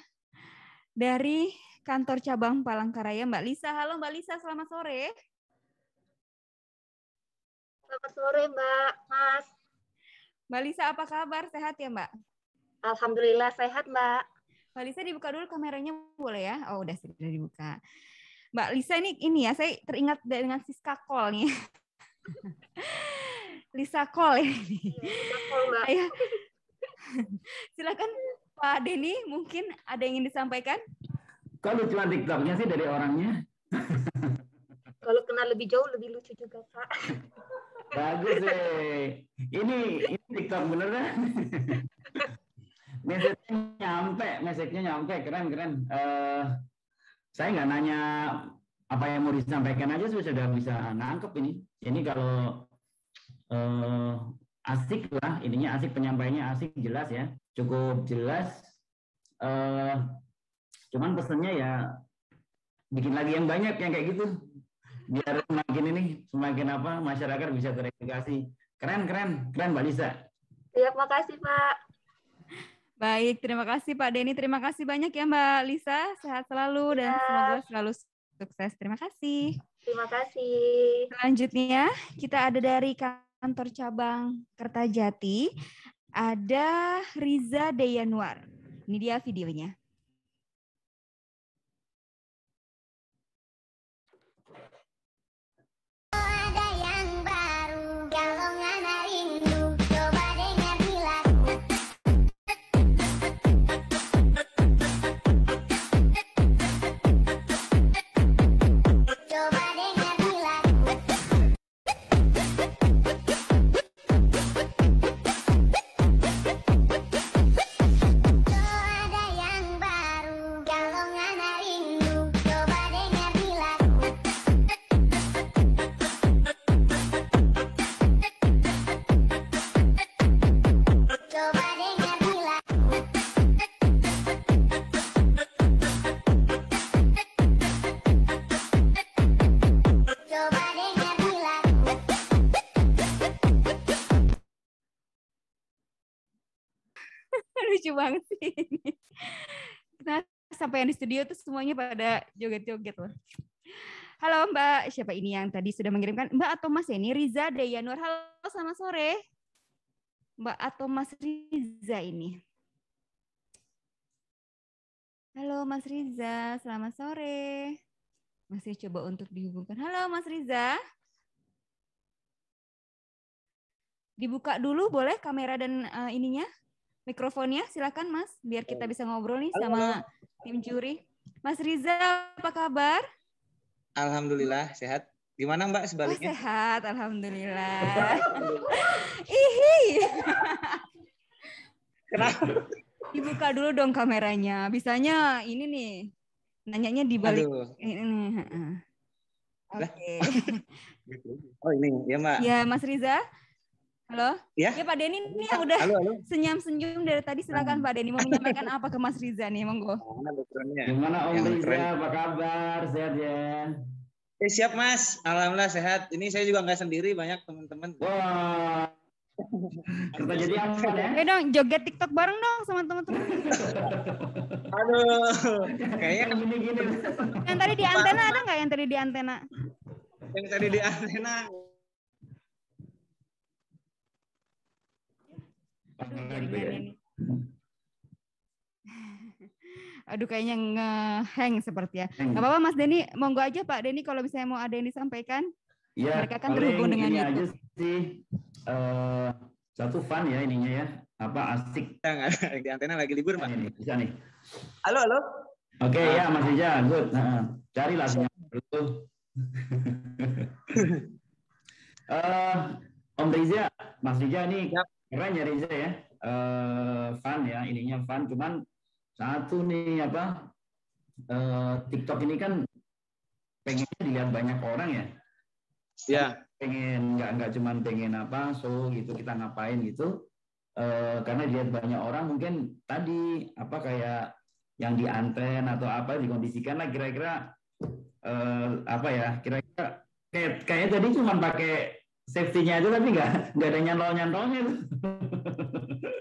Dari kantor cabang Palangkaraya, Mbak Lisa. Halo Mbak Lisa, selamat sore. Selamat sore Mbak, Mas. Mbak Lisa, apa kabar? Sehat ya Mbak? Alhamdulillah sehat Mbak. Mbak Lisa dibuka dulu kameranya boleh ya? Oh udah sudah dibuka. Mbak Lisa ini ini ya, saya teringat dengan Siska Kol nih. Lisa Kol ya ini. Mbak. Ayo. Silakan Pak Denny, mungkin ada yang ingin disampaikan? Kok lucuan TikToknya sih dari orangnya? Kalau kenal lebih jauh lebih lucu juga Pak. Bagus deh. Ini ini TikTok beneran. Message-nya nyampe, message-nya nyampe, keren keren. Eh, saya nggak nanya apa yang mau disampaikan aja sudah bisa nangkep ini. Ini kalau eh, asik lah, ininya asik penyampaiannya asik jelas ya. Cukup jelas. Eh, cuman pesannya ya bikin lagi yang banyak yang kayak gitu biar semakin ini semakin apa masyarakat bisa teredukasi keren keren keren mbak Lisa Siap, makasih Pak. Baik, terima kasih Pak Denny. Terima kasih banyak ya Mbak Lisa. Sehat selalu dan semoga selalu sukses. Terima kasih. Terima kasih. Selanjutnya kita ada dari kantor cabang Kertajati. Ada Riza Deyanuar. Ini dia videonya. Banget sih ini. Nah, sampai yang di studio tuh semuanya pada joget-joget loh. Halo Mbak, siapa ini yang tadi sudah mengirimkan? Mbak atau Mas ini Riza Dayanur. Halo, selamat sore. Mbak atau Mas Riza ini. Halo Mas Riza, selamat sore. Masih coba untuk dihubungkan. Halo Mas Riza. Dibuka dulu boleh kamera dan eh, ininya? Mikrofonnya silakan Mas, biar kita bisa ngobrol nih sama halo. tim juri. Mas Riza, apa kabar? Alhamdulillah sehat. Gimana Mbak Oh, sebaliknya? sehat, alhamdulillah. Ihi. Kenapa? Dibuka dulu dong kameranya. Bisanya ini nih. Nanyanya di balik Aduh. ini. Oke. Oh ini ya Mbak. Ya, Mas Riza. Halo? Ya? Pak Denny nih yang udah Halo, halo. senyum-senyum dari tadi. Silakan Pak Denny mau menyampaikan apa ke Mas Riza nih, monggo. Gimana Om Yang Riza keren. apa kabar sehat ya Eh, siap Mas. Alhamdulillah sehat. Ini saya juga nggak sendiri, banyak teman-teman. Wah. Kerja jadi aman ya? Ayo dong, joget TikTok bareng dong sama teman-teman. Aduh, kayaknya gini-gini. Yang tadi di antena ada nggak yang tadi di antena? Yang tadi di antena. Aduh kayaknya nge-hang seperti ya. Gak apa-apa Mas Denny, monggo aja Pak Denny kalau misalnya mau ada yang disampaikan. Ya, Mereka kan terhubung dengan ini aja sih eh, satu fun ya ininya ya. Apa asik. di antena lagi libur, Pak. Ini, bisa nih. Halo, halo. Oke ya Mas Riza, good. Nah, carilah sinyal dulu. Eh, Om Riza, Mas Riza ini keren ya Riza ya. Eh, fun ya, ininya fun. Cuman satu nih apa eh, TikTok ini kan pengennya dilihat banyak orang ya. Ya. Pengen nggak nggak cuman pengen apa so gitu kita ngapain gitu. Eh, karena dilihat banyak orang mungkin tadi apa kayak yang di anten atau apa dikondisikan lah kira-kira eh, apa ya kira-kira kayak kayaknya tadi cuma pakai safety-nya aja tapi nggak nggak ada nyantol-nyantolnya tuh.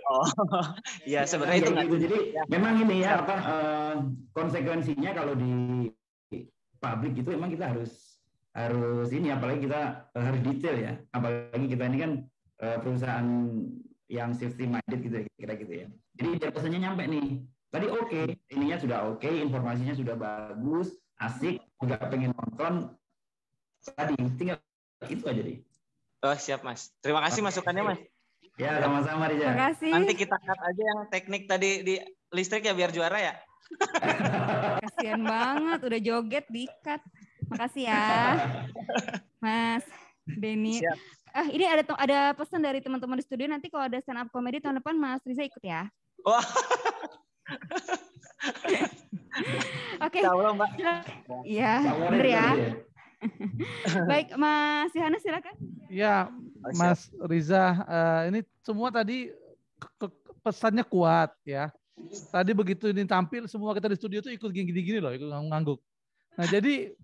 Oh, ya sebenarnya itu Kayak nggak gitu. Jadi memang ini ya apa eh, konsekuensinya kalau di publik gitu memang kita harus harus ini apalagi kita eh, harus detail ya apalagi kita ini kan eh, perusahaan yang safety minded gitu ya kira gitu ya. Jadi biar pesannya nyampe nih. Tadi oke, ininya sudah oke, informasinya sudah bagus, asik, juga pengen nonton. Tadi tinggal itu aja deh. Oh, siap, Mas. Terima kasih masukannya, Mas. Ya, sama-sama Riza. Nanti kita cut aja yang teknik tadi di listrik ya biar juara ya. Kasihan banget, udah joget dikat. Makasih ya, Mas Denny. Ah, ini ada ada pesan dari teman-teman di studio. Nanti kalau ada stand up comedy tahun depan, Mas Riza ikut ya. Wah. Oke. Mbak. Iya, bener ya. tadi ya. Baik, Mas Yohanes silakan. Ya, Mas Riza, eh, ini semua tadi ke- ke- pesannya kuat ya. Tadi begitu ini tampil semua kita di studio tuh ikut gini-gini loh, ikut ngangguk. Nah, jadi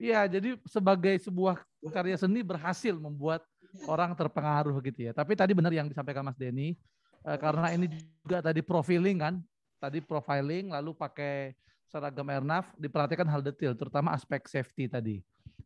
ya jadi sebagai sebuah karya seni berhasil membuat orang terpengaruh gitu ya. Tapi tadi benar yang disampaikan Mas Denny eh, karena ini juga tadi profiling kan, tadi profiling lalu pakai seragam airnav diperhatikan hal detail terutama aspek safety tadi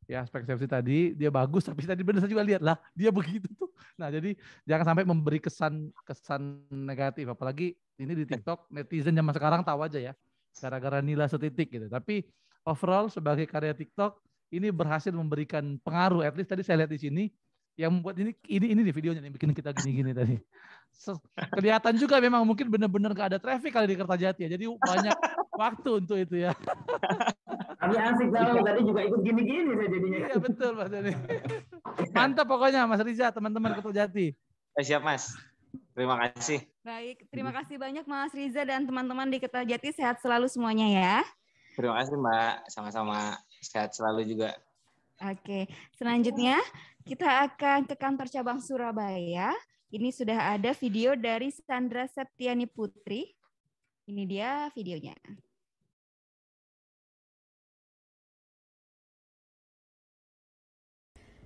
ya aspek safety tadi dia bagus tapi tadi benar saya juga lihat. Lah dia begitu tuh. Nah jadi jangan sampai memberi kesan kesan negatif. Apalagi ini di TikTok netizen zaman sekarang tahu aja ya gara-gara nilai setitik gitu. Tapi overall sebagai karya TikTok ini berhasil memberikan pengaruh. At least tadi saya lihat di sini yang membuat ini ini ini nih videonya yang bikin kita gini-gini tadi. Se- kelihatan juga memang mungkin benar-benar gak ada traffic kali di Kertajati ya. Jadi banyak waktu untuk itu ya Tapi asik tau, tadi juga ikut gini-gini saya jadinya. Iya betul Mas Denny. Mantap pokoknya Mas Riza, teman-teman Kertajati. Eh, siap Mas. Terima kasih. Baik, terima kasih banyak Mas Riza dan teman-teman di Kertajati. Sehat selalu semuanya ya. Terima kasih Mbak. Sama-sama. Sehat selalu juga. Oke, selanjutnya kita akan ke kantor cabang Surabaya. Ini sudah ada video dari Sandra Septiani Putri. Ini dia videonya.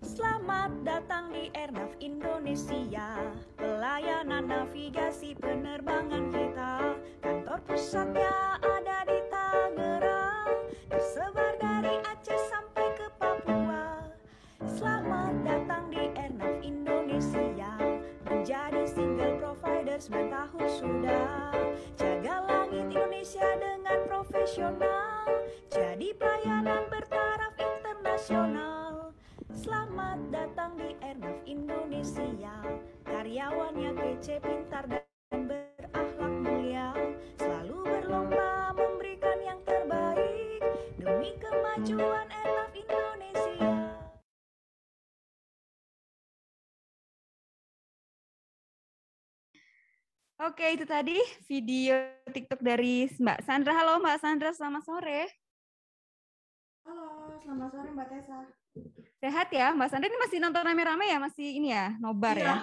Selamat datang di Airnav Indonesia. Pelayanan navigasi penerbangan kita. Kantor pusatnya ada di Tangerang. Tersebar dari Aceh sampai ke Papua. Selamat datang di Airnav Indonesia. Menjadi single provider 9 tahun sudah. Jaga langit Indonesia dengan profesional. Jadi pelayanan bertaraf internasional Selamat datang di Airnav Indonesia Karyawannya kece, pintar, dan berakhlak mulia Selalu berlomba memberikan yang terbaik Demi kemajuan Airnav Indonesia Oke, itu tadi video TikTok dari Mbak Sandra. Halo Mbak Sandra, selamat sore. Halo, selamat sore Mbak Tessa. Sehat ya, Mbak Sandra ini masih nonton rame-rame ya, masih ini ya, nobar ya.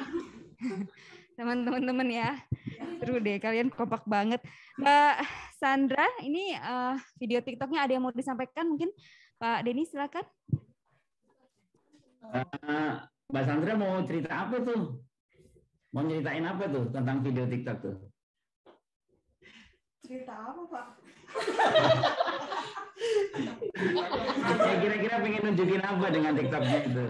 Teman-teman ya. Seru deh, kalian kompak banget. Mbak Sandra, ini eh, video TikToknya ada yang mau disampaikan mungkin Pak Denny silakan. Eh, Mbak Sandra mau cerita apa tuh? Mau nyeritain apa tuh tentang video TikTok tuh? Cerita apa Pak? Kira-kira pengen nunjukin apa dengan TikToknya itu?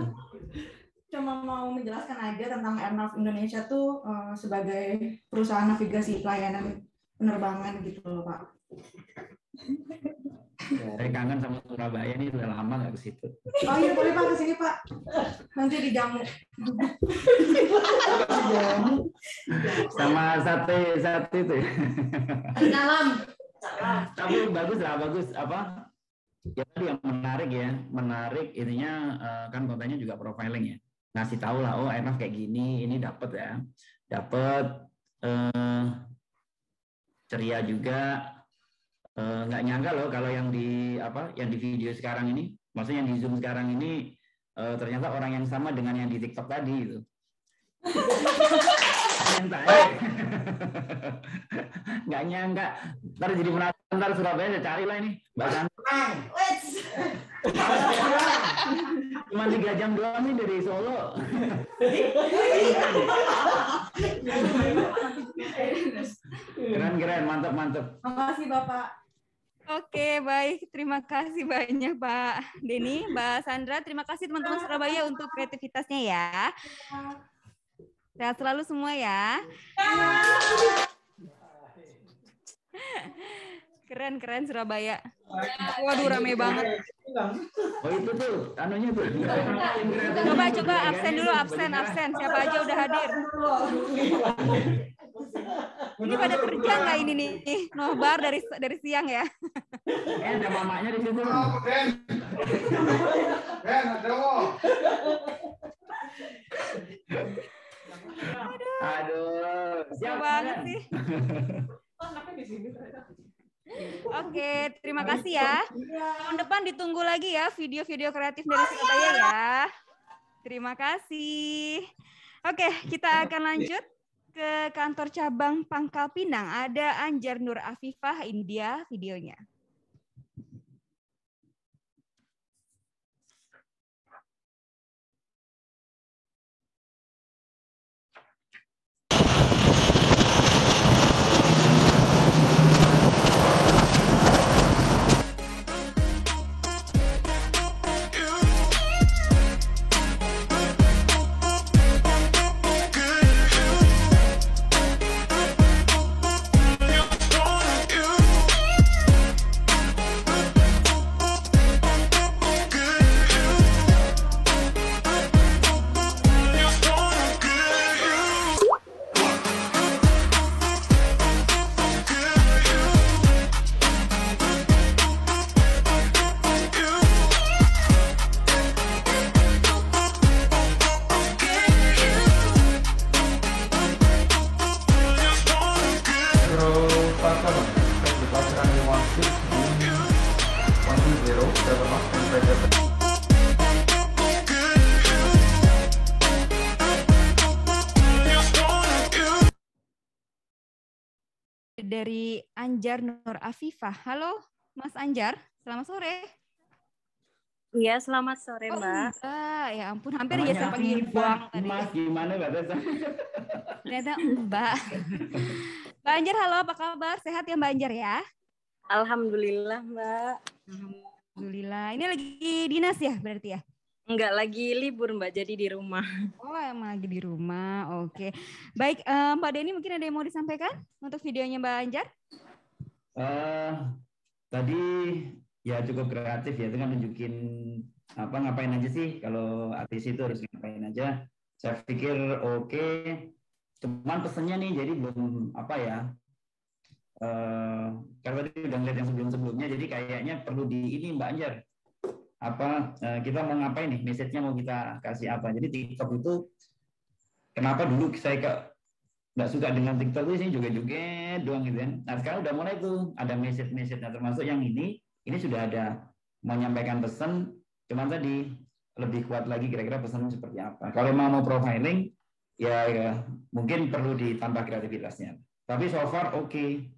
Cuma mau menjelaskan aja tentang Airnav Indonesia tuh eh, sebagai perusahaan navigasi pelayanan penerbangan gitu loh Pak. Saya kangen sama Surabaya nih udah lama nggak ke situ. Oh iya boleh Pak ke sini Pak. Nanti dijamu. Sama sate sate itu. Dalam. Tapi bagus lah, bagus apa? Ya tadi yang menarik ya, menarik intinya eh, kan kontennya juga profiling ya. Ngasih tahu lah, oh Airnav kayak gini, ini dapat ya, dapat eh, ceria juga. Eh, nggak nyangka loh kalau yang di apa, yang di video sekarang ini, maksudnya yang di zoom sekarang ini eh, ternyata orang yang sama dengan yang di TikTok tadi gitu. Tanya. nggak nyangka. Ntar jadi penasaran ntar Surabaya saya cari lah ini. Mbak Sandra cuma tiga jam doang nih dari Solo. Keren keren. Mantap mantap. Makasih Bapak. Oke, baik. Terima kasih banyak Pak Denny, Mbak Sandra. Terima kasih teman-teman Surabaya untuk kreativitasnya ya. Sehat selalu semua ya. Keren, keren Surabaya. Waduh, rame banget. oh itu tuh anunya tuh Coba, coba absen dulu, absen, absen. Siapa aja udah hadir. Ini pada kerja nggak ini nih? Nobar dari dari siang ya. eh ada mamanya di situ aduh Siap banget sih. Oke, terima kasih ya. Tahun depan ditunggu lagi ya video-video kreatif dari Surabaya ya. Terima kasih. Oke, kita akan lanjut ke kantor cabang Pangkal Pinang. Ada Anjar Nur Afifah, ini dia videonya. Dari Anjar Nur Afifah. Halo, Mas Anjar. Selamat sore. Iya, selamat sore, Oh, Mbak. enggak. Ya ampun, hampir ya saya panggil. Buang tadi. Mas gimana Mbak Tessa? Ternyata Mbak. Mbak Anjar, halo apa kabar? Sehat ya Mbak Anjar ya? Alhamdulillah, Mbak. Alhamdulillah. Ini lagi dinas ya berarti ya? Enggak lagi libur, Mbak, jadi di rumah. Oh, emang lagi di rumah. Oke. Baik, eh, Mbak Deni mungkin ada yang mau disampaikan untuk videonya Mbak Anjar? Eh, tadi ya cukup kreatif ya dengan nunjukin apa ngapain aja sih kalau artis itu harus ngapain aja. Saya pikir oke. Cuman pesannya nih jadi belum apa ya? Eh, karena tadi udah ngeliat yang sebelum-sebelumnya, jadi kayaknya perlu di ini Mbak Anjar. Apa eh, kita mau ngapain nih? Message-nya mau kita kasih apa? Jadi TikTok itu kenapa dulu saya ke nggak suka dengan TikTok itu sih joget-joget doang gitu kan. Nah sekarang udah mulai tuh ada message-message nah, termasuk yang ini ini sudah ada menyampaikan pesan cuman tadi lebih kuat lagi kira-kira pesannya seperti apa. Kalau mau mau profiling ya, ya mungkin perlu ditambah kreativitasnya. Tapi so far oke.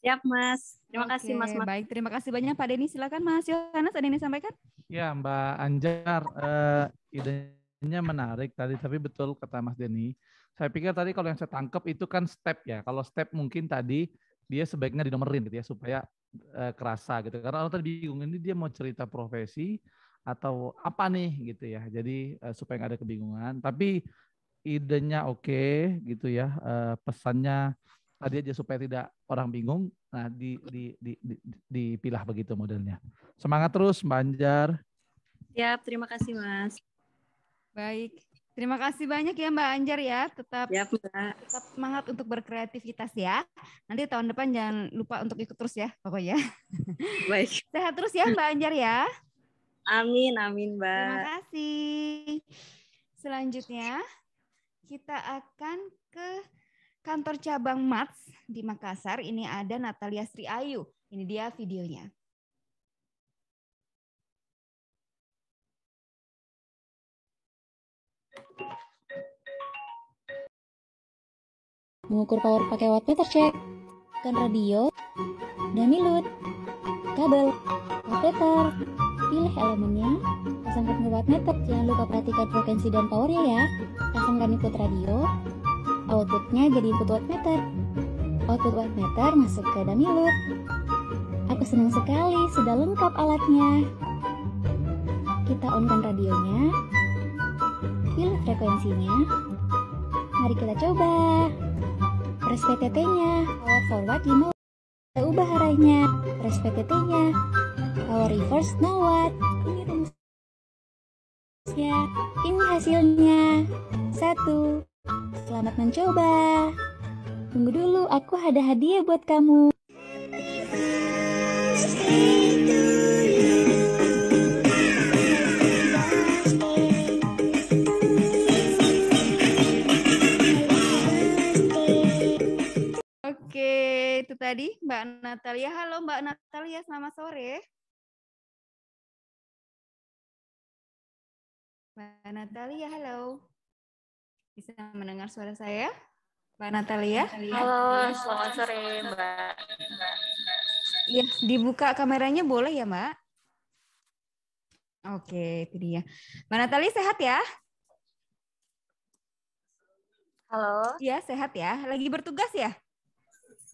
Siap, Mas. Terima kasih, Oke, Mas. Mas. Baik, terima kasih banyak Pak Deni. Silakan Mas Yohanes ada yang disampaikan? Ya, Mbak Anjar, eh, idenya menarik tadi, tapi betul kata Mas Denny. Saya pikir tadi kalau yang saya tangkap itu kan step ya. Kalau step mungkin tadi dia sebaiknya dinomerin gitu ya supaya eh, kerasa gitu. Karena orang tadi bingung ini dia mau cerita profesi atau apa nih gitu ya. Jadi eh, supaya nggak ada kebingungan. Tapi idenya oke gitu ya. Eh, pesannya tadi aja supaya tidak orang bingung. Nah, di, di, di, di, dipilah begitu modelnya. Semangat terus Mbak Anjar. Siap, terima kasih, Mas. Baik. Terima kasih banyak ya Mbak Anjar ya. Tetap Siap, Mbak. tetap semangat untuk berkreativitas ya. Nanti tahun depan jangan lupa untuk ikut terus ya pokoknya. Baik. Sehat terus ya Mbak Anjar ya. Amin, amin, Terima Mbak. kasih. Selanjutnya kita akan ke kantor cabang MATS di Makassar. Ini ada Natalia Sri Ayu. Ini dia videonya. Mengukur power pakai wattmeter cek. Kan radio, damilut, kabel, wattmeter. Pilih elemennya, pasangkan ke wattmeter. Jangan lupa perhatikan frekuensi dan powernya ya. Pasangkan input radio, outputnya jadi input wattmeter. Output wattmeter masuk ke damilut. Aku senang sekali, sudah lengkap alatnya. Kita onkan radionya, pilih frekuensinya. Mari kita coba. Press PTT-nya, power forward 5 Kita ubah arahnya. Press PTT-nya, power reverse 0 watt. Ini rumusnya. Ini hasilnya. Satu. Selamat mencoba. Tunggu dulu, aku ada hadiah buat kamu. Oke, itu tadi Mbak Natalia. Halo Mbak Natalia, selamat sore. Mbak Natalia, halo. Bisa mendengar suara saya? Mbak Natalia? Halo, selamat sore Mbak. Iya, dibuka kameranya boleh ya, Mbak? Oke, itu dia. Mbak Natalia sehat ya? Halo. Iya, sehat ya. Lagi bertugas ya?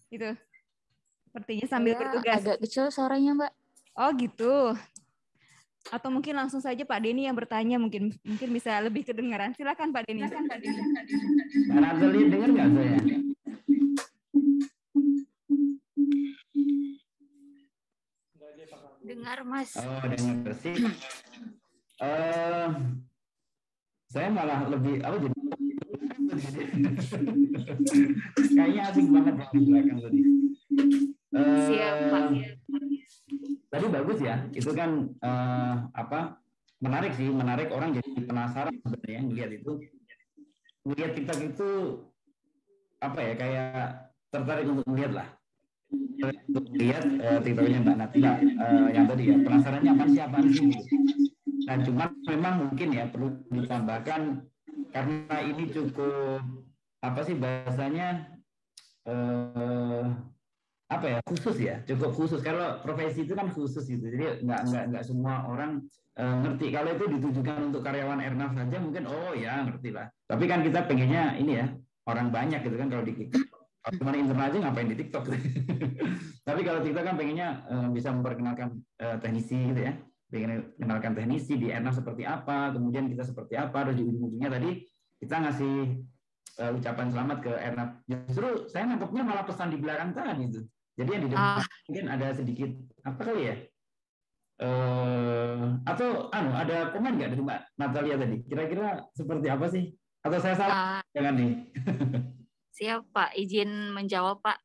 Gitu. Sepertinya sambil Saya bertugas. Agak kecil suaranya Mbak. Oh, gitu. Atau mungkin langsung saja Pak Denny yang bertanya mungkin mungkin bisa lebih kedengaran. Silakan Pak Denny. Silakan Pak Denny. Mbak Natali dengar nggak saya? Dengar Mas. Oh, dengar sih. Eh, saya malah lebih apa jadi kayaknya asing banget di belakang tadi. Eh, Siap Pak. Tadi bagus ya, itu kan eh, apa menarik sih, menarik orang jadi penasaran sebenarnya ngelihat itu. Ngelihat TikTok itu apa ya kayak tertarik untuk melihat lah untuk lihat uh, tiktoknya Mbak Natila uh, yang tadi ya penasarannya apa sih apa sih. Nah cuma memang mungkin ya perlu ditambahkan karena ini cukup apa sih bahasanya eh apa ya khusus ya cukup khusus. Kalau profesi itu kan khusus gitu. Jadi nggak nggak nggak semua orang eh, ngerti. Kalau itu ditujukan untuk karyawan Airnav saja mungkin oh ya ngerti lah. Tapi kan kita pengennya ini ya orang banyak gitu kan kalau di TikTok. Cuma internal aja ngapain di TikTok? Tapi kalau TikTok kan pengennya eh, bisa memperkenalkan eh, teknisi gitu ya. Pengen kenalkan teknisi di Airnav seperti apa kemudian kita seperti apa. Terus di ujung-ujungnya tadi kita ngasih eh, ucapan selamat ke Airnav justru saya nangkepnya malah pesan di belakang tangan itu jadi yang di depan mungkin ada sedikit apa kali ya? Eh atau anu ada komen nggak dari Mbak Natalia tadi? Kira-kira seperti apa sih? Atau saya salah? Jangan nih. Siap Pak, izin menjawab Pak.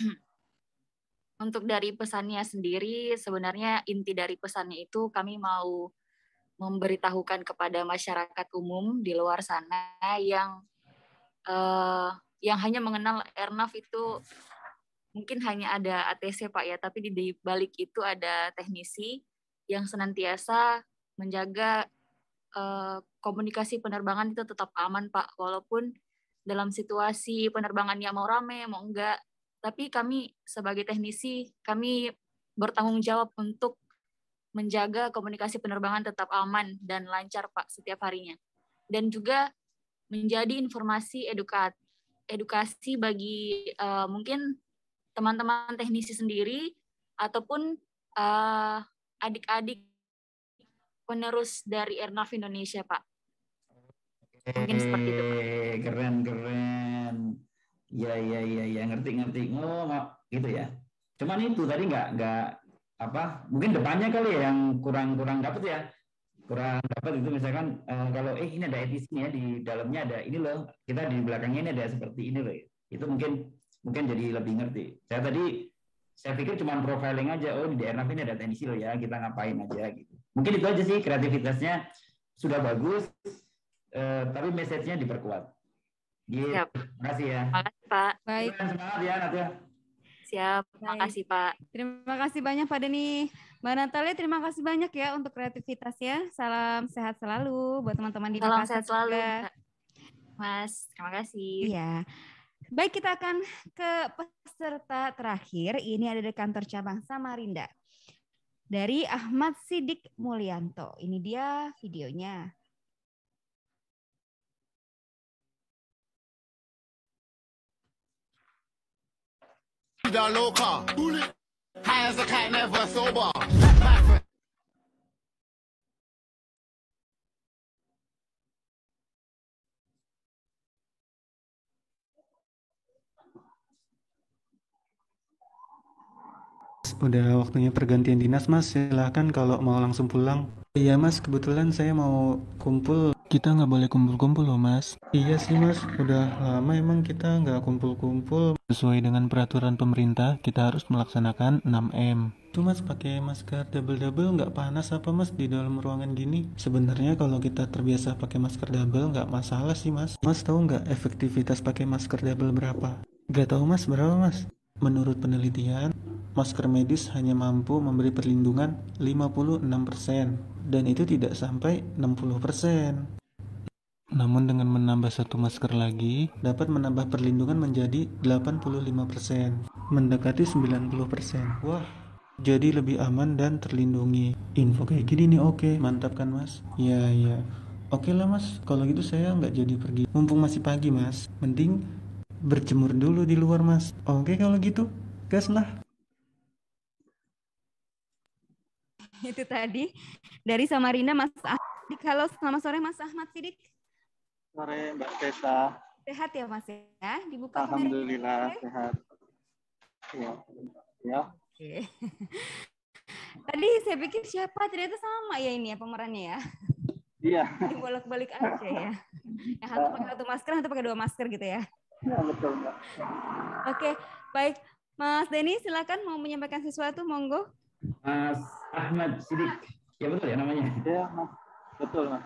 Untuk dari pesannya sendiri, sebenarnya inti dari pesannya itu kami mau memberitahukan kepada masyarakat umum di luar sana yang eh, yang hanya mengenal Airnav itu mungkin hanya ada ATC Pak ya, tapi di balik itu ada teknisi yang senantiasa menjaga eh, komunikasi penerbangan itu tetap aman Pak, walaupun dalam situasi penerbangan yang mau rame, mau enggak. Tapi kami sebagai teknisi, kami bertanggung jawab untuk menjaga komunikasi penerbangan tetap aman dan lancar Pak setiap harinya. Dan juga menjadi informasi edukat, edukasi bagi uh, mungkin teman-teman teknisi sendiri ataupun uh, adik-adik penerus dari Airnav Indonesia Pak. Mungkin seperti itu. Pak. Eh, keren keren. Ya ya ya ya ngerti ngerti. Oh gitu ya. Cuman itu tadi nggak nggak apa mungkin depannya kali ya yang kurang kurang dapat ya kurang dapat itu misalkan eh, kalau eh ini ada edisinya di dalamnya ada ini loh kita di belakangnya ini ada seperti ini loh itu mungkin mungkin jadi lebih ngerti saya tadi saya pikir cuma profiling aja oh di daerah ini ada teknisi loh ya kita ngapain aja gitu mungkin itu aja sih kreativitasnya sudah bagus eh, tapi message-nya diperkuat. Gitu. Siap. Terima kasih ya. Terima kasih Pak. Baik. Semangat ya Nadia. Siap. Terima kasih Pak. Terima kasih banyak Pak Denny. Mbak Natalia terima kasih banyak ya untuk kreativitasnya. Salam sehat selalu buat teman-teman di Salam sehat selalu, juga. Mas. Terima kasih. Iya. Baik, kita akan ke peserta terakhir. Ini ada dari kantor cabang Samarinda. Dari Ahmad Sidik Mulyanto. Ini dia videonya. A kite, never sober. Udah waktunya pergantian dinas mas, silahkan kalau mau langsung pulang. Iya mas, kebetulan saya mau kumpul. Kita nggak boleh kumpul-kumpul loh mas. Iya sih mas, udah lama emang kita nggak kumpul-kumpul. Sesuai dengan peraturan pemerintah, kita harus melaksanakan 6M. Tuh mas pakai masker double-double nggak panas apa mas di dalam ruangan gini? Sebenarnya kalau kita terbiasa pakai masker double nggak masalah sih mas. Mas tahu nggak efektivitas pakai masker double berapa? Gak tahu mas berapa mas? Menurut penelitian, masker medis hanya mampu memberi perlindungan 56% dan itu tidak sampai 60%. Namun dengan menambah satu masker lagi, dapat menambah perlindungan menjadi 85%, mendekati 90%. Wah, jadi lebih aman dan terlindungi. Info kayak gini nih oke, mantap kan mas? Iya, iya. Oke lah mas, kalau gitu saya nggak jadi pergi. Mumpung masih pagi mas, mending berjemur dulu di luar mas. Oke kalau gitu, gas lah. Itu tadi dari Samarinda Mas Ahmad. Halo, selamat sore Mas Ahmad Sidik. Sore Mbak Tessa. Sehat ya Mas ya? Dibuka. Alhamdulillah sehat. Ya. Ya. Oke. Tadi saya pikir siapa ternyata sama ya ini ya pemerannya ya. Iya. Bolak-balik aja ya. Yang satu pakai satu masker, satu pakai dua masker gitu ya. Ya betul Mbak. Oke, baik. Mas Denny silakan mau menyampaikan sesuatu, monggo. Mas Ahmad Sidik. Ya betul ya namanya? Iya, Mas. Betul, Mas.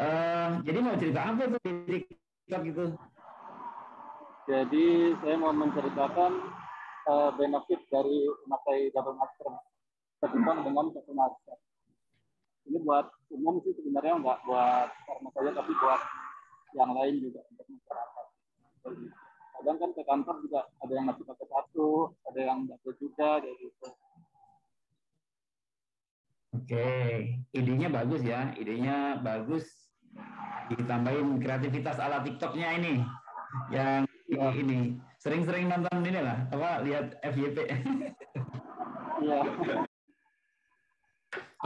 Eh, jadi mau cerita apa tuh di TikTok itu? Jadi saya mau menceritakan eh, benefit dari memakai double masker ketimbang dengan satu masker. Ini buat umum sih sebenarnya nggak buat karena saya tapi buat yang lain juga untuk masyarakat. Jadi, kadang kan ke kantor juga ada yang masih pakai satu, ada yang nggak juga kayak gitu. Oke, idenya bagus ya, idenya bagus. Ditambahin kreativitas ala TikToknya ini, yang ini sering-sering nonton ini lah, apa lihat FYP. Iya.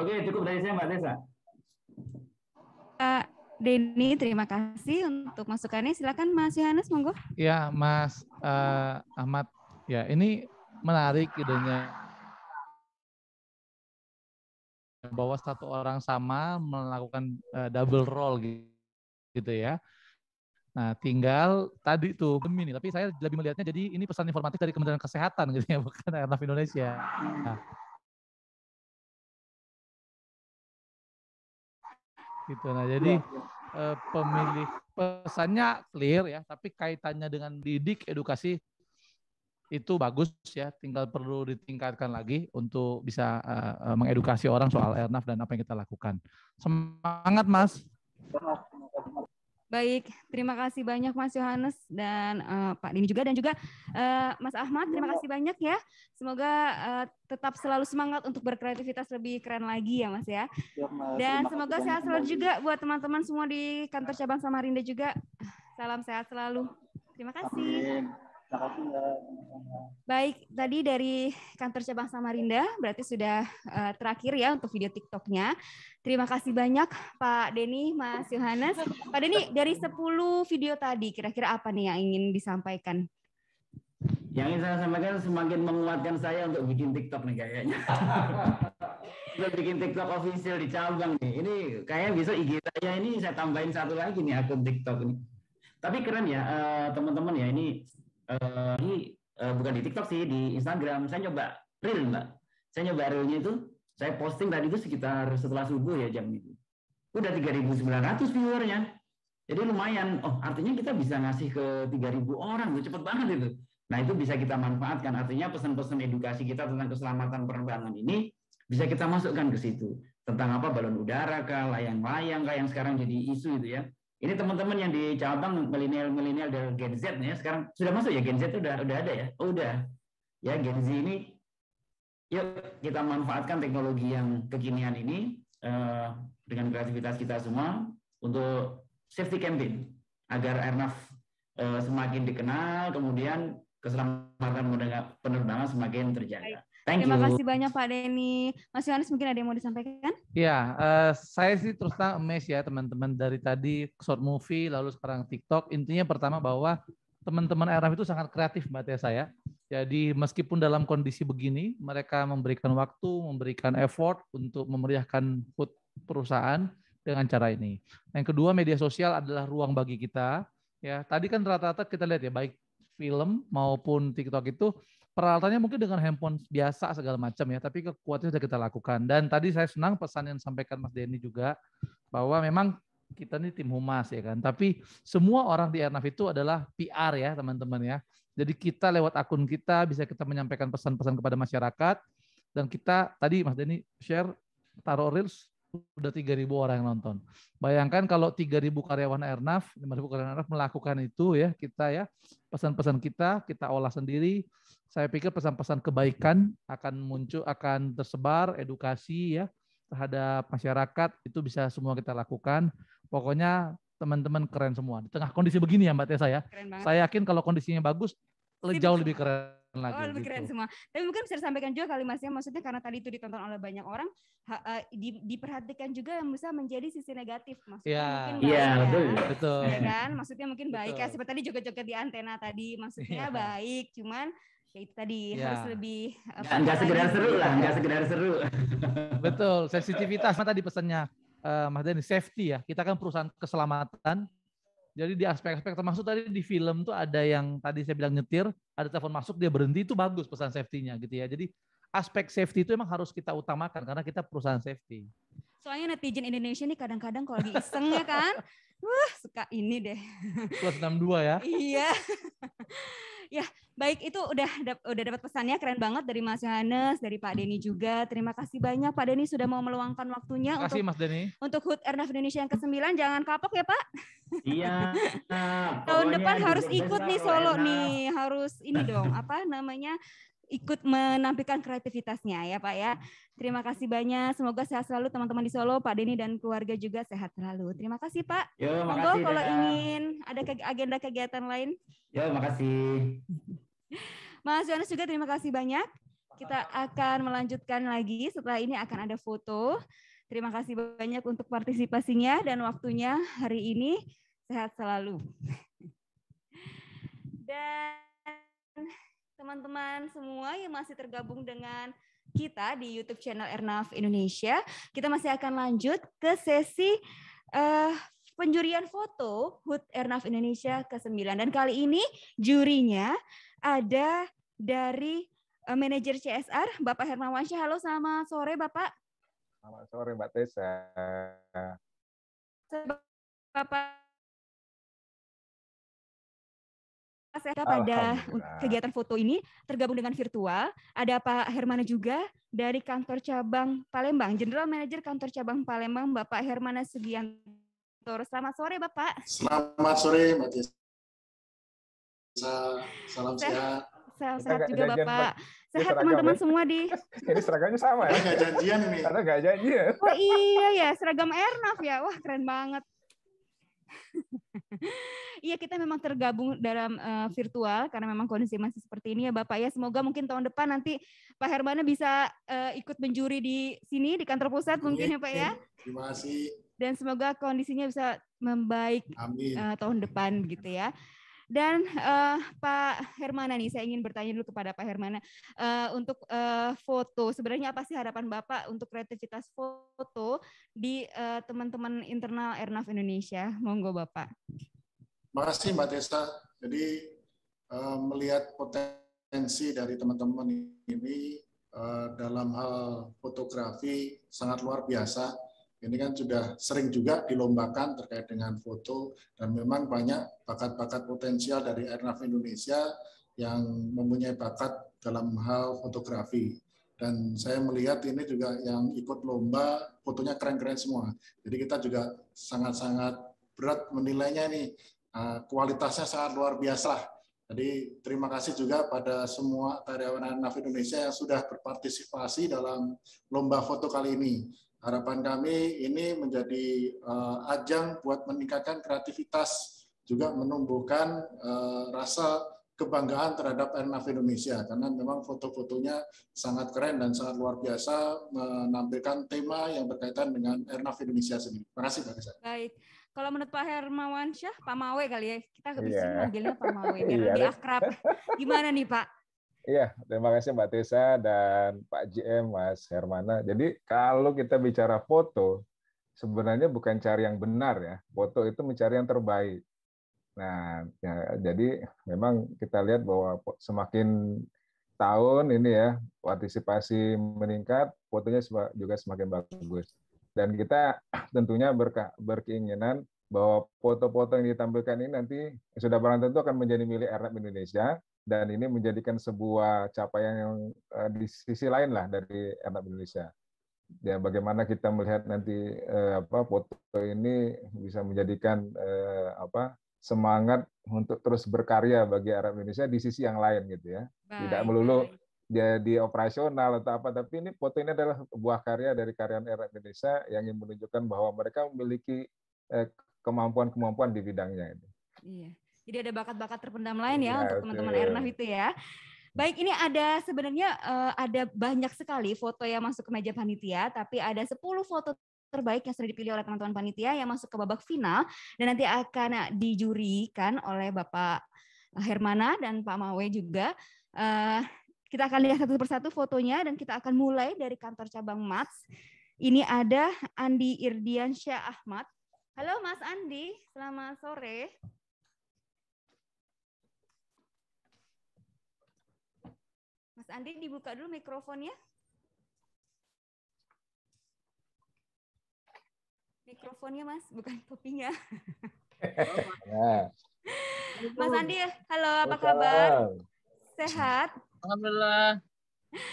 Oke, cukup dari saya Mbak Tessa. Pak Denny, terima kasih untuk masukannya. Silakan Mas Yohanes, monggo. Ya, Mas eh, Ahmad. Ya, ini menarik idenya bahwa satu orang sama melakukan eh, double role gitu, gitu ya. Nah, tinggal tadi tuh demi nih, tapi saya lebih melihatnya jadi ini pesan informatif dari Kementerian Kesehatan gitu ya, bukan Airnav Indonesia. Nah, gitu. Nah, jadi eh, pemilih pesannya clear ya, tapi kaitannya dengan didik edukasi itu bagus ya, tinggal perlu ditingkatkan lagi untuk bisa eh, mengedukasi orang soal Airnav dan apa yang kita lakukan. Semangat, Mas. Baik, terima kasih banyak Mas Yohanes dan eh, Pak Dini juga dan juga eh, Mas Ahmad. Terima kasih banyak ya. Semoga eh, tetap selalu semangat untuk berkreativitas lebih keren lagi ya Mas ya. Dan semoga sehat selalu juga buat teman-teman semua di kantor cabang Samarinda juga. Salam sehat selalu. Terima kasih. Terima Mbak. Baik, tadi dari kantor cabang Samarinda berarti sudah eh, terakhir ya untuk video TikToknya. Terima kasih banyak Pak Denny, Mas Yohanes. Pak Denny, dari 10 video tadi kira-kira apa nih yang ingin disampaikan? Yang ingin saya sampaikan semakin menguatkan saya untuk bikin TikTok nih kayaknya. Untuk bikin TikTok official di cabang nih. Ini kayaknya bisa IG saya ini saya tambahin satu lagi nih akun TikTok ini. Tapi keren ya eh, teman-teman ya ini eh, ini eh, bukan di TikTok sih di Instagram. Saya nyoba reel mbak. Saya nyoba reelnya itu saya posting tadi itu sekitar setelah subuh ya jam itu. Udah 3.900 viewernya. Jadi lumayan. Oh, artinya kita bisa ngasih ke 3.000 orang, tuh cepet banget itu. Nah, itu bisa kita manfaatkan. Artinya pesan-pesan edukasi kita tentang keselamatan penerbangan ini bisa kita masukkan ke situ. Tentang apa balon udara kah, layang-layang kah yang sekarang jadi isu itu ya. Ini teman-teman yang di cabang milenial-milenial dari Gen Z nih ya, sekarang sudah masuk ya Gen Z itu udah udah ada ya. Oh, udah. Ya Gen Z ini yuk kita manfaatkan teknologi yang kekinian ini eh, dengan kreativitas kita semua untuk safety campaign agar Airnav eh, semakin dikenal, kemudian keselamatan penerbangan semakin terjaga. Thank Terima you. kasih banyak Pak Denny. Mas Yohanes mungkin ada yang mau disampaikan? Ya, eh, saya sih terus terang amazed ya teman-teman dari tadi short movie lalu sekarang TikTok. Intinya pertama bahwa teman-teman Airnav itu sangat kreatif Mbak Tia saya. Jadi meskipun dalam kondisi begini, mereka memberikan waktu, memberikan effort untuk memeriahkan food perusahaan dengan cara ini. Yang kedua, media sosial adalah ruang bagi kita. Ya, tadi kan rata-rata kita lihat ya, baik film maupun TikTok itu peralatannya mungkin dengan handphone biasa segala macam ya, tapi kekuatannya sudah kita lakukan. Dan tadi saya senang pesan yang disampaikan Mas Denny juga bahwa memang kita ini tim humas ya kan, tapi semua orang di Airnav itu adalah PR ya teman-teman ya. Jadi kita lewat akun kita bisa kita menyampaikan pesan-pesan kepada masyarakat dan kita tadi Mas Denny share taruh reels udah 3.000 orang yang nonton. Bayangkan kalau 3.000 karyawan Airnav, 5.000 karyawan Airnav melakukan itu ya, kita ya, pesan-pesan kita, kita olah sendiri. Saya pikir pesan-pesan kebaikan akan muncul, akan tersebar, edukasi ya, terhadap masyarakat, itu bisa semua kita lakukan. Pokoknya teman-teman keren semua. Di tengah kondisi begini ya Mbak Tessa ya, saya yakin kalau kondisinya bagus, jauh lebih keren lagi. Oh lebih keren gitu. semua. Tapi mungkin bisa disampaikan juga kali Mas ya, maksudnya karena tadi itu ditonton oleh banyak orang, ha- eh, di- diperhatikan juga yang bisa menjadi sisi negatif. Maksudnya Iya. mungkin Iya, baik ya. betul. Betul. Ya kan? Maksudnya mungkin baik ya. Betul. Seperti tadi joget-joget di antena tadi, maksudnya Iya. baik, cuman ya itu tadi Iya. harus lebih eh, Nggak, sekedar lagi. seru lah, nggak sekedar seru. Betul, sensitivitas tadi pesannya eh, Mas Denny, safety ya. Kita kan perusahaan keselamatan. Jadi di aspek-aspek termasuk tadi di film tuh ada yang tadi saya bilang nyetir, ada telepon masuk dia berhenti itu bagus pesan safety-nya gitu ya. Jadi aspek safety itu emang harus kita utamakan karena kita perusahaan safety. Soalnya netizen Indonesia nih kadang-kadang kalau lagi iseng ya kan, wah suka ini deh. Plus 62 ya. Iya. ya, baik itu udah udah dapat pesannya keren banget dari Mas Yohanes, dari Pak Denny juga. Terima kasih banyak Pak Denny sudah mau meluangkan waktunya Terima kasih untuk Mas Denny. untuk HUT Airnav Indonesia yang ke-9. Jangan kapok ya, Pak. Iya. Tahun pokoknya depan harus ikut nih Solo Erna. nih, harus ini dong, apa namanya? Ikut menampilkan kreativitasnya ya Pak ya. Terima kasih banyak. Semoga sehat selalu teman-teman di Solo, Pak Denny dan keluarga juga sehat selalu. Terima kasih Pak. Yo, Monggo makasih, kalau ingin ada agenda kegiatan lain. Yo, makasih. Mas Yohanes juga terima kasih banyak. Kita akan melanjutkan lagi. Setelah ini akan ada foto. Terima kasih banyak untuk partisipasinya dan waktunya hari ini. Sehat selalu. Dan teman-teman semua yang masih tergabung dengan kita di YouTube channel Ernaf Indonesia, kita masih akan lanjut ke sesi eh, penjurian foto HUT Ernaf Indonesia ke-9. Dan kali ini jurinya ada dari eh, manajer CSR, Bapak Hermawansyah. Halo, selamat sore Bapak. Selamat sore Mbak Tessa. Bapak saya pada kegiatan foto ini tergabung dengan virtual. Ada Pak Hermana juga dari kantor cabang Palembang, General Manager kantor cabang Palembang, Bapak Hermana Sugianto. Selamat sore, Bapak. Selamat sore, Mbak. Salam Sehat. sehat. Sehat, sehat juga, janjian, Bapak. Sehat teman-teman ya? semua di. Ini seragamnya sama ya? Nggak janjian ini. Karena nggak janjian. Oh iya ya, seragam Ernaf ya. Wah, keren banget. Iya, kita memang tergabung dalam eh, virtual karena memang kondisi masih seperti ini ya Bapak ya. Semoga mungkin tahun depan nanti Pak Hermana bisa eh, ikut menjuri di sini di kantor pusat mungkin ya Pak ya. Terima kasih. Dan semoga kondisinya bisa membaik Amin. eh, tahun depan begitu ya. Dan eh, Pak Hermana nih, saya ingin bertanya dulu kepada Pak Hermana Eh, untuk eh, foto. Sebenarnya apa sih harapan Bapak untuk kreativitas foto di eh, teman-teman internal Airnav Indonesia? Monggo Bapak. Makasih Mbak Tessa. Jadi eh, melihat potensi dari teman-teman ini eh, dalam hal fotografi sangat luar biasa. Ini kan sudah sering juga dilombakan terkait dengan foto dan memang banyak bakat-bakat potensial dari Airnav Indonesia yang mempunyai bakat dalam hal fotografi. Dan saya melihat ini juga yang ikut lomba fotonya keren-keren semua. Jadi kita juga sangat-sangat berat menilainya nih Uh, kualitasnya sangat luar biasa. Jadi terima kasih juga pada semua karyawan Airnav Indonesia yang sudah berpartisipasi dalam lomba foto kali ini. Harapan kami ini menjadi uh, ajang buat meningkatkan kreativitas, juga menumbuhkan uh, rasa kebanggaan terhadap Airnav Indonesia karena memang foto-fotonya sangat keren dan sangat luar biasa menampilkan tema yang berkaitan dengan Airnav Indonesia sendiri. Terima kasih Mbak Desa. Baik. Kalau menurut Pak Hermawansyah, Pak Mawe kali ya. Kita Iya. bisa manggilnya Pak Mawe biar Iya, lebih akrab. Gimana nih Pak? Iya, terima kasih Mbak Tessa dan Pak JM, Mas Hermana. Jadi kalau kita bicara foto, sebenarnya bukan cari yang benar ya. Foto itu mencari yang terbaik. Nah, ya, jadi memang kita lihat bahwa semakin tahun ini ya partisipasi meningkat, fotonya juga semakin bagus. Dan kita tentunya berkeinginan bahwa foto-foto yang ditampilkan ini nanti sudah barang tentu akan menjadi milik Airnav Indonesia dan ini menjadikan sebuah capaian yang eh, di sisi lain lah dari Airnav Indonesia. ya bagaimana kita melihat nanti eh, apa foto ini bisa menjadikan eh, apa semangat untuk terus berkarya bagi Arab Indonesia di sisi yang lain gitu ya. Tidak Baik, melulu dia di operasional atau apa, tapi ini foto ini adalah buah karya dari karyawan Arab Indonesia yang ingin menunjukkan bahwa mereka memiliki kemampuan-kemampuan di bidangnya. Itu. Iya. Jadi ada bakat-bakat terpendam lain ya Iya, untuk teman-teman. Ernaf itu ya. Baik, ini ada sebenarnya eh, ada banyak sekali foto yang masuk ke meja panitia, tapi ada 10 foto terbaik yang sudah dipilih oleh teman-teman panitia yang masuk ke babak final dan nanti akan dijurikan oleh Bapak Hermana dan Pak Mawe juga. Eh, kita akan lihat satu persatu fotonya dan kita akan mulai dari kantor cabang MATS. Ini ada Andi Irdiansyah Ahmad. Halo Mas Andi, selamat sore. Mas Andi dibuka dulu mikrofonnya. Mikrofonnya Mas, bukan topinya. Nah, Mas Andi, halo apa kabar? Sehat? Alhamdulillah.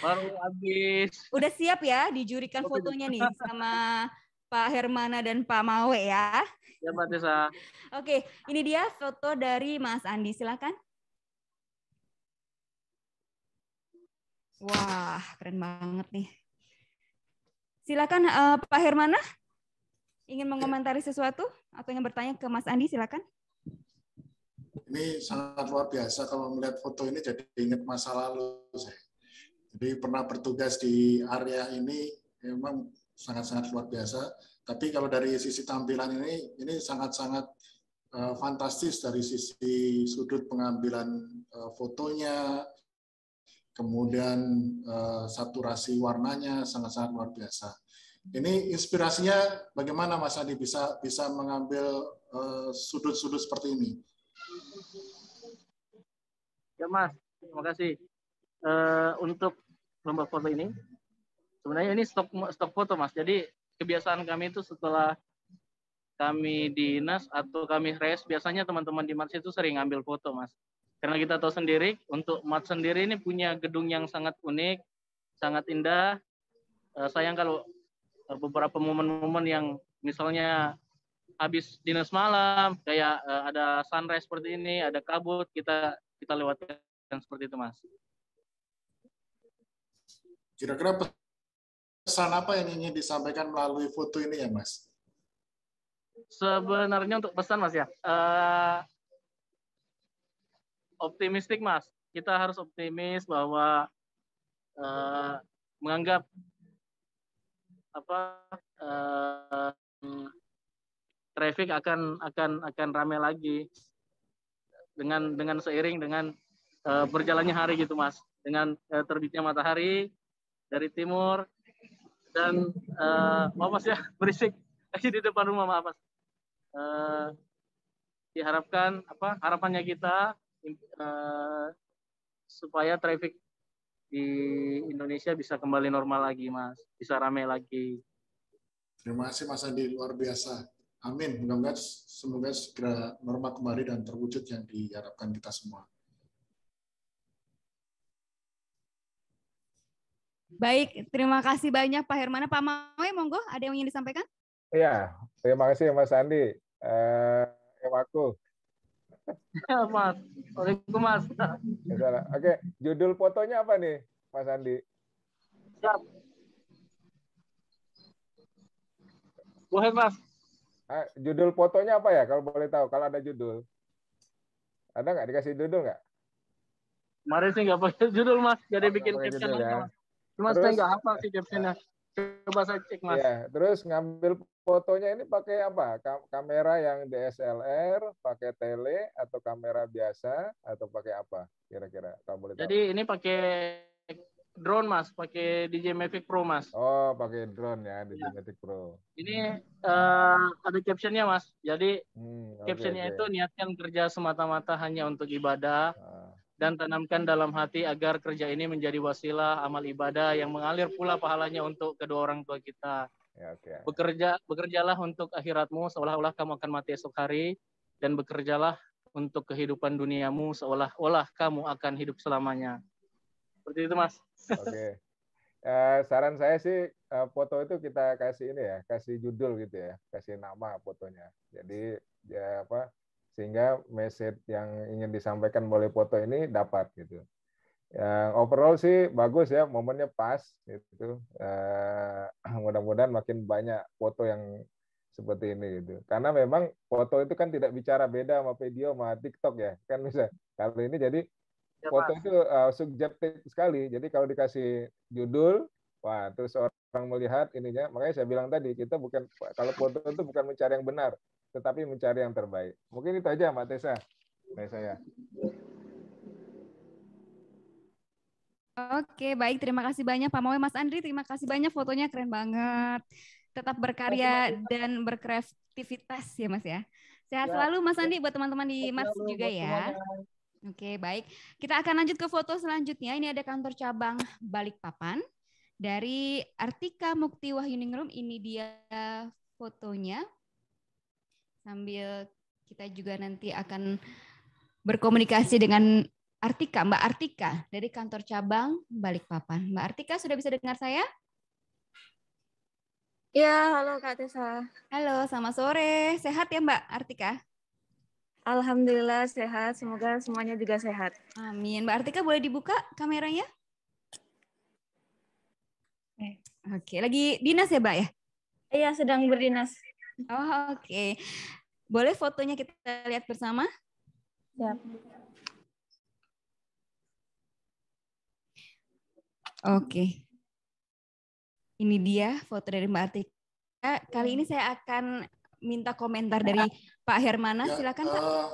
Baru habis. Udah siap ya dijurikan fotonya nih sama Pak Hermana dan Pak Mawe ya. Ya Mbak Tessa. Oke, ini dia foto dari Mas Andi, silakan. Wah, keren banget nih. Silakan eh, Pak Hermana, ingin mengomentari sesuatu atau ingin bertanya ke Mas Andi, silakan. Ini sangat luar biasa kalau melihat foto ini jadi ingat masa lalu saya. Jadi pernah bertugas di area ini memang sangat-sangat luar biasa. Tapi kalau dari sisi tampilan ini, ini sangat-sangat eh, fantastis dari sisi sudut pengambilan eh, fotonya, kemudian eh, saturasi warnanya sangat-sangat luar biasa. Ini inspirasinya bagaimana Mas Andi bisa bisa mengambil eh, sudut-sudut seperti ini? Ya Mas, terima kasih. Eh, untuk lomba foto ini, sebenarnya ini stok stok foto Mas. Jadi kebiasaan kami itu setelah kami dinas atau kami res, biasanya teman-teman di Mats itu sering ngambil foto Mas. Karena kita tahu sendiri, untuk Mats sendiri ini punya gedung yang sangat unik, sangat indah. Eh, sayang kalau eh, beberapa momen-momen yang misalnya habis dinas malam, kayak eh, ada sunrise seperti ini, ada kabut, kita kita lewatkan seperti itu, Mas. Kira-kira pesan apa yang ingin disampaikan melalui foto ini ya, Mas? Sebenarnya untuk pesan, Mas ya, eh, optimistik, Mas. Kita harus optimis bahwa eh, menganggap apa eh, traffic akan akan akan ramai lagi dengan dengan seiring dengan eh, berjalannya hari gitu mas dengan eh, terbitnya matahari dari timur dan eh, maaf mas ya berisik lagi di depan rumah maaf mas Eh, diharapkan apa harapannya kita eh, supaya traffic di Indonesia bisa kembali normal lagi mas bisa ramai lagi Terima kasih Mas Andi, luar biasa. Amin. Mudah-mudahan semoga segera normal kembali dan terwujud yang diharapkan kita semua. Baik, terima kasih banyak Pak Hermana. Pak Mawe, monggo, ada yang ingin disampaikan? Iya, terima kasih Mas Andi. Eh, aku. Ya mas Waalaikumsalam mas Ya. Oke, judul fotonya apa nih, Mas Andi? siap ahead, mas Ah, judul fotonya apa ya? Kalau boleh tahu, kalau ada judul. Ada nggak dikasih judul nggak? kemarin sih nggak pakai judul mas jadi bikin pakai caption judul ya. mas cuma saya Terus- nggak hafal sih captionnya coba saya cek mas Iya, terus ngambil fotonya ini pakai apa? Ka- Kamera yang DSLR, pakai tele atau kamera biasa atau pakai apa? Kira-kira kalau boleh tahu. jadi ini pakai drone mas pakai DJ Mavic Pro mas Oh, pakai drone ya, di Matic Pro. ini eh, ada captionnya mas jadi Hmm, oke, captionnya oke. itu niatkan kerja semata-mata hanya untuk ibadah Ah. dan tanamkan dalam hati agar kerja ini menjadi wasilah amal ibadah yang mengalir pula pahalanya untuk kedua orang tua kita. Ya, oke. Bekerja bekerjalah untuk akhiratmu seolah-olah kamu akan mati esok hari dan bekerjalah untuk kehidupan duniamu seolah-olah kamu akan hidup selamanya. Seperti itu, Mas. Oke. Eh, saran saya sih eh, foto itu kita kasih ini ya, kasih judul gitu ya, kasih nama fotonya. Jadi ya apa sehingga message yang ingin disampaikan melalui foto ini dapat gitu. Yang overall sih bagus ya, momennya pas gitu. Eh, mudah-mudahan makin banyak foto yang seperti ini gitu. Karena memang foto itu kan tidak bicara beda sama video sama TikTok ya. Kan bisa. Kalau ini jadi Ya, foto itu uh, subjektif sekali. Jadi kalau dikasih judul, wah terus orang melihat ininya. Makanya saya bilang tadi kita bukan kalau foto itu bukan mencari yang benar, tetapi mencari yang terbaik. Mungkin itu aja Mbak Tessa dari saya. Oke, baik. Terima kasih banyak Pak Mawe. Mas Andri, terima kasih banyak fotonya keren banget. Tetap berkarya dan berkreativitas ya Mas ya. Sehat Ya. selalu Mas Andi buat teman-teman di Mars selalu juga ya. semuanya. Oke, baik. Kita akan lanjut ke foto selanjutnya. Ini ada kantor cabang Balikpapan dari Artika Mukti Wahyuningrum. Ini dia fotonya. Sambil kita juga nanti akan berkomunikasi dengan Artika, Mbak Artika dari kantor cabang Balikpapan. Mbak Artika sudah bisa dengar saya? Ya, halo Kak Tessa. Halo, selamat sore. Sehat ya Mbak Artika? Alhamdulillah sehat. Semoga semuanya juga sehat. Amin. Mbak Artika boleh dibuka kameranya? Oke, lagi dinas ya Mbak ya? Iya, sedang berdinas. Oh, oke. Boleh fotonya kita lihat bersama? Siap. Oke. Ini dia foto dari Mbak Artika. Kali ini saya akan minta komentar dari Pak Hermana. Ya, Silakan Pak. eh,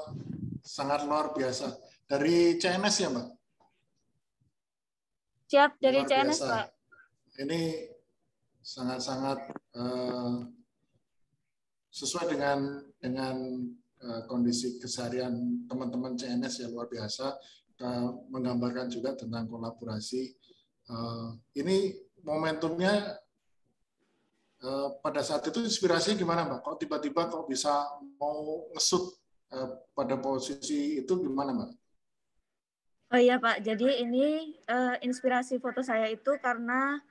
sangat luar biasa. Dari CNS ya, Mbak? Siap dari Luar CNS, biasa. Pak. Ini sangat-sangat eh, sesuai dengan dengan eh, kondisi keseharian teman-teman CNS ya luar biasa. Kita menggambarkan juga tentang kolaborasi. Eh, ini momentumnya eh, pada saat itu inspirasinya gimana Mbak? Kok tiba-tiba kok bisa mau ngesut eh, pada posisi itu gimana Mbak? Oh iya Pak, jadi ini eh, inspirasi foto saya itu karena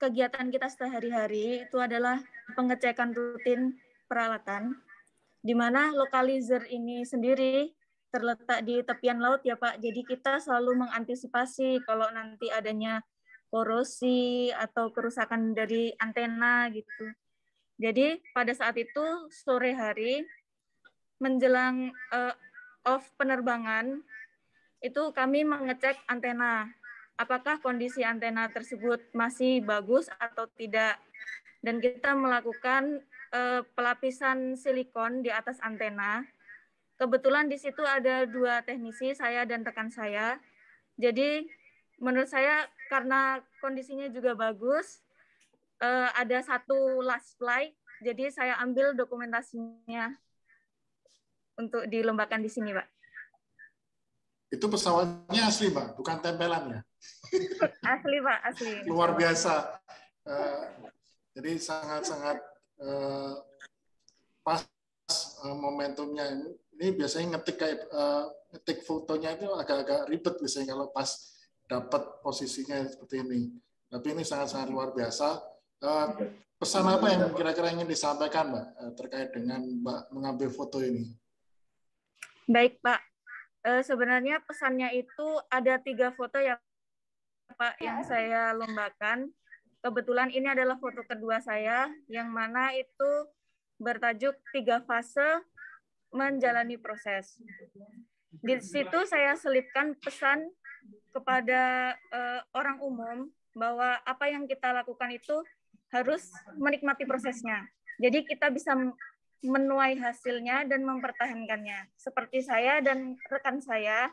kegiatan kita sehari-hari itu adalah pengecekan rutin peralatan, di mana lokalizer ini sendiri terletak di tepian laut ya Pak. Jadi kita selalu mengantisipasi kalau nanti adanya korosi atau kerusakan dari antena gitu. Jadi pada saat itu sore hari menjelang eh, off penerbangan itu kami mengecek antena. Apakah kondisi antena tersebut masih bagus atau tidak? Dan kita melakukan eh, pelapisan silikon di atas antena. Kebetulan di situ ada dua teknisi, saya dan rekan saya. Jadi menurut saya karena kondisinya juga bagus, eh, ada satu last flight, jadi saya ambil dokumentasinya untuk dilombakan di sini, Pak. Itu pesawatnya asli, Mbak, bukan tempelan ya. Asli, Pak, asli. Luar biasa. Eh, jadi sangat-sangat eh, pas eh, momentumnya. Ini biasanya ngetik kayak eh, ngetik fotonya itu agak-agak ribet biasanya kalau pas dapat posisinya seperti ini. Tapi ini sangat-sangat luar biasa. Eh, pesan apa yang kira-kira ingin disampaikan, Mbak, terkait dengan Mbak mengambil foto ini? Baik, Pak. Eh, sebenarnya pesannya itu ada tiga foto ya, Pak, yang saya lombakan. Kebetulan ini adalah foto kedua saya, yang mana itu bertajuk tiga fase menjalani proses. Di situ saya selipkan pesan kepada eh, orang umum bahwa apa yang kita lakukan itu harus menikmati prosesnya. Jadi kita bisa menuai hasilnya dan mempertahankannya. Seperti saya dan rekan saya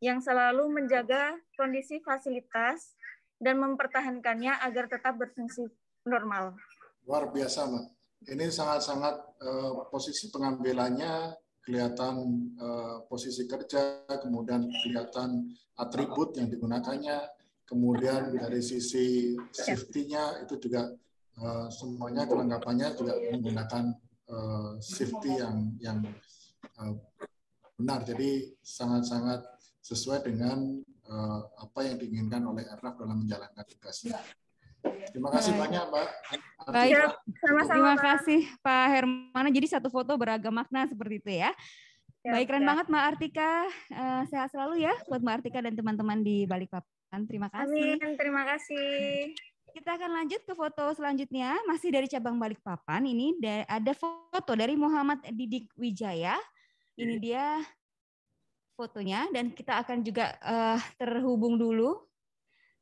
yang selalu menjaga kondisi fasilitas dan mempertahankannya agar tetap berfungsi normal. Luar biasa, Mbak. Ini sangat-sangat eh, posisi pengambilannya kelihatan eh, posisi kerja, kemudian kelihatan atribut yang digunakannya, kemudian dari sisi safety-nya itu juga eh, semuanya kelengkapannya juga menggunakan eh, safety yang yang eh, benar. Jadi sangat-sangat sesuai dengan eh, apa yang diinginkan oleh Airnav dalam menjalankan tugasnya. Terima kasih Baik. banyak, Mbak. Baik, Artika. terima kasih Pak Hermana. Jadi satu foto beragam makna seperti itu ya. Baik, keren banget Mbak Artika. Eh, sehat selalu ya buat Mbak Artika dan teman-teman di Balikpapan. Terima kasih. Amin, terima kasih. Kita akan lanjut ke foto selanjutnya, masih dari cabang Balikpapan. Ini da- ada foto dari Muhammad Didik Wijaya. Ini dia fotonya dan kita akan juga eh, terhubung dulu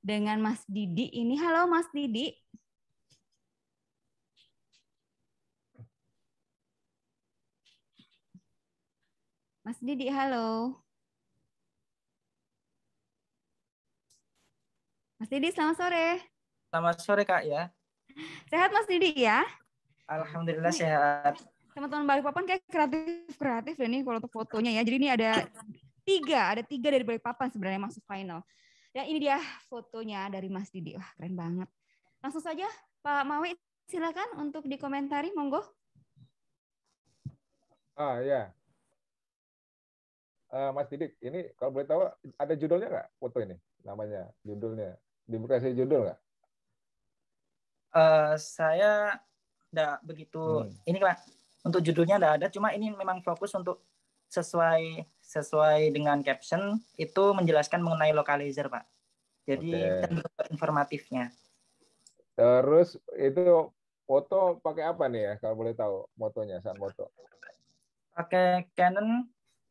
dengan Mas Didi. Ini halo Mas Didi. Mas Didi, halo. Mas Didi, selamat sore. Selamat sore Kak ya. Sehat Mas Didi ya? Alhamdulillah sehat. Teman-teman Balikpapan kayak kreatif-kreatif ya nih kalau untuk fotonya ya. Jadi ini ada tiga, ada tiga dari Balikpapan sebenarnya masuk final. Dan ini dia fotonya dari Mas Didi. Wah keren banget. Langsung saja Pak Mawi silakan untuk dikomentari, monggo. Ah ya. Eh, Mas Didik, ini kalau boleh tahu ada judulnya nggak foto ini? Namanya, judulnya. Dikasih judul nggak? Eh, saya tidak begitu Hmm. ini Kak. Untuk judulnya tidak ada, cuma ini memang fokus untuk sesuai sesuai dengan caption itu menjelaskan mengenai localizer Pak. Jadi bentuk informatifnya. Terus itu foto pakai apa nih ya? Kalau boleh tahu motonya saat foto. Pakai Canon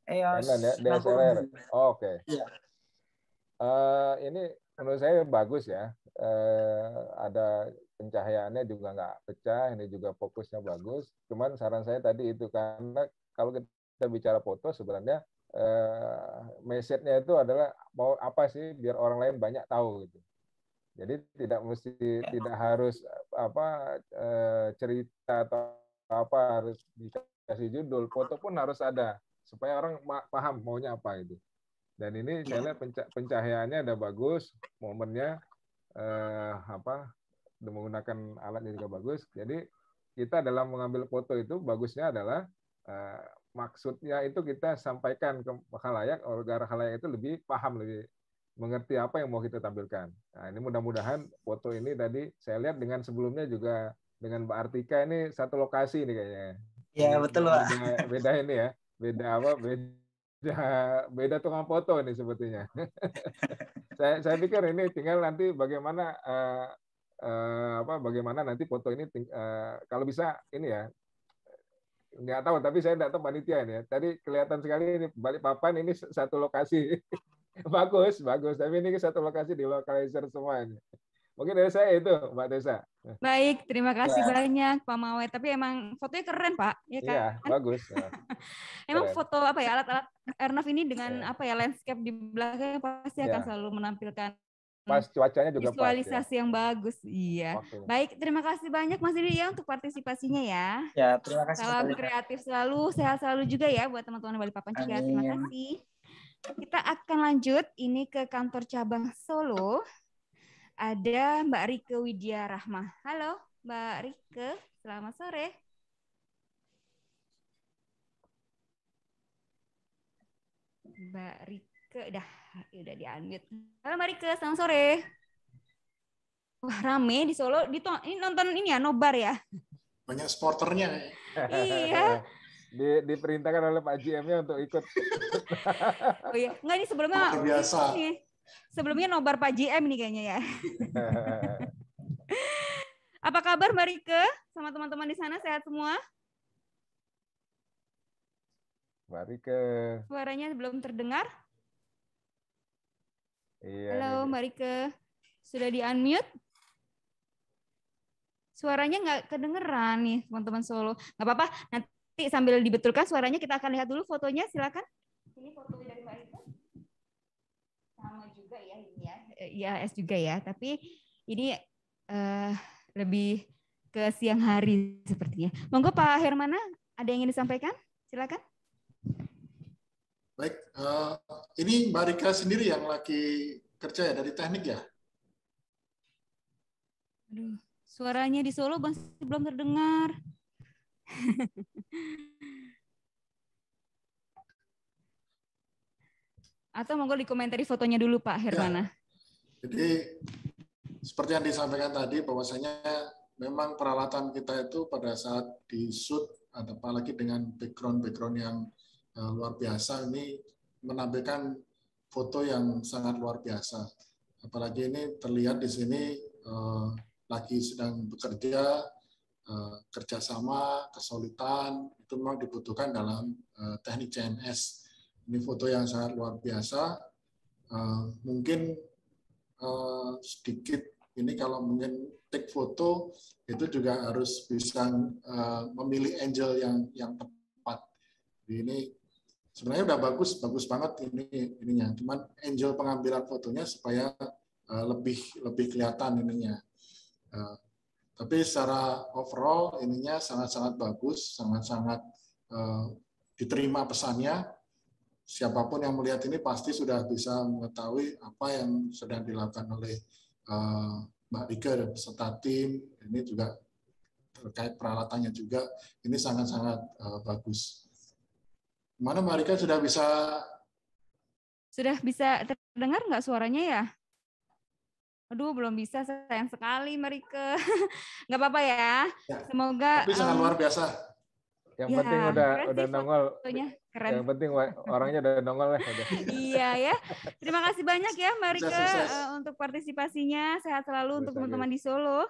EOS Canon ya, 60. DSLR. Oh, Oke. Iya. Eh, ini menurut saya bagus ya. Eh, ada pencahayaannya juga nggak pecah, ini juga fokusnya bagus. Cuman saran saya tadi itu karena kalau kita bicara foto sebenarnya eh, message-nya itu adalah mau apa sih biar orang lain banyak tahu gitu. Jadi tidak mesti tidak harus apa eh, cerita atau apa harus dikasih judul, foto pun harus ada supaya orang paham maunya apa itu. Dan ini saya lihat penca- pencahayaannya ada bagus, momennya eh, apa menggunakan alatnya juga bagus. Jadi kita dalam mengambil foto itu bagusnya adalah eh, maksudnya itu kita sampaikan ke khalayak agar khalayak itu lebih paham lebih mengerti apa yang mau kita tampilkan. Nah, ini mudah-mudahan foto ini tadi saya lihat dengan sebelumnya juga dengan Mbak Artika ini satu lokasi ini kayaknya. Ya, Ini betul, Pak. Beda, beda ini ya. Beda apa? Beda beda tukang foto ini sebetulnya. saya saya pikir ini tinggal nanti bagaimana eh, eh, apa bagaimana nanti foto ini ting- eh, kalau bisa ini ya nggak tahu tapi saya nggak tahu panitia ini ya. Tadi kelihatan sekali ini balik papan ini satu lokasi bagus bagus tapi ini satu lokasi di lokalizer semua ini. Mungkin dari saya itu Mbak Tessa. Baik, terima kasih Ya. banyak Pak Mawe. Tapi emang fotonya keren Pak, ya kan? Iya bagus. Ya. Emang Keren. foto apa ya alat-alat Airnav ini dengan apa ya landscape di belakangnya pasti akan Ya. selalu menampilkan Pas cuacanya juga pas ya. visualisasi yang bagus. Iya. Waktunya. Baik, terima kasih banyak Mas Didi ya untuk partisipasinya ya. Ya, terima kasih Salam kreatif selalu, sehat selalu juga ya buat teman-teman Balikpapan juga. Terima kasih. Kita akan lanjut ini ke kantor cabang Solo. Ada Mbak Rike Widya Rahmah. Halo Mbak Rike, selamat sore. Mbak Rike, dah, udah di unmute. Halo Mbak Rike, selamat sore. Wah rame di Solo. Di ini nonton ini ya, nobar ya. Banyak sporternya. Iya. Di, diperintahkan oleh Pak GM-nya untuk ikut. Oh iya, enggak ini sebelumnya Luar biasa. ini, sebelumnya nobar Pak JM nih kayaknya ya. Apa kabar Mbak Rike? Sama teman-teman di sana sehat semua? Mbak Rike. Suaranya belum terdengar? Iya. Halo. Mbak Rike. Sudah di unmute? Suaranya nggak kedengeran nih teman-teman Solo. Nggak apa-apa, nanti sambil dibetulkan suaranya kita akan lihat dulu fotonya, silakan. Ini foto dari Mbak Rike. Sama juga ya ini ya. Eh, IAS juga ya, tapi ini eh, lebih ke siang hari sepertinya. Monggo Pak Hermana, ada yang ingin disampaikan? Silakan. Baik, eh, ini Mbak Rika sendiri yang lagi kerja ya dari teknik ya? Aduh, suaranya di Solo masih belum terdengar. Atau monggo dikomentari fotonya dulu Pak Hermana. Jadi seperti yang disampaikan tadi bahwasanya memang peralatan kita itu pada saat di shoot apalagi dengan background-background yang eh, luar biasa ini menampilkan foto yang sangat luar biasa. Apalagi ini terlihat di sini eh, lagi sedang bekerja eh, kerjasama, kesulitan itu memang dibutuhkan dalam teknik CMS. Ini foto yang sangat luar biasa. Mungkin sedikit ini kalau mungkin take foto itu juga harus bisa memilih angle yang yang tepat. Jadi ini sebenarnya udah bagus bagus banget ini ininya. Cuman angle pengambilan fotonya supaya eh, lebih lebih kelihatan ininya. Eh, tapi secara overall ininya sangat-sangat bagus, sangat-sangat eh, diterima pesannya. Siapa pun yang melihat ini pasti sudah bisa mengetahui apa yang sedang dilakukan oleh eh, Mbak Rika dan peserta tim. Ini juga terkait peralatannya juga ini sangat-sangat eh, bagus. Mana Mbak Rika sudah bisa Sudah bisa terdengar nggak suaranya ya? Aduh, belum bisa. Sayang sekali, Marike. Nggak apa-apa ya. Semoga tapi sangat luar biasa. Yang Ya, penting udah keren udah nongol. fotonya, keren. Yang penting orangnya udah nongol lah. Udah. iya ya. Terima kasih banyak ya Sukses, sukses. eh, untuk partisipasinya. Sehat selalu untuk Sukses, teman-teman di Solo.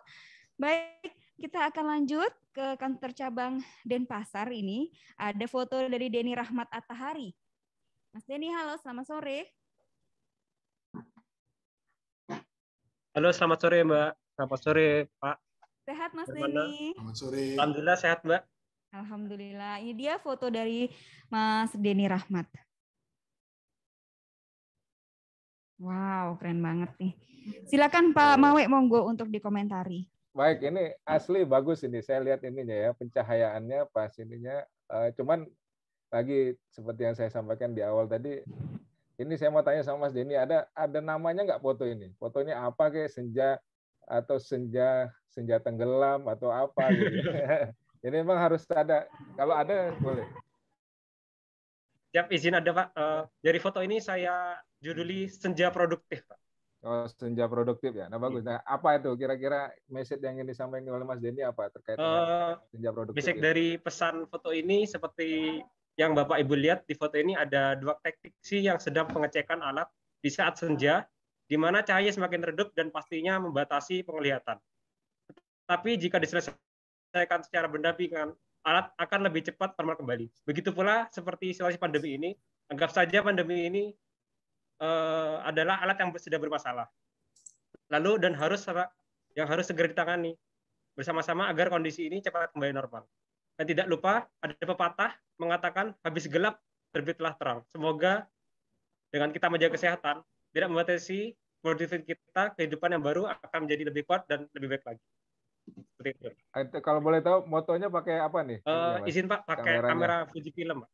Baik, kita akan lanjut ke kantor cabang Denpasar ini. Ada foto dari Denny Rahmat Atahari. Mas Denny, halo, selamat sore. Halo, selamat sore Mbak. Selamat sore Pak. Sehat Mas. Denny? Selamat sore. Alhamdulillah sehat Mbak. Alhamdulillah. Ini dia foto dari Mas Denny Rahmat. Wow, keren banget nih. Silakan Pak Mawe monggo untuk dikomentari. Baik, ini asli bagus ini. Saya lihat ininya ya, pencahayaannya pas ininya. Eh, cuman lagi seperti yang saya sampaikan di awal tadi, ini saya mau tanya sama Mas Denny, ada ada namanya nggak foto ini? Fotonya apa kayak senja atau senja senja tenggelam atau apa gitu. Jadi memang harus ada. Kalau ada boleh. Siap izin ada Pak. Eh, dari foto ini saya juduli Senja Produktif Pak. Oh, senja produktif ya. Nah, bagus. Nah, apa itu kira-kira message yang ingin disampaikan oleh Mas Denny apa terkait dengan Eh, senja produktif? Basic ini? dari pesan foto ini seperti yang Bapak Ibu lihat di foto ini ada dua teknisi yang sedang pengecekan alat di saat senja, di mana cahaya semakin redup dan pastinya membatasi penglihatan. Tapi jika diselesaikan secara berdampingan, alat akan lebih cepat normal kembali. Begitu pula seperti situasi pandemi ini, anggap saja pandemi ini eh, adalah alat yang sudah bermasalah. Lalu dan harus yang harus segera ditangani bersama-sama agar kondisi ini cepat kembali normal. Dan tidak lupa ada pepatah mengatakan habis gelap terbitlah terang. Semoga dengan kita menjaga kesehatan tidak membatasi produktivitas kita, kehidupan yang baru akan menjadi lebih kuat dan lebih baik lagi. Seperti itu. Kalau boleh tahu motonya pakai apa nih? Mas? izin Pak pakai Kameranya. kamera Fujifilm. Pak.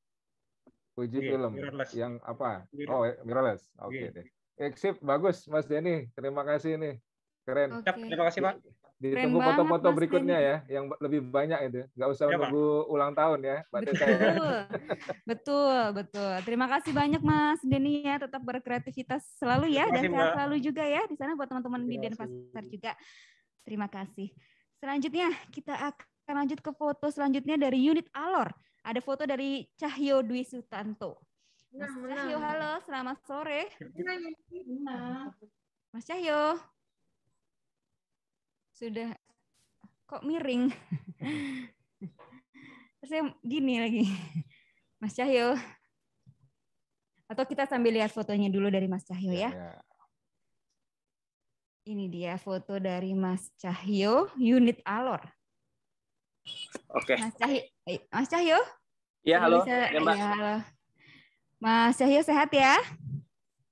Fuji Iya, film mirrorless. yang apa? Mirror. Oh, mirrorless. Oke Iya. deh. Eh, sip, bagus Mas Denny. Terima kasih nih. Keren. Siap, terima kasih Pak. Ditunggu foto-foto berikutnya Denny. ya, yang lebih banyak itu. Nggak usah Iya, Pak. nunggu ulang tahun ya, Mbak Tessa ya. Betul, betul, betul. Terima kasih banyak Mas Denny ya, tetap berkreativitas selalu ya Terima dan kasih, sehat selalu juga ya di sana buat teman-teman di Denpasar juga. Terima kasih. Selanjutnya kita akan lanjut ke foto selanjutnya dari unit Alor. Ada foto dari Cahyo Dwi Sutanto. Mas Cahyo, halo, selamat sore. Mas Cahyo. Sudah kok miring? Terus saya gini lagi. Mas Cahyo. Atau kita sambil lihat fotonya dulu dari Mas Cahyo ya. Ini dia foto dari Mas Cahyo, unit Alor. Oke. Mas Cahyo, eh, Mas Cahyo? Iya, halo. bisa- Ya, Mbak. iya, halo. Mas Cahyo sehat ya?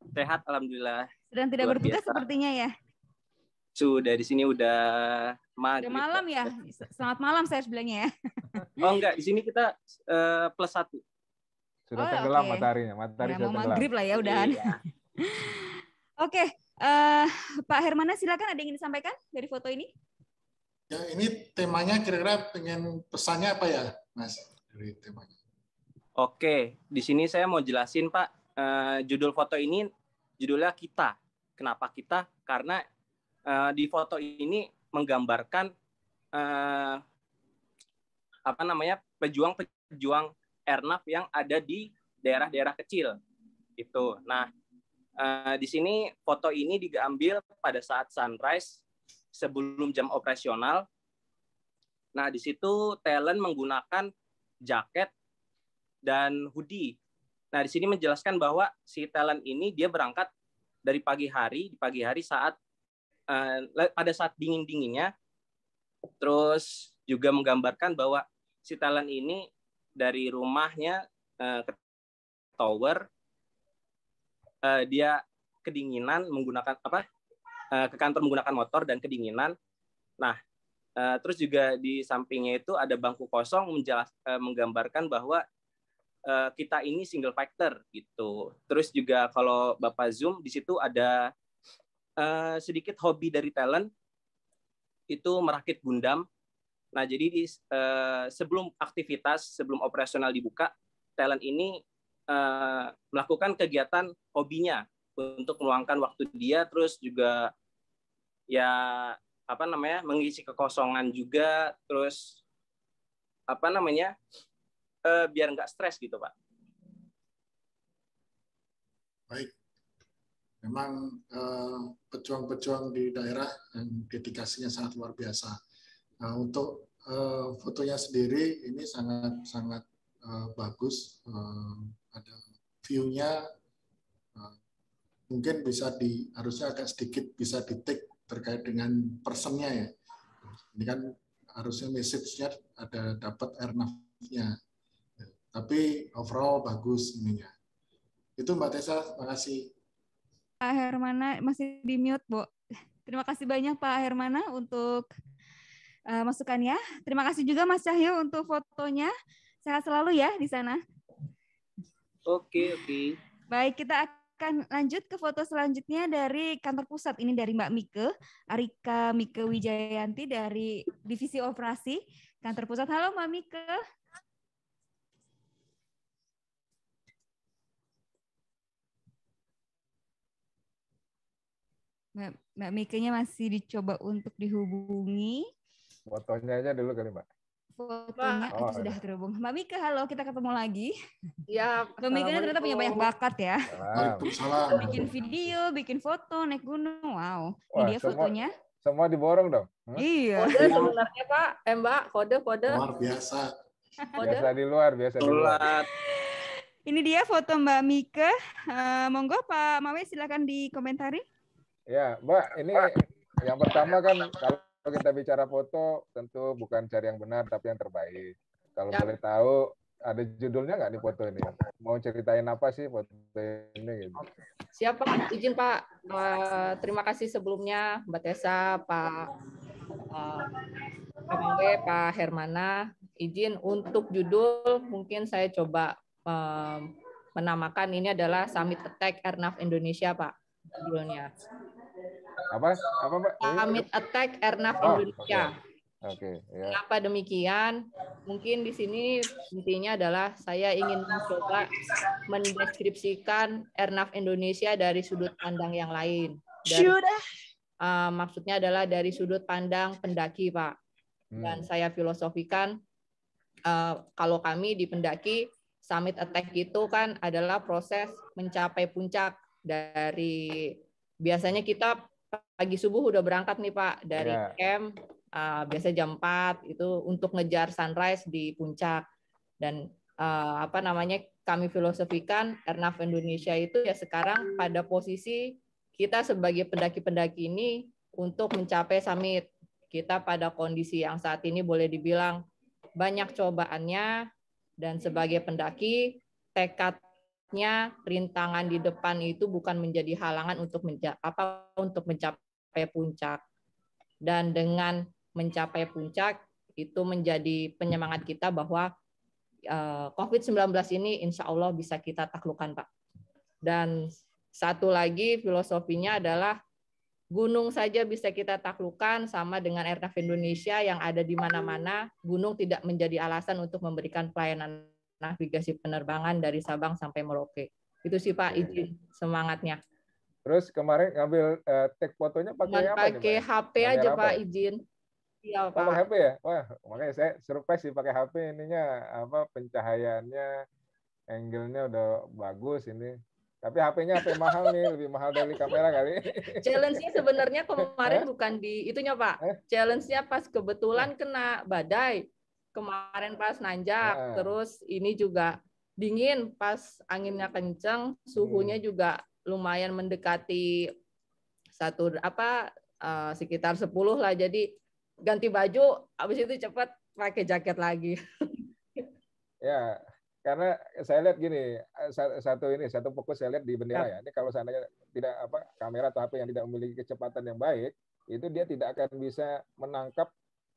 Sehat, alhamdulillah. Sedang tidak Luar bertugas biasa. sepertinya ya. Sudah di sini udah Udah maghrib. malam ya. Selamat malam saya bilangnya ya. Oh enggak, di sini kita eh, plus satu. Sudah Oh, tenggelam oke. mataharinya, matahari Ya, sudah mau tenggelam. maghrib lah ya udahan. Iya. Oke, eh, Pak Hermana silakan ada yang ingin disampaikan dari foto ini? Ya, ini temanya kira-kira pengen pesannya apa ya, Mas? Dari temanya. Oke, di sini saya mau jelasin Pak eh, judul foto ini judulnya kita. Kenapa kita? Karena eh, di foto ini menggambarkan eh, apa namanya pejuang-pejuang Ernaf yang ada di daerah-daerah kecil itu. Nah, eh, di sini foto ini diambil pada saat sunrise sebelum jam operasional. Nah, di situ talent menggunakan jaket dan hoodie. Nah, di sini menjelaskan bahwa si talent ini dia berangkat dari pagi hari, di pagi hari saat eh, pada saat dingin-dinginnya. Terus juga menggambarkan bahwa si talent ini dari rumahnya eh, ke tower eh, dia kedinginan menggunakan apa eh, ke kantor menggunakan motor dan kedinginan. Nah, eh, terus juga di sampingnya itu ada bangku kosong menjelas eh, menggambarkan bahwa kita ini single factor gitu. Terus juga kalau Bapak Zoom di situ ada sedikit hobi dari talent itu merakit gundam. Nah, jadi di, sebelum aktivitas, sebelum operasional dibuka, talent ini melakukan kegiatan hobinya untuk meluangkan waktu dia, terus juga ya apa namanya mengisi kekosongan juga, terus apa namanya eh, biar nggak stres gitu, Pak. Baik. Memang eh, pejuang-pejuang di daerah yang dedikasinya sangat luar biasa. Nah, untuk eh, fotonya sendiri ini sangat sangat eh, bagus. Eh, ada view-nya eh, mungkin bisa di harusnya agak sedikit bisa di take terkait dengan personnya ya. Ini kan harusnya message-nya ada dapat airnav-nya. Tapi overall bagus ininya. Itu Mbak Tessa, makasih. Pak Hermana masih di mute, Bu. Terima kasih banyak Pak Hermana untuk uh, masukannya. Terima kasih juga Mas Cahyo untuk fotonya. Sehat selalu ya di sana. Oke, oke. Baik, kita akan lanjut ke foto selanjutnya dari kantor pusat. Ini dari Mbak Mike, Arika Mike Wijayanti dari Divisi Operasi Kantor Pusat. Halo Mbak Mike. Mbak, Mbak Mike-nya masih dicoba untuk dihubungi. Fotonya aja dulu kali, Mbak. Fotonya Oh, itu sudah terhubung. Mbak Mika, halo, kita ketemu lagi. Ya, Mbak Mika ini ternyata punya banyak bakat ya. Waalaikumsalam. Bikin video, bikin foto, naik gunung. Wow. Ini Wah, dia semua- fotonya. Semua diborong dong. Hah? Iya. Kode sebenarnya Pak, eh Mbak, kode kode. Luar biasa. Kode. Biasa di luar, biasa di luar. Ini dia foto Mbak Mika. Eh, monggo Pak Mawe silakan dikomentari. Ya, Mbak, ini yang pertama kan kalau kita bicara foto tentu bukan cari yang benar tapi yang terbaik. Kalau Ya. boleh tahu ada judulnya nggak di foto ini? Mau ceritain apa sih foto ini? Gitu. Siap Pak, izin Pak. Eh, terima kasih sebelumnya Mbak Tessa, Pak eh, Pak Mawe, Pak Hermana. Izin untuk judul mungkin saya coba eh, menamakan ini adalah Summit Attack Airnav Indonesia Pak judulnya. Apa? Apa, Mbak? Summit Attack Airnav Oh, Indonesia. Oke, ya. Kenapa demikian? Mungkin di sini intinya adalah saya ingin mencoba mendeskripsikan Airnav Indonesia dari sudut pandang yang lain. Dari, Sudah. uh, maksudnya adalah dari sudut pandang pendaki, Pak. Hmm. Dan saya filosofikan uh, kalau kami di pendaki summit attack itu kan adalah proses mencapai puncak dari biasanya kita pagi subuh udah berangkat nih Pak dari Ya. camp uh, biasa jam 4 itu untuk ngejar sunrise di puncak dan uh, apa namanya kami filosofikan Airnav Indonesia itu ya sekarang pada posisi kita sebagai pendaki-pendaki ini untuk mencapai summit kita pada kondisi yang saat ini boleh dibilang banyak cobaannya dan sebagai pendaki tekadnya rintangan di depan itu bukan menjadi halangan untuk menja apa untuk mencapai puncak dan dengan mencapai puncak itu menjadi penyemangat kita bahwa eh, COVID-19 ini insya Allah bisa kita taklukkan Pak dan satu lagi filosofinya adalah gunung saja bisa kita taklukkan sama dengan Airnav Indonesia yang ada di mana-mana. Gunung tidak menjadi alasan untuk memberikan pelayanan navigasi penerbangan dari Sabang sampai Merauke. Itu sih Pak izin semangatnya. Terus kemarin ngambil eh, take fotonya pakai Cuman apa nih, pakai Mbak? HP Kamera aja apa Pak izin. Iya Oh, pakai Pak. HP ya? Wah, makanya saya surprise sih pakai HP ininya apa pencahayaannya, angle-nya udah bagus ini. Tapi HP-nya HP mahal nih, lebih mahal dari kamera kali. Challenge-nya sebenarnya kemarin bukan di itunya Pak. Challenge-nya pas kebetulan kena badai. Kemarin pas nanjak, Ah. terus ini juga dingin pas anginnya kenceng, suhunya Hmm. juga lumayan mendekati satu apa eh, sekitar 10 lah. Jadi ganti baju, habis itu cepat pakai jaket lagi. Ya, karena saya lihat gini, eh, sa- satu ini satu fokus saya lihat di bendera ya. Ini kalau seandainya tidak apa kamera atau HP yang tidak memiliki kecepatan yang baik, itu dia tidak akan bisa menangkap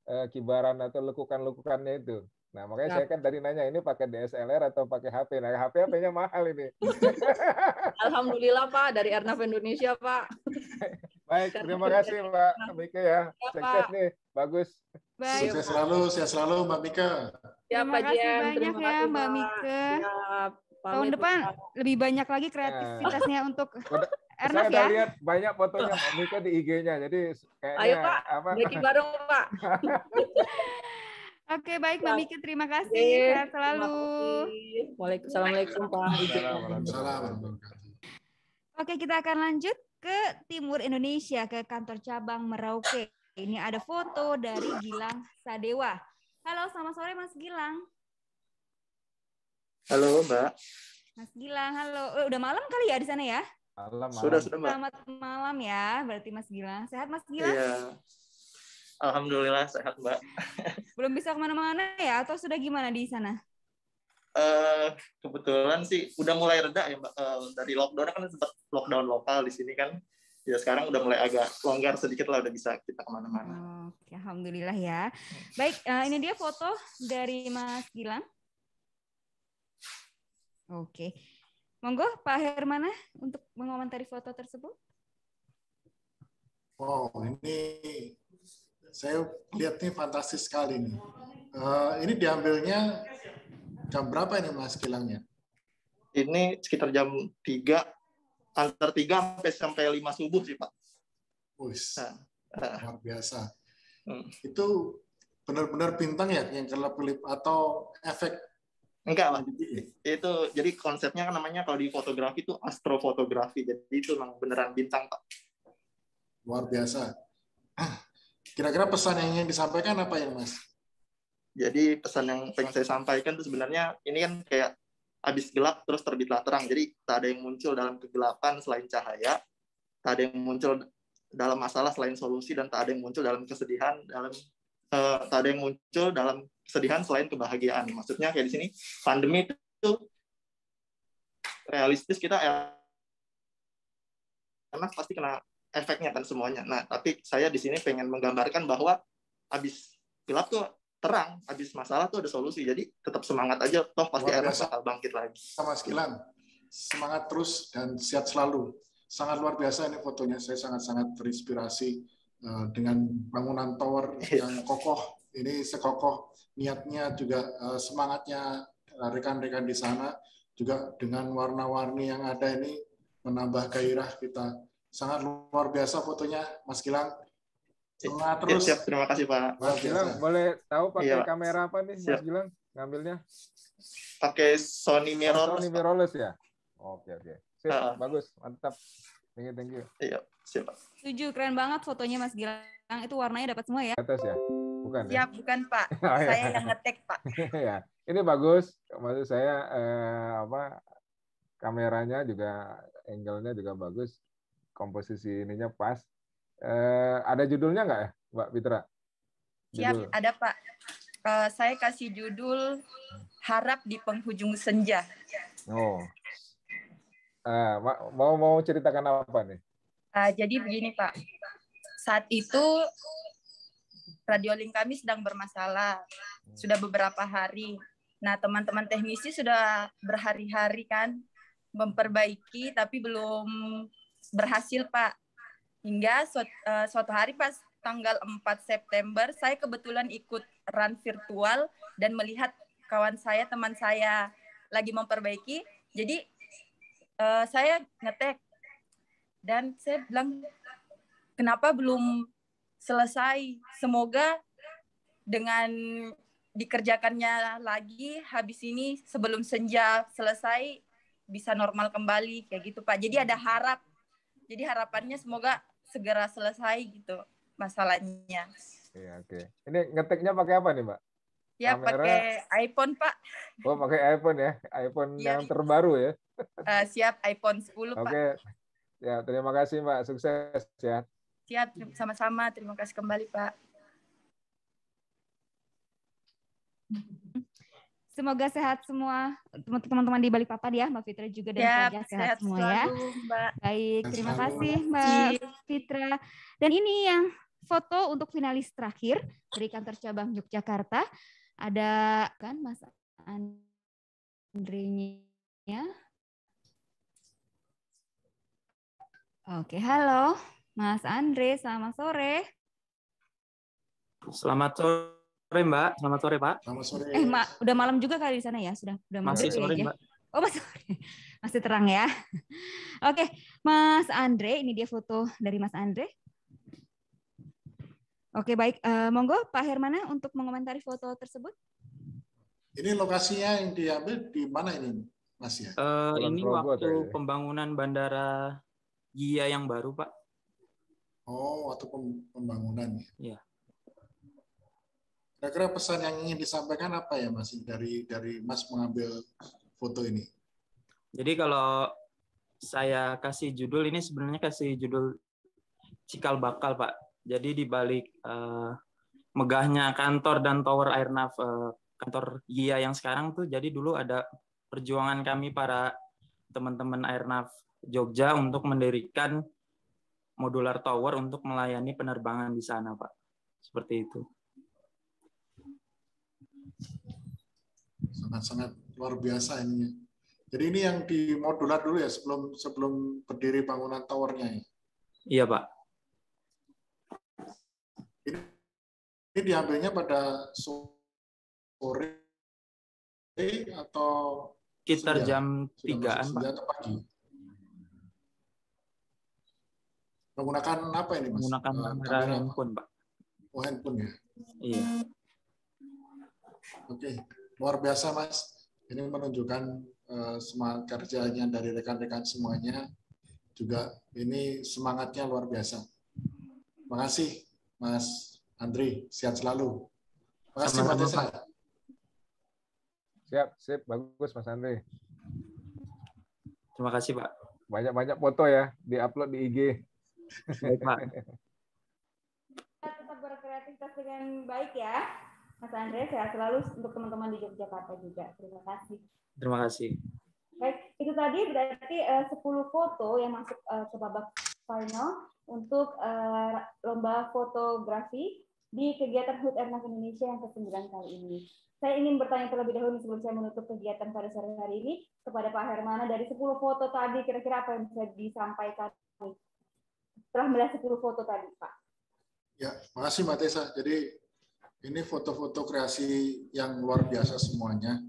eh, kibaran atau lekukan-lekukannya itu. Nah, makanya Yap. saya kan tadi nanya ini pakai DSLR atau pakai HP. Nah, HP HP-nya mahal ini. Alhamdulillah Pak dari Airnav Indonesia Pak. Baik, terima kasih Mbak Mika ya. Ya, Sukses nih, bagus. Baik. Sukses selalu, sehat selalu Mbak Mika. Ya, Terima Pak kasih Jen. banyak Terima ya kasih, Mbak. Mika. Siap. Tahun depan lebih banyak lagi kreativitasnya untuk Saya Ernaf udah ya. lihat banyak fotonya Mbak Mika di IG-nya. Jadi kayaknya Ayo Pak, apa? Becky bareng Pak. Oke, baik Mbak Mika, terima kasih. Sehat selalu. Waalaikumsalam Assalamualaikum Pak. Salam. Oke, kita akan lanjut ke timur Indonesia, ke kantor cabang Merauke. Ini ada foto dari Gilang Sadewa. Halo, selamat sore Mas Gilang. Halo Mbak, Mas Gilang, halo. Eh, udah malam kali ya di sana ya? Malam, sudah sudah Mbak. Selamat malam ya, berarti Mas Gilang. Sehat Mas Gilang? Iya, Alhamdulillah sehat Mbak. Belum bisa ke mana-mana ya? Atau sudah gimana di sana? Eh kebetulan sih udah mulai reda ya Mbak. Eh, dari lockdown kan sempat lockdown lokal di sini kan. Ya sekarang udah mulai agak longgar sedikit lah, udah bisa kita ke mana-mana. Oke, alhamdulillah ya. Baik, eh, ini dia foto dari Mas Gilang. Oke. Monggo Pak Hermana untuk mengomentari foto tersebut. Wow, ini saya lihat nih fantastis sekali nih. Eh, ini diambilnya jam berapa ini Mas Gilangnya? Ini sekitar jam 3, antar 3 sampai sampai 5 subuh sih Pak. Wis, Nah, luar biasa. Hmm. Itu benar-benar bintang ya yang kelap-kelip atau efek Enggak, Pak. Itu jadi konsepnya kan namanya kalau di fotografi itu astrofotografi. Jadi itu memang beneran bintang, Pak. luar biasa. Kira-kira pesan yang ingin disampaikan apa ya Mas? Jadi pesan yang pengen saya sampaikan itu sebenarnya ini kan kayak habis gelap terus terbitlah terang. Jadi tak ada yang muncul dalam kegelapan selain cahaya, tak ada yang muncul dalam masalah selain solusi dan tak ada yang muncul dalam kesedihan dalam eh, tak ada yang muncul dalam kesedihan selain kebahagiaan. Maksudnya kayak di sini pandemi itu realistis kita karena pasti kena efeknya kan semuanya. Nah, tapi saya di sini pengen menggambarkan bahwa habis gelap tuh terang, habis masalah tuh ada solusi. Jadi tetap semangat aja, toh pasti biasa. bakal bangkit lagi. Sama Gilang, semangat terus dan sehat selalu. Sangat luar biasa ini fotonya. Saya sangat-sangat terinspirasi eh, dengan bangunan tower yang kokoh. Ini sekokoh niatnya juga eh, semangatnya eh, rekan-rekan di sana juga dengan warna-warni yang ada ini menambah gairah kita. Sangat luar biasa fotonya, Mas Gilang. Semangat terus. Siap, siap. Terima kasih, Pak. Mas Gilang, boleh tahu pakai Iya, kamera apa nih Mas Siap. Gilang ngambilnya? Pakai Sony Oh, mirrorless. Sony mirrorless ya? Oke, oke. Sip, Ah. bagus. Mantap. Thank you, thank you. Iya, siap. Pak. Setuju, keren banget fotonya Mas Gilang. Itu warnanya dapat semua ya. Atas ya? Bukan ya? Siap, bukan Pak. Oh, iya. Saya yang ngetek Pak. ya, ini bagus. Maksud saya eh, apa kameranya juga angle-nya juga bagus. Komposisi ininya pas. Eh, ada judulnya nggak ya, Mbak Fitra? Siap, Judul. ada Pak. Eh, saya kasih judul Harap di Penghujung Senja. Oh. Eh, ma- mau mau ceritakan apa nih? Eh, jadi begini Pak, saat itu radiolink kami sedang bermasalah, sudah beberapa hari. Nah teman-teman teknisi sudah berhari-hari kan memperbaiki, tapi belum berhasil Pak. Hingga suatu, eh, suatu hari pas tanggal 4 September, saya kebetulan ikut run virtual dan melihat kawan saya, teman saya lagi memperbaiki. Jadi eh, saya ngetek dan saya bilang kenapa belum selesai? Semoga dengan dikerjakannya lagi habis ini sebelum senja selesai bisa normal kembali kayak gitu Pak. Jadi ada harap. Jadi harapannya semoga segera selesai gitu masalahnya. Iya, oke. Ini ngeteknya pakai apa nih, Mbak? Ya Kamera- pakai iPhone Pak. Oh, pakai iPhone ya. iPhone Iya. yang terbaru ya. Eh, siap iPhone 10 Pak. Oke. Ya, terima kasih Mbak. Sukses ya. Siap sama-sama. Terima kasih kembali Pak. Semoga sehat semua teman-teman di Balikpapan ya, Mbak Fitra juga dan Siap, keluarga sehat, sehat semua ya. selalu, Mbak. Baik, terima selalu. kasih Mbak Fitra. Dan ini yang foto untuk finalis terakhir dari kantor cabang Yogyakarta. Ada kan Mas Andrinya. Oke, halo Mas Andre, selamat sore. Selamat sore Mbak, selamat sore Pak. Selamat sore. Eh, Ma, udah malam juga kali di sana ya? Sudah udah Masih maghrib sore kayaknya. Mbak. Oh, masih sore. Masih terang ya. Oke, Mas Andre, ini dia foto dari Mas Andre. Oke, baik. Eh, monggo Pak Hermana untuk mengomentari foto tersebut. Ini lokasinya yang diambil di mana ini, Mas ya? Eh, Kulon ini waktu ya? pembangunan bandara Gia yang baru Pak. Oh, waktu pem- pembangunan. Iya. Kira-kira pesan yang ingin disampaikan apa ya, Mas, dari dari Mas mengambil foto ini? Jadi kalau saya kasih judul ini sebenarnya kasih judul cikal bakal Pak. Jadi di balik eh, megahnya kantor dan tower airnav eh, kantor GIA yang sekarang tuh jadi dulu ada perjuangan kami para teman-teman airnav Jogja untuk mendirikan modular tower untuk melayani penerbangan di sana Pak. Seperti itu. Sangat-sangat luar biasa ininya. Jadi ini yang di modular dulu ya sebelum sebelum berdiri bangunan towernya ya. Iya Pak. Ini diambilnya pada sore atau Sekitar jam Sudah tigaan masuk Pak. senja atau pagi? Menggunakan apa ini, Mas? Menggunakan Eh, kamera handphone Pak. Oh, handphone ya. Iya. Oke, luar biasa Mas. Ini menunjukkan eh, semangat kerjanya dari rekan-rekan semuanya. Juga ini semangatnya luar biasa. Makasih Mas Andri, sehat selalu. Makasih Mbak Sama-sama, Tessa. Pak. Siap, sip, bagus Mas Andre. Terima kasih Pak. Banyak-banyak foto ya, di-upload di IG. Baik, Pak. Tetap berkreativitas dengan baik ya. Mas Andre, sehat selalu untuk teman-teman di Yogyakarta juga. Terima kasih. Terima kasih. Baik, itu tadi berarti eh, 10 foto yang masuk eh, ke babak final untuk eh, lomba fotografi di kegiatan HUT Airnav Indonesia yang ke-9 kali ini. Saya ingin bertanya terlebih dahulu sebelum saya menutup kegiatan pada sore hari ini kepada Pak Hermana dari 10 foto tadi kira-kira apa yang bisa disampaikan setelah melihat 10 foto tadi, Pak? Ya, makasih Mbak Tessa. Jadi ini foto-foto kreasi yang luar biasa semuanya.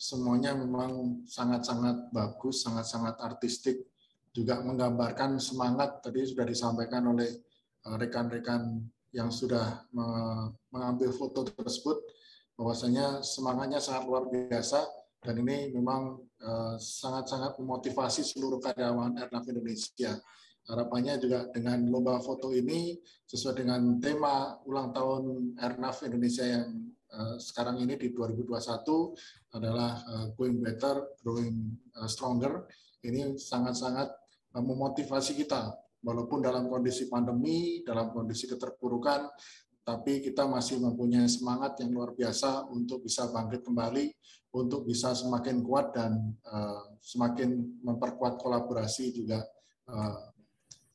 Semuanya memang sangat-sangat bagus, sangat-sangat artistik. Juga menggambarkan semangat tadi sudah disampaikan oleh eh, rekan-rekan yang sudah me- mengambil foto tersebut bahwasanya semangatnya sangat luar biasa dan ini memang eh, sangat-sangat memotivasi seluruh karyawan Airnav Indonesia. Harapannya juga dengan lomba foto ini sesuai dengan tema ulang tahun Airnav Indonesia yang eh, sekarang ini di 2021 adalah eh, Going Better, Growing eh, Stronger. Ini sangat-sangat memotivasi kita walaupun dalam kondisi pandemi, dalam kondisi keterpurukan, tapi kita masih mempunyai semangat yang luar biasa untuk bisa bangkit kembali, untuk bisa semakin kuat dan semakin memperkuat kolaborasi juga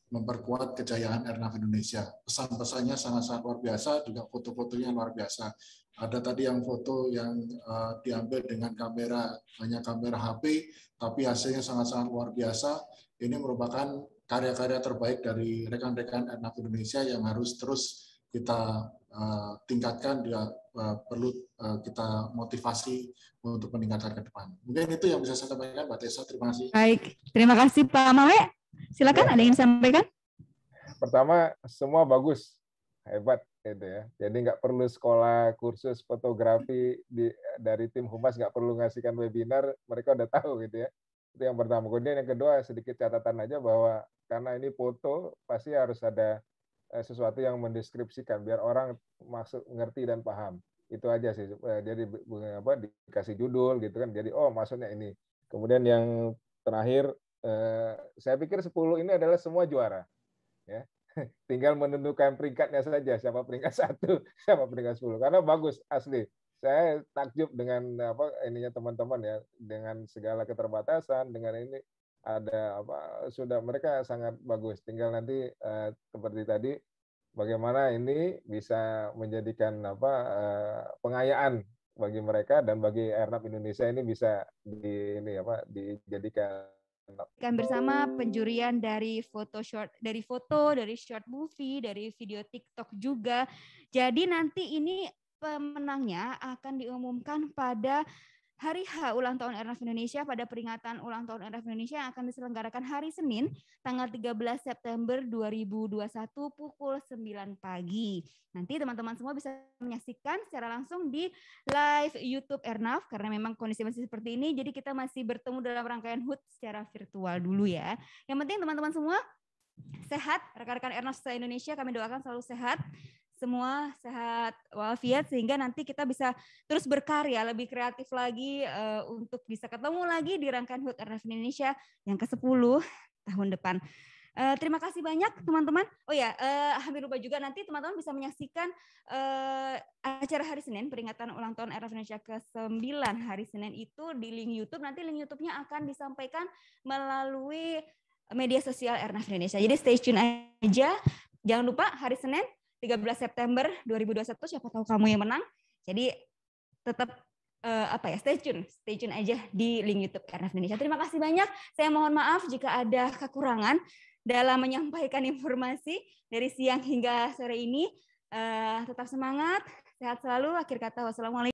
memperkuat kejayaan Airnav Indonesia. Pesan-pesannya sangat-sangat luar biasa, juga foto-fotonya luar biasa. Ada tadi yang foto yang eh, diambil dengan kamera hanya kamera HP, tapi hasilnya sangat-sangat luar biasa. Ini merupakan karya-karya terbaik dari rekan-rekan Airnav Indonesia yang harus terus kita uh, tingkatkan juga uh, perlu uh, kita motivasi untuk meningkatkan ke depan. Mungkin itu yang bisa saya sampaikan, Mbak Tessa. Terima kasih. Baik, terima kasih Pak Mawe. Silakan, ya. ada yang disampaikan? Pertama, semua bagus, hebat itu ya. Jadi nggak perlu sekolah kursus fotografi di, dari tim humas, nggak perlu ngasihkan webinar, mereka udah tahu gitu ya. Itu yang pertama. Kemudian yang kedua sedikit catatan aja bahwa karena ini foto pasti harus ada eh, sesuatu yang mendeskripsikan biar orang masuk ngerti dan paham. Itu aja sih. Eh, jadi apa dikasih judul gitu kan. Jadi oh maksudnya ini. Kemudian yang terakhir saya pikir 10 ini adalah semua juara. Ya. Tinggal menentukan peringkatnya saja siapa peringkat satu siapa peringkat sepuluh. Karena bagus asli. Saya takjub dengan apa ininya teman-teman ya dengan segala keterbatasan dengan ini ada apa sudah mereka sangat bagus. Tinggal nanti uh, seperti tadi bagaimana ini bisa menjadikan apa uh, pengayaan bagi mereka dan bagi Airnav Indonesia ini bisa di ini apa dijadikan kan bersama penjurian dari foto short dari foto dari short movie dari video TikTok juga. Jadi nanti ini pemenangnya akan diumumkan pada Hari H ulang tahun Airnav Indonesia pada peringatan ulang tahun Airnav Indonesia yang akan diselenggarakan hari Senin tanggal 13 September 2021 pukul 9 pagi. Nanti teman-teman semua bisa menyaksikan secara langsung di live YouTube Airnav karena memang kondisi masih seperti ini jadi kita masih bertemu dalam rangkaian HUT secara virtual dulu ya. Yang penting teman-teman semua sehat, rekan-rekan Airnav se-Indonesia kami doakan selalu sehat semua sehat walafiat sehingga nanti kita bisa terus berkarya lebih kreatif lagi uh, untuk bisa ketemu lagi di rangkaian HUT RF Indonesia yang ke-10 tahun depan. Uh, terima kasih banyak teman-teman. Oh ya, uh, hampir lupa juga nanti teman-teman bisa menyaksikan uh, acara hari Senin peringatan ulang tahun RF Indonesia ke-9 hari Senin itu di link YouTube. Nanti link YouTube-nya akan disampaikan melalui media sosial RNF Indonesia. Jadi stay tune aja. Jangan lupa hari Senin 13 September 2021 siapa tahu kamu yang menang. Jadi tetap uh, apa ya stay tune, stay tune aja di link YouTube RF Indonesia. Terima kasih banyak. Saya mohon maaf jika ada kekurangan dalam menyampaikan informasi dari siang hingga sore ini. Uh, tetap semangat, sehat selalu. Akhir kata wassalamualaikum.